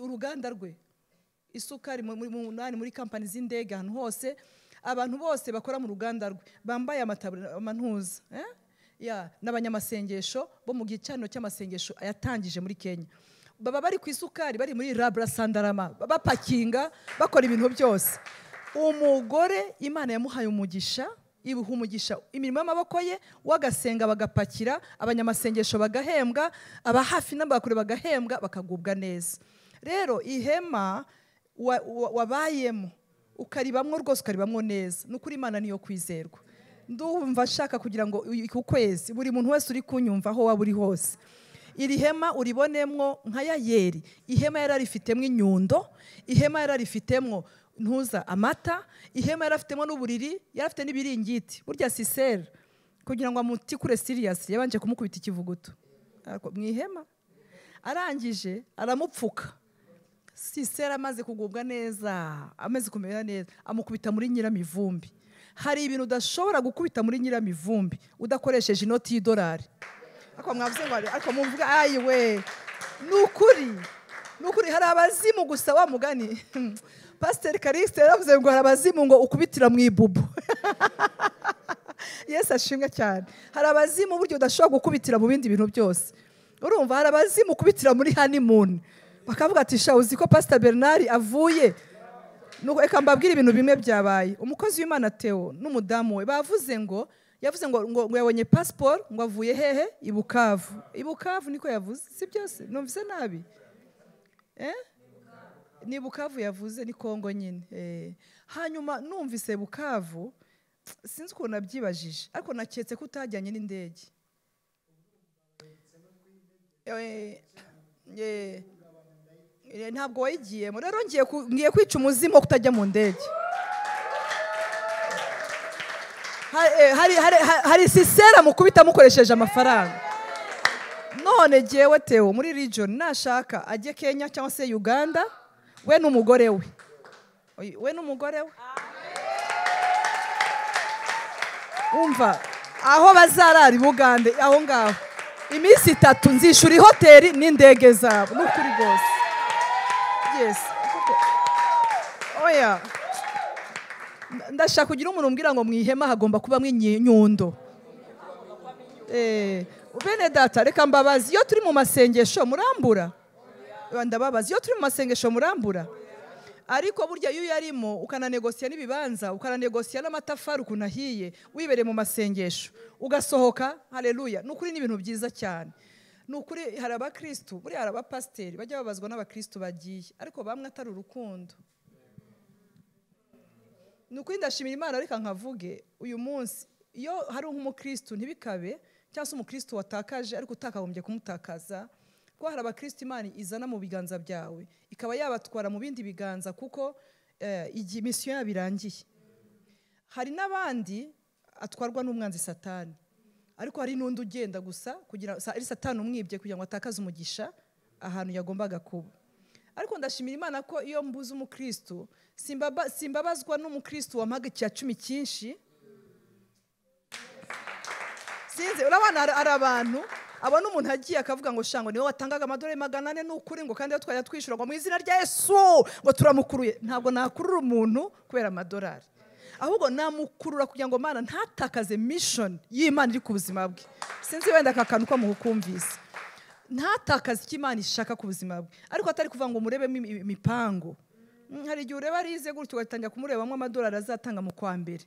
[SPEAKER 3] uruganda rwe. Isukari mu- muri- mu nani muri kampani z'indege ahantu hose abantu bose bakora mu ruganda rwe. Bambaye amantuza eh? ya n'abanyamasengesho bo mu gicaniro cy'amasengesho yatangije muri kenya. Baba bari ku isukari bari muri labra sandarama bapakinga bakora ibintu byose. Umugore imana yamuhaye umugisha ibuha umugisha imirimo y'amaboko ye wagasenga bagapakira abanyamasengesho bagahembwa aba hafi n'abakure bagahembwa bakagubwa neza. Rero ihema wa- wa- wabayemo ukaribamwo rwose ukaribamwo neza. Ni ukuri imana niyo kwizerwa. Ndumva nshaka kugira ngo ku kwezi buri muntu wese uri kunyumva aho waba uri hose. Iri hema uribonemwo nka yayeri ihema yari rifitemo inyundo ihema yari rifitemo ntuza amata ihema yari afitemo n'uburiri yari afite n'ibiringiti. Burya sisera kugira ngo amutikure siriyasi yabanje kumukubita ikivuguto. Mu ihema arangije aramupfuka. Sisera amaze kugubwa neza amaze kumera neza amukubita muri nyiramivumbi. Hari ibintu udashobora gukubita muri nyiramivumbi udakoresheje inoti y'idolari. Ariko mwavuze ngo ari- ariko muvuga ayi we. Ni ukuri ni ukuri hari abazimu gusa wa mugani. Pasiteri karisite yaravuze ngo hari abazimu ngo ukubitira mu ibubu. Yesu ashimwe cyane. Hari abazimu buryo udashobora gukubitira mu bindi bintu byose. Urumva hari abazimu ukubitira muri hanimuni bakavuga ati sha uzi ko pasita bernard avuye? Reka mbabwire ibintu bimwe byabaye. Umukozi w'imana teo n'umudamu we bavuze ngo yavuze ngo ngo, yabonye pasiporo ngo avuye hehe? I bukavu. I bukavu niko yavuze si byose? Numvise nabi. Eh? ni bukavu yavuze ni kongo nyine. Eh. hanyuma numvise bukavu sinzi ukuntu nabyibajije ariko naketse ko utajyanye n'indege. Eh, ntabwo wayigiyemo rero ngiye kwica umuzimu wo kutajya mu ndege. Hari, hari, sisera mukubita mukoresheje amafaranga. None jyewe teo muri region nashaka ajye kenya cyangwa se uganda we n'umugore we. We n'umugore we? Umva aho bazarara i bugande aho ngaho. Iminsi itatu nzishura ihoteli n'indege zabo ni ukuri rwose. Yes. Kuko- oya. Ndashaka kugira umuntu umbwira ngo mu ihema hagomba kubamo inyundo Eh, bene data reka mbabazi iyo turi mu masengesho murambura. Ndababaza iyo turi mu masengesho murambura. Ariko burya iyo uyarimo ukananegosiya n'ibibanza ukananegosiya n'amatafari ukuntu ahiye wibereye mu masengesho. Ugasohoka hareruya ni ukuri ni ibintu byiza cyane. Ni ukuri hari abakirisitu buriya hari abapasiteri bajya babazwa n'abakirisitu bagiye. Ariko bamwe atari urukundo. Ni ukuri ndashimira imana reka nkavuge uyu munsi iyo hari nk'umukirisitu ntibikabe cyangwa se umukirisitu watakaje ariko utakagombye kumutakaza kuko hari abakirisitu imana izana mu biganza byawe ikaba yabatwara mu bindi biganza kuko eh, igihe misiyo yabo irangiye. Hari n'abandi atwarwa n'umwanzi satani. Ariko hari n'undi ugenda gusa kugira ari satani umwibye kugira ngo atakaze umugisha ahantu yagombaga kuba. Ariko ndashimira imana ko iyo mbuze umukirisitu simbaba- simbabazwa n'umukirisitu wampaga icya cumi cyinshi. Sinzi urabona hari abantu abona umuntu agiye akavuga ngo shango ni we watangaga amadolari magana ane ni ukuri ngo kandi twajya twishyura ngo mu izina rya yesu ngo turamukuruye. Ntabwo nakurura umuntu kubera amadolari ahubwo namukurura kugira ngo mana ntatakaze mission y'imana iri ku buzima bwe sinzi wenda aka kantu ko mukumvise ntatakaze icyo imana ishaka ku buzima bwe. Ariko atari kuvuga ngo murebemo imi- imipango. Mm, hari igihe ureba arize gutyo ugatangira kumurebamo amadolari azatanga mu kwa mbere.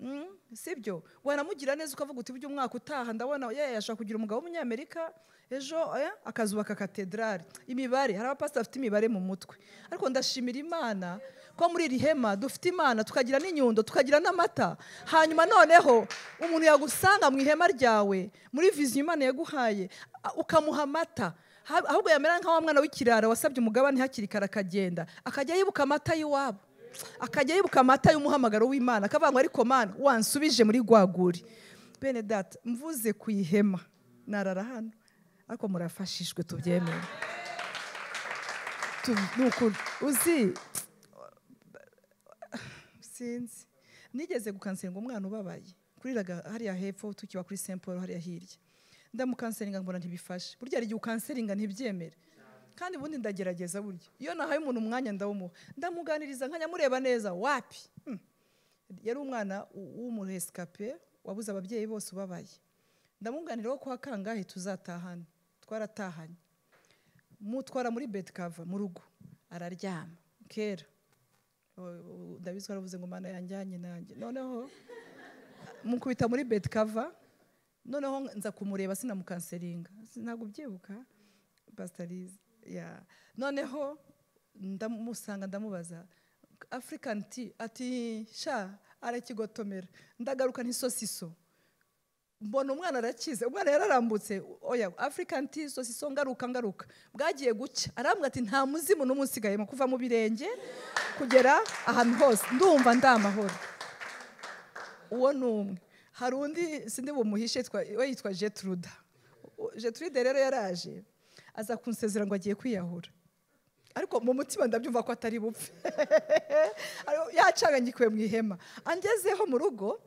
[SPEAKER 3] Mm, sibyo wanamugira neza ukavuga uti burya umwaka utaha ndabona yashaka kugira umugabo w'umunyamerika ejo eh, akazubaka katedrali. Imibare hari abapasiteri bafite imibare mu mutwe. Ariko ndashimira imana ko muri iri hema dufite imana tukagira n'inyundo tukagira n'amata. Hanyuma noneho umuntu yagusanga mu ihema ryawe muri viziyo imana yaguhaye ukamuha amata ahubwo yamera nka wa mwana w'ikirara wasabye umugabane hakiri kare akagenda. Akajya yibuka amata y'iwabo. Akajya yibuka amata y'umuhamagaro w'imana. Akavuga ngo ariko mana wansubije muri gwaguri bene data mvuze ku ihema. Narara hano. Ariko murafashijwe tubyemere. Uzi sinzi. Nigeze gukansiringa umwana ubabaye. Kuriraga hariya hepfo tukiba kuri Saint Paul hariya hirya. Ndamukanseringa mbona ntibifashe. Burya hari igihe ukanseringa ntibyemere. Kandi ubundi ndagerageza burya. Iyo nahaye umuntu umwanya ndawumuha. Ndamuganiriza nkajya mureba neza. Wapi? Hmm. yari umwana w'umuresikape wabuze ababyeyi bose ubabaye. Ndamuganiraho ko kangahe tuzatahana? Twaratahanye. Mutwara muri betikava mu rugo. Araryama. Kera. Ndabizi ko aravuze ngo mana yanjyanye nanjye. Noneho mukubita muri betikava noneho nza kumureba sinamukanseringa. Ntabwo ubyibuka pasitarize ya noneho ndamusanga ndamubaza african tea ati sha arakigotomera. Ndagaruka ntisosiso mbona umwana arakize umwana yararambutse oya african tea sosiso ngaruka ngaruka. Bwagiye gucya arambwira ati nta muzimu n'umwe usigayemo kuva mu birenge kugera ahantu hose. Ndumva ndamahoro uwo ni umwe. Hari undi sindi bumuhishe we yitwa jetruda jetrude rero yaraje aza kunsezera ngo agiye kwiyahura. Ariko mu mutima ndabyumva ko atari bupfe. Yacanganyikiwe mu ihema. Angezeho mu rugo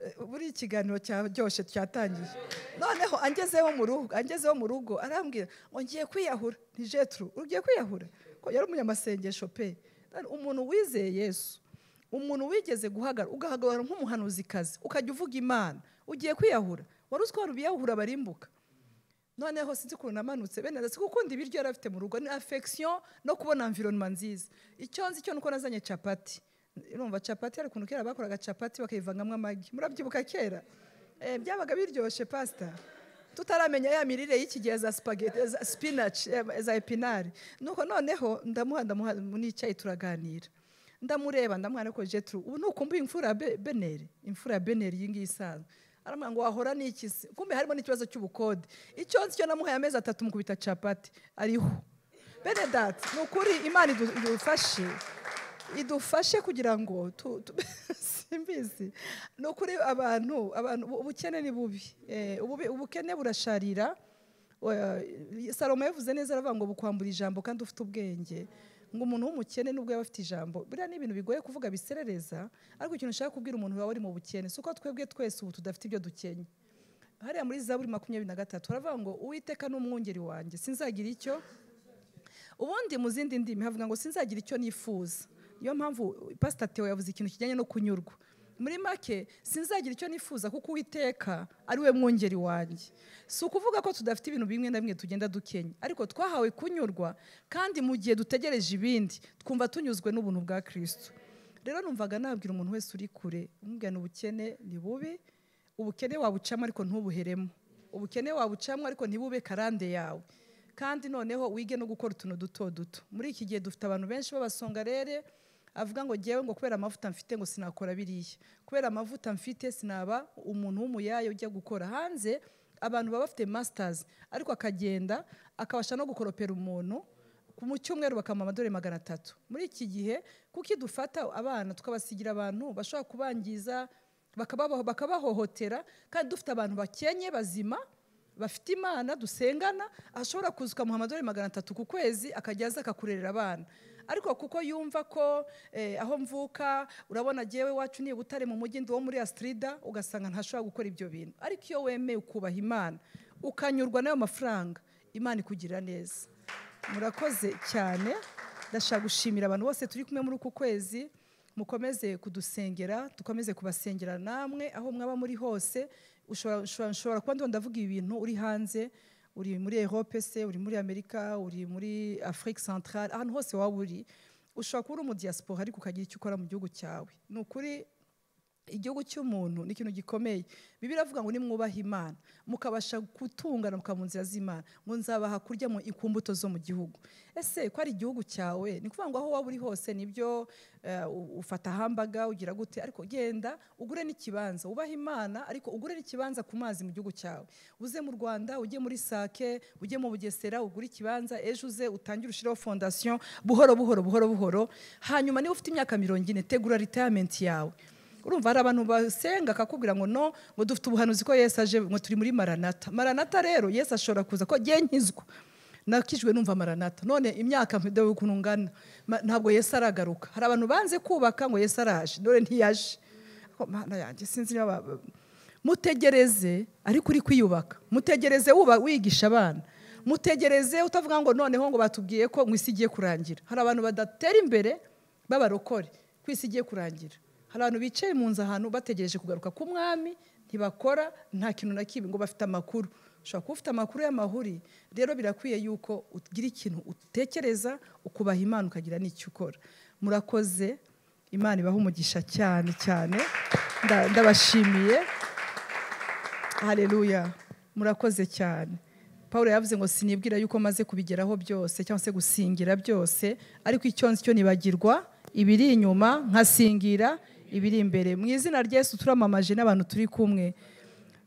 [SPEAKER 3] eh, buri ikiganiro cyaryoshye cyatangiye. Noneho angezeho mu rugo angezeho mu rugo arambwira ngo ngiye kwiyahura. Ni jetru ugiye kwiyahura? Ko yari umunyamasengesho pe. Umuntu wizeye yesu umuntu wigeze guhagarara ugahagarara nk'umuhanuzikazi ukajya uvuga imana. Ugiye kwiyahura. Wari uzi ko abantu biyahura barimbuka? Noneho sinzi ukuntu namanutse. Bene ndetse gukunda ibiryo yari afite mu rugo? Ni affection no kubona environnement nziza. Icyo nzi cyo nuko nazanye capati. Urumva capati hari ukuntu kera bakoraga capati bakayivangamo amagi. Murabyibuka kera? Eh, byabaga biryoshye pasita tutaramenya ya mirire y'iki gihe za spaghetti za spinach eh, za epinari. Nuko noneho ndamuha ndamuha n'icyayi turaganira. Ndamureba ndamwana ko jetru ubu nukumbuye imfura ya Be- beneri imfura ya beneri iyi ngiyi isanzwe. Aramubwira ngo wahora n'iki se? Kumbe harimo n'ikibazo cy'ubukode. Icyo nzi cyo namuhaye amezi atatu mukubita capati. Ariho. Bene dati ni ukuri imana idu- idufashe. Idufashe kugira ngo simbizi. Ni ukuri abantu ubukene ni bubi. Eh, ubukene burasharira. Salomo yavuze neza aravuga ngo bukwambura ijambo kandi ufite ubwenge. Ngo umuntu w'umukene nubwo yaba afite ijambo biriya ni ibintu bigoye kuvuga biserereza ariko ikintu ushaka kubwira umuntu wawe uri mu bukene si uko twebwe twese ubu tudafite ibyo dukenye hariya muri zaburi makumyabiri na gatatu haravuga ngo uwiteka ni umwungeri wanjye sinzagira icyo. Ubundi mu zindi ndimi havuga ngo sinzagira icyo nifuza. Niyo mpamvu pasita Theo yavuze ikintu kijyanye no kunyurwa. Muri make sinzagira icyo nifuza kuko uwiteka ari we mwungeri wanjye. Si ukuvuga ko tudafite ibintu bimwe na bimwe tugenda dukenya. Ariko twahawe kunyurwa kandi mu gihe dutegereje ibindi twumva tunyuzwe n'ubuntu bwa kirisito rero numvaga nabwira umuntu wese uri kure umubwira ubukene ni bubi ubukene wabucamo ariko ntubuheremo. Ubukene wabucamo ariko ntibube karande yawe. Kandi noneho wige no gukora utuntu duto duto. Muri iki gihe dufite abantu benshi b'abasongarere avuga ngo ngewe ngo kubera amavuta mfite ngo sinakora biriya. Kubera amavuta mfite sinaba umuntu w'umuyaya ujya gukora. Hanze abantu baba bafite masitazi ariko akagenda akabasha no gukoropera umuntu mu cyumweru bakamuha amadorari magana atatu. Muri iki gihe kuko idufata abana tukabasigira abantu bashobora kubangiza bakabaho- bakabahohotera kandi dufite abantu bakenye bazima bafite imana dusengana ashobora kuza ukamuha amadorari magana atatu ku kwezi akajya aza akakurerera abana. Ariko kuko yumva ko eh, aho mvuka urabona jyewe wacu ni i butare mu mujyi wo muri astrida ugasanga ntashobora gukora ibyo bintu. Ariko iyo wemeye ukubaha imana ukanyurwa n'ayo mafaranga imana ikugirira neza. Murakoze cyane. Ndashaka gushimira abantu bose turi kumwe muri uku kwezi. Mukomeze kudusengera dukomeze kubasengera namwe aho mwaba muri hose. Ushobora kuba ndavuga ibi bintu uri hanze uri muri Europe se uri muri Amerika uri muri Afrique centrale ahantu hose waba uri ushobora kuba uri mu diaspora ariko ukagira icyo ukora mu gihugu cyawe. Ni ukuri igihugu cy'umuntu ni ikintu gikomeye. Bibiliya iravuga ngo nimwubahe imana. Mukabasha gutungana mukaba mu nzira z'imana. Ngo nzabaha kurya ku mbuto zo mu gihugu. Ese ko ari igihugu cyawe? Ni ukuvuga ngo aho waba uri hose ni byo eh, ufata hambaga ugira gute? Ariko genda ugure n'ikibanza. Wubahe imana ariko ugure n'ikibanza ku mazi mu gihugu cyawe. Uze mu rwanda ujye muri sake ujye mu bugesera ugure ikibanza ejo uze utangire ushireho fondasiyo buhoro buhoro buhoro buhoro. Hanyuma niba ufite imyaka mirongo ine tegura ritayamenti yawe. Urumva hari abantu basenga akakubwira ngo no ngo dufite ubuhanuzi ko yesu aje ngo turi muri maranata maranata rero yesu ashobora kuza ko gihe nkizwa nakijwe numva maranata none imyaka mpedewe ukuntu ngana. Ma- ntabwo yesu aragaruka. Hari abantu banze kubaka ngo yesu araje. Dore ntiyaje. Yanjye sinzi mutegereze ariko uri kwiyubaka. Mutegereze wigisha abana. Mutegereze utavuga ngo noneho ngo batubwiye ko ngo isi igiye kurangira. Hari abantu badatera imbere b'abarokore. Ko isi igiye kurangira. Hari abantu bicaye mu nzu ahantu bategereje kugaruka k'umwami ntibakora nta kintu na kimwe ngo bafite amakuru. Ushobora kuba ufite amakuru y'amahuri rero birakwiye yuko ugira ikintu utekereza ukubaha imana ukagira n'icyo ukora. Murakoze imana ibaha umugisha cyane cyane. Nda- ndabashimiye. Hareruya murakoze cyane. Paul yavuze ngo sinibwira yuko maze kubigeraho byose cyangwa se gusingira byose ariko icyo nzi cyo nibagirwa ibiri inyuma nkasingira ibiri imbere. Mu izina rya Yesu turamamaje n'abantu turi kumwe.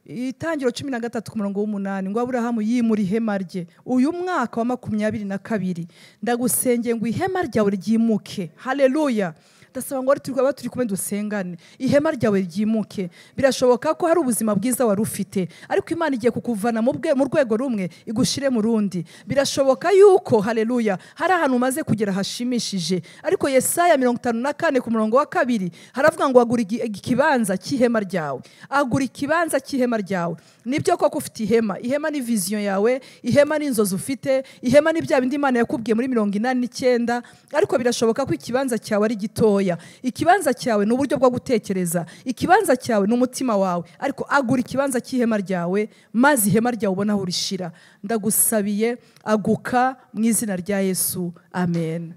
[SPEAKER 3] Itangiro cumi na gatatu ku murongo w'umunani ngo aburahamu yimura ihema rye. Uyu mwaka wa makumyabiri na kabiri ndagusengeye ngo ihema ryawe ryimuke. Hareruya ndasaba ngo turi kuba turi kumwe dusengane. Ihema ryawe ryimuke. Birashoboka ko hari ubuzima bwiza wari ufite. Ariko imana igiye kukuvana mu rwego rumwe igushyire mu rundi. Birashoboka yuko hareruya hari ahantu umaze kugera hashimishije. Ariko yesaya mirongo itanu na kane ku murongo wa kabiri haravuga ngo agura ikibanza cy'ihema ryawe. Agura ikibanza cy'ihema ryawe. Ni byo koko ufite ihema. Ihema ni viziyo yawe ihema ni inzozi ufite ihema ni bya bindi imana yakubwiye muri mirongo inani n'icyenda ariko birashoboka ko ikibanza cyawe ari gitoya. Ikibanza cyawe ni uburyo bwo gutekereza. Ikibanza cyawe ni umutima wawe. Ariko agura ikibanza cy'ihema ryawe maze ihema ryawe ubona aho urishira. Ndagusabiye aguka mu izina rya yesu. Amen.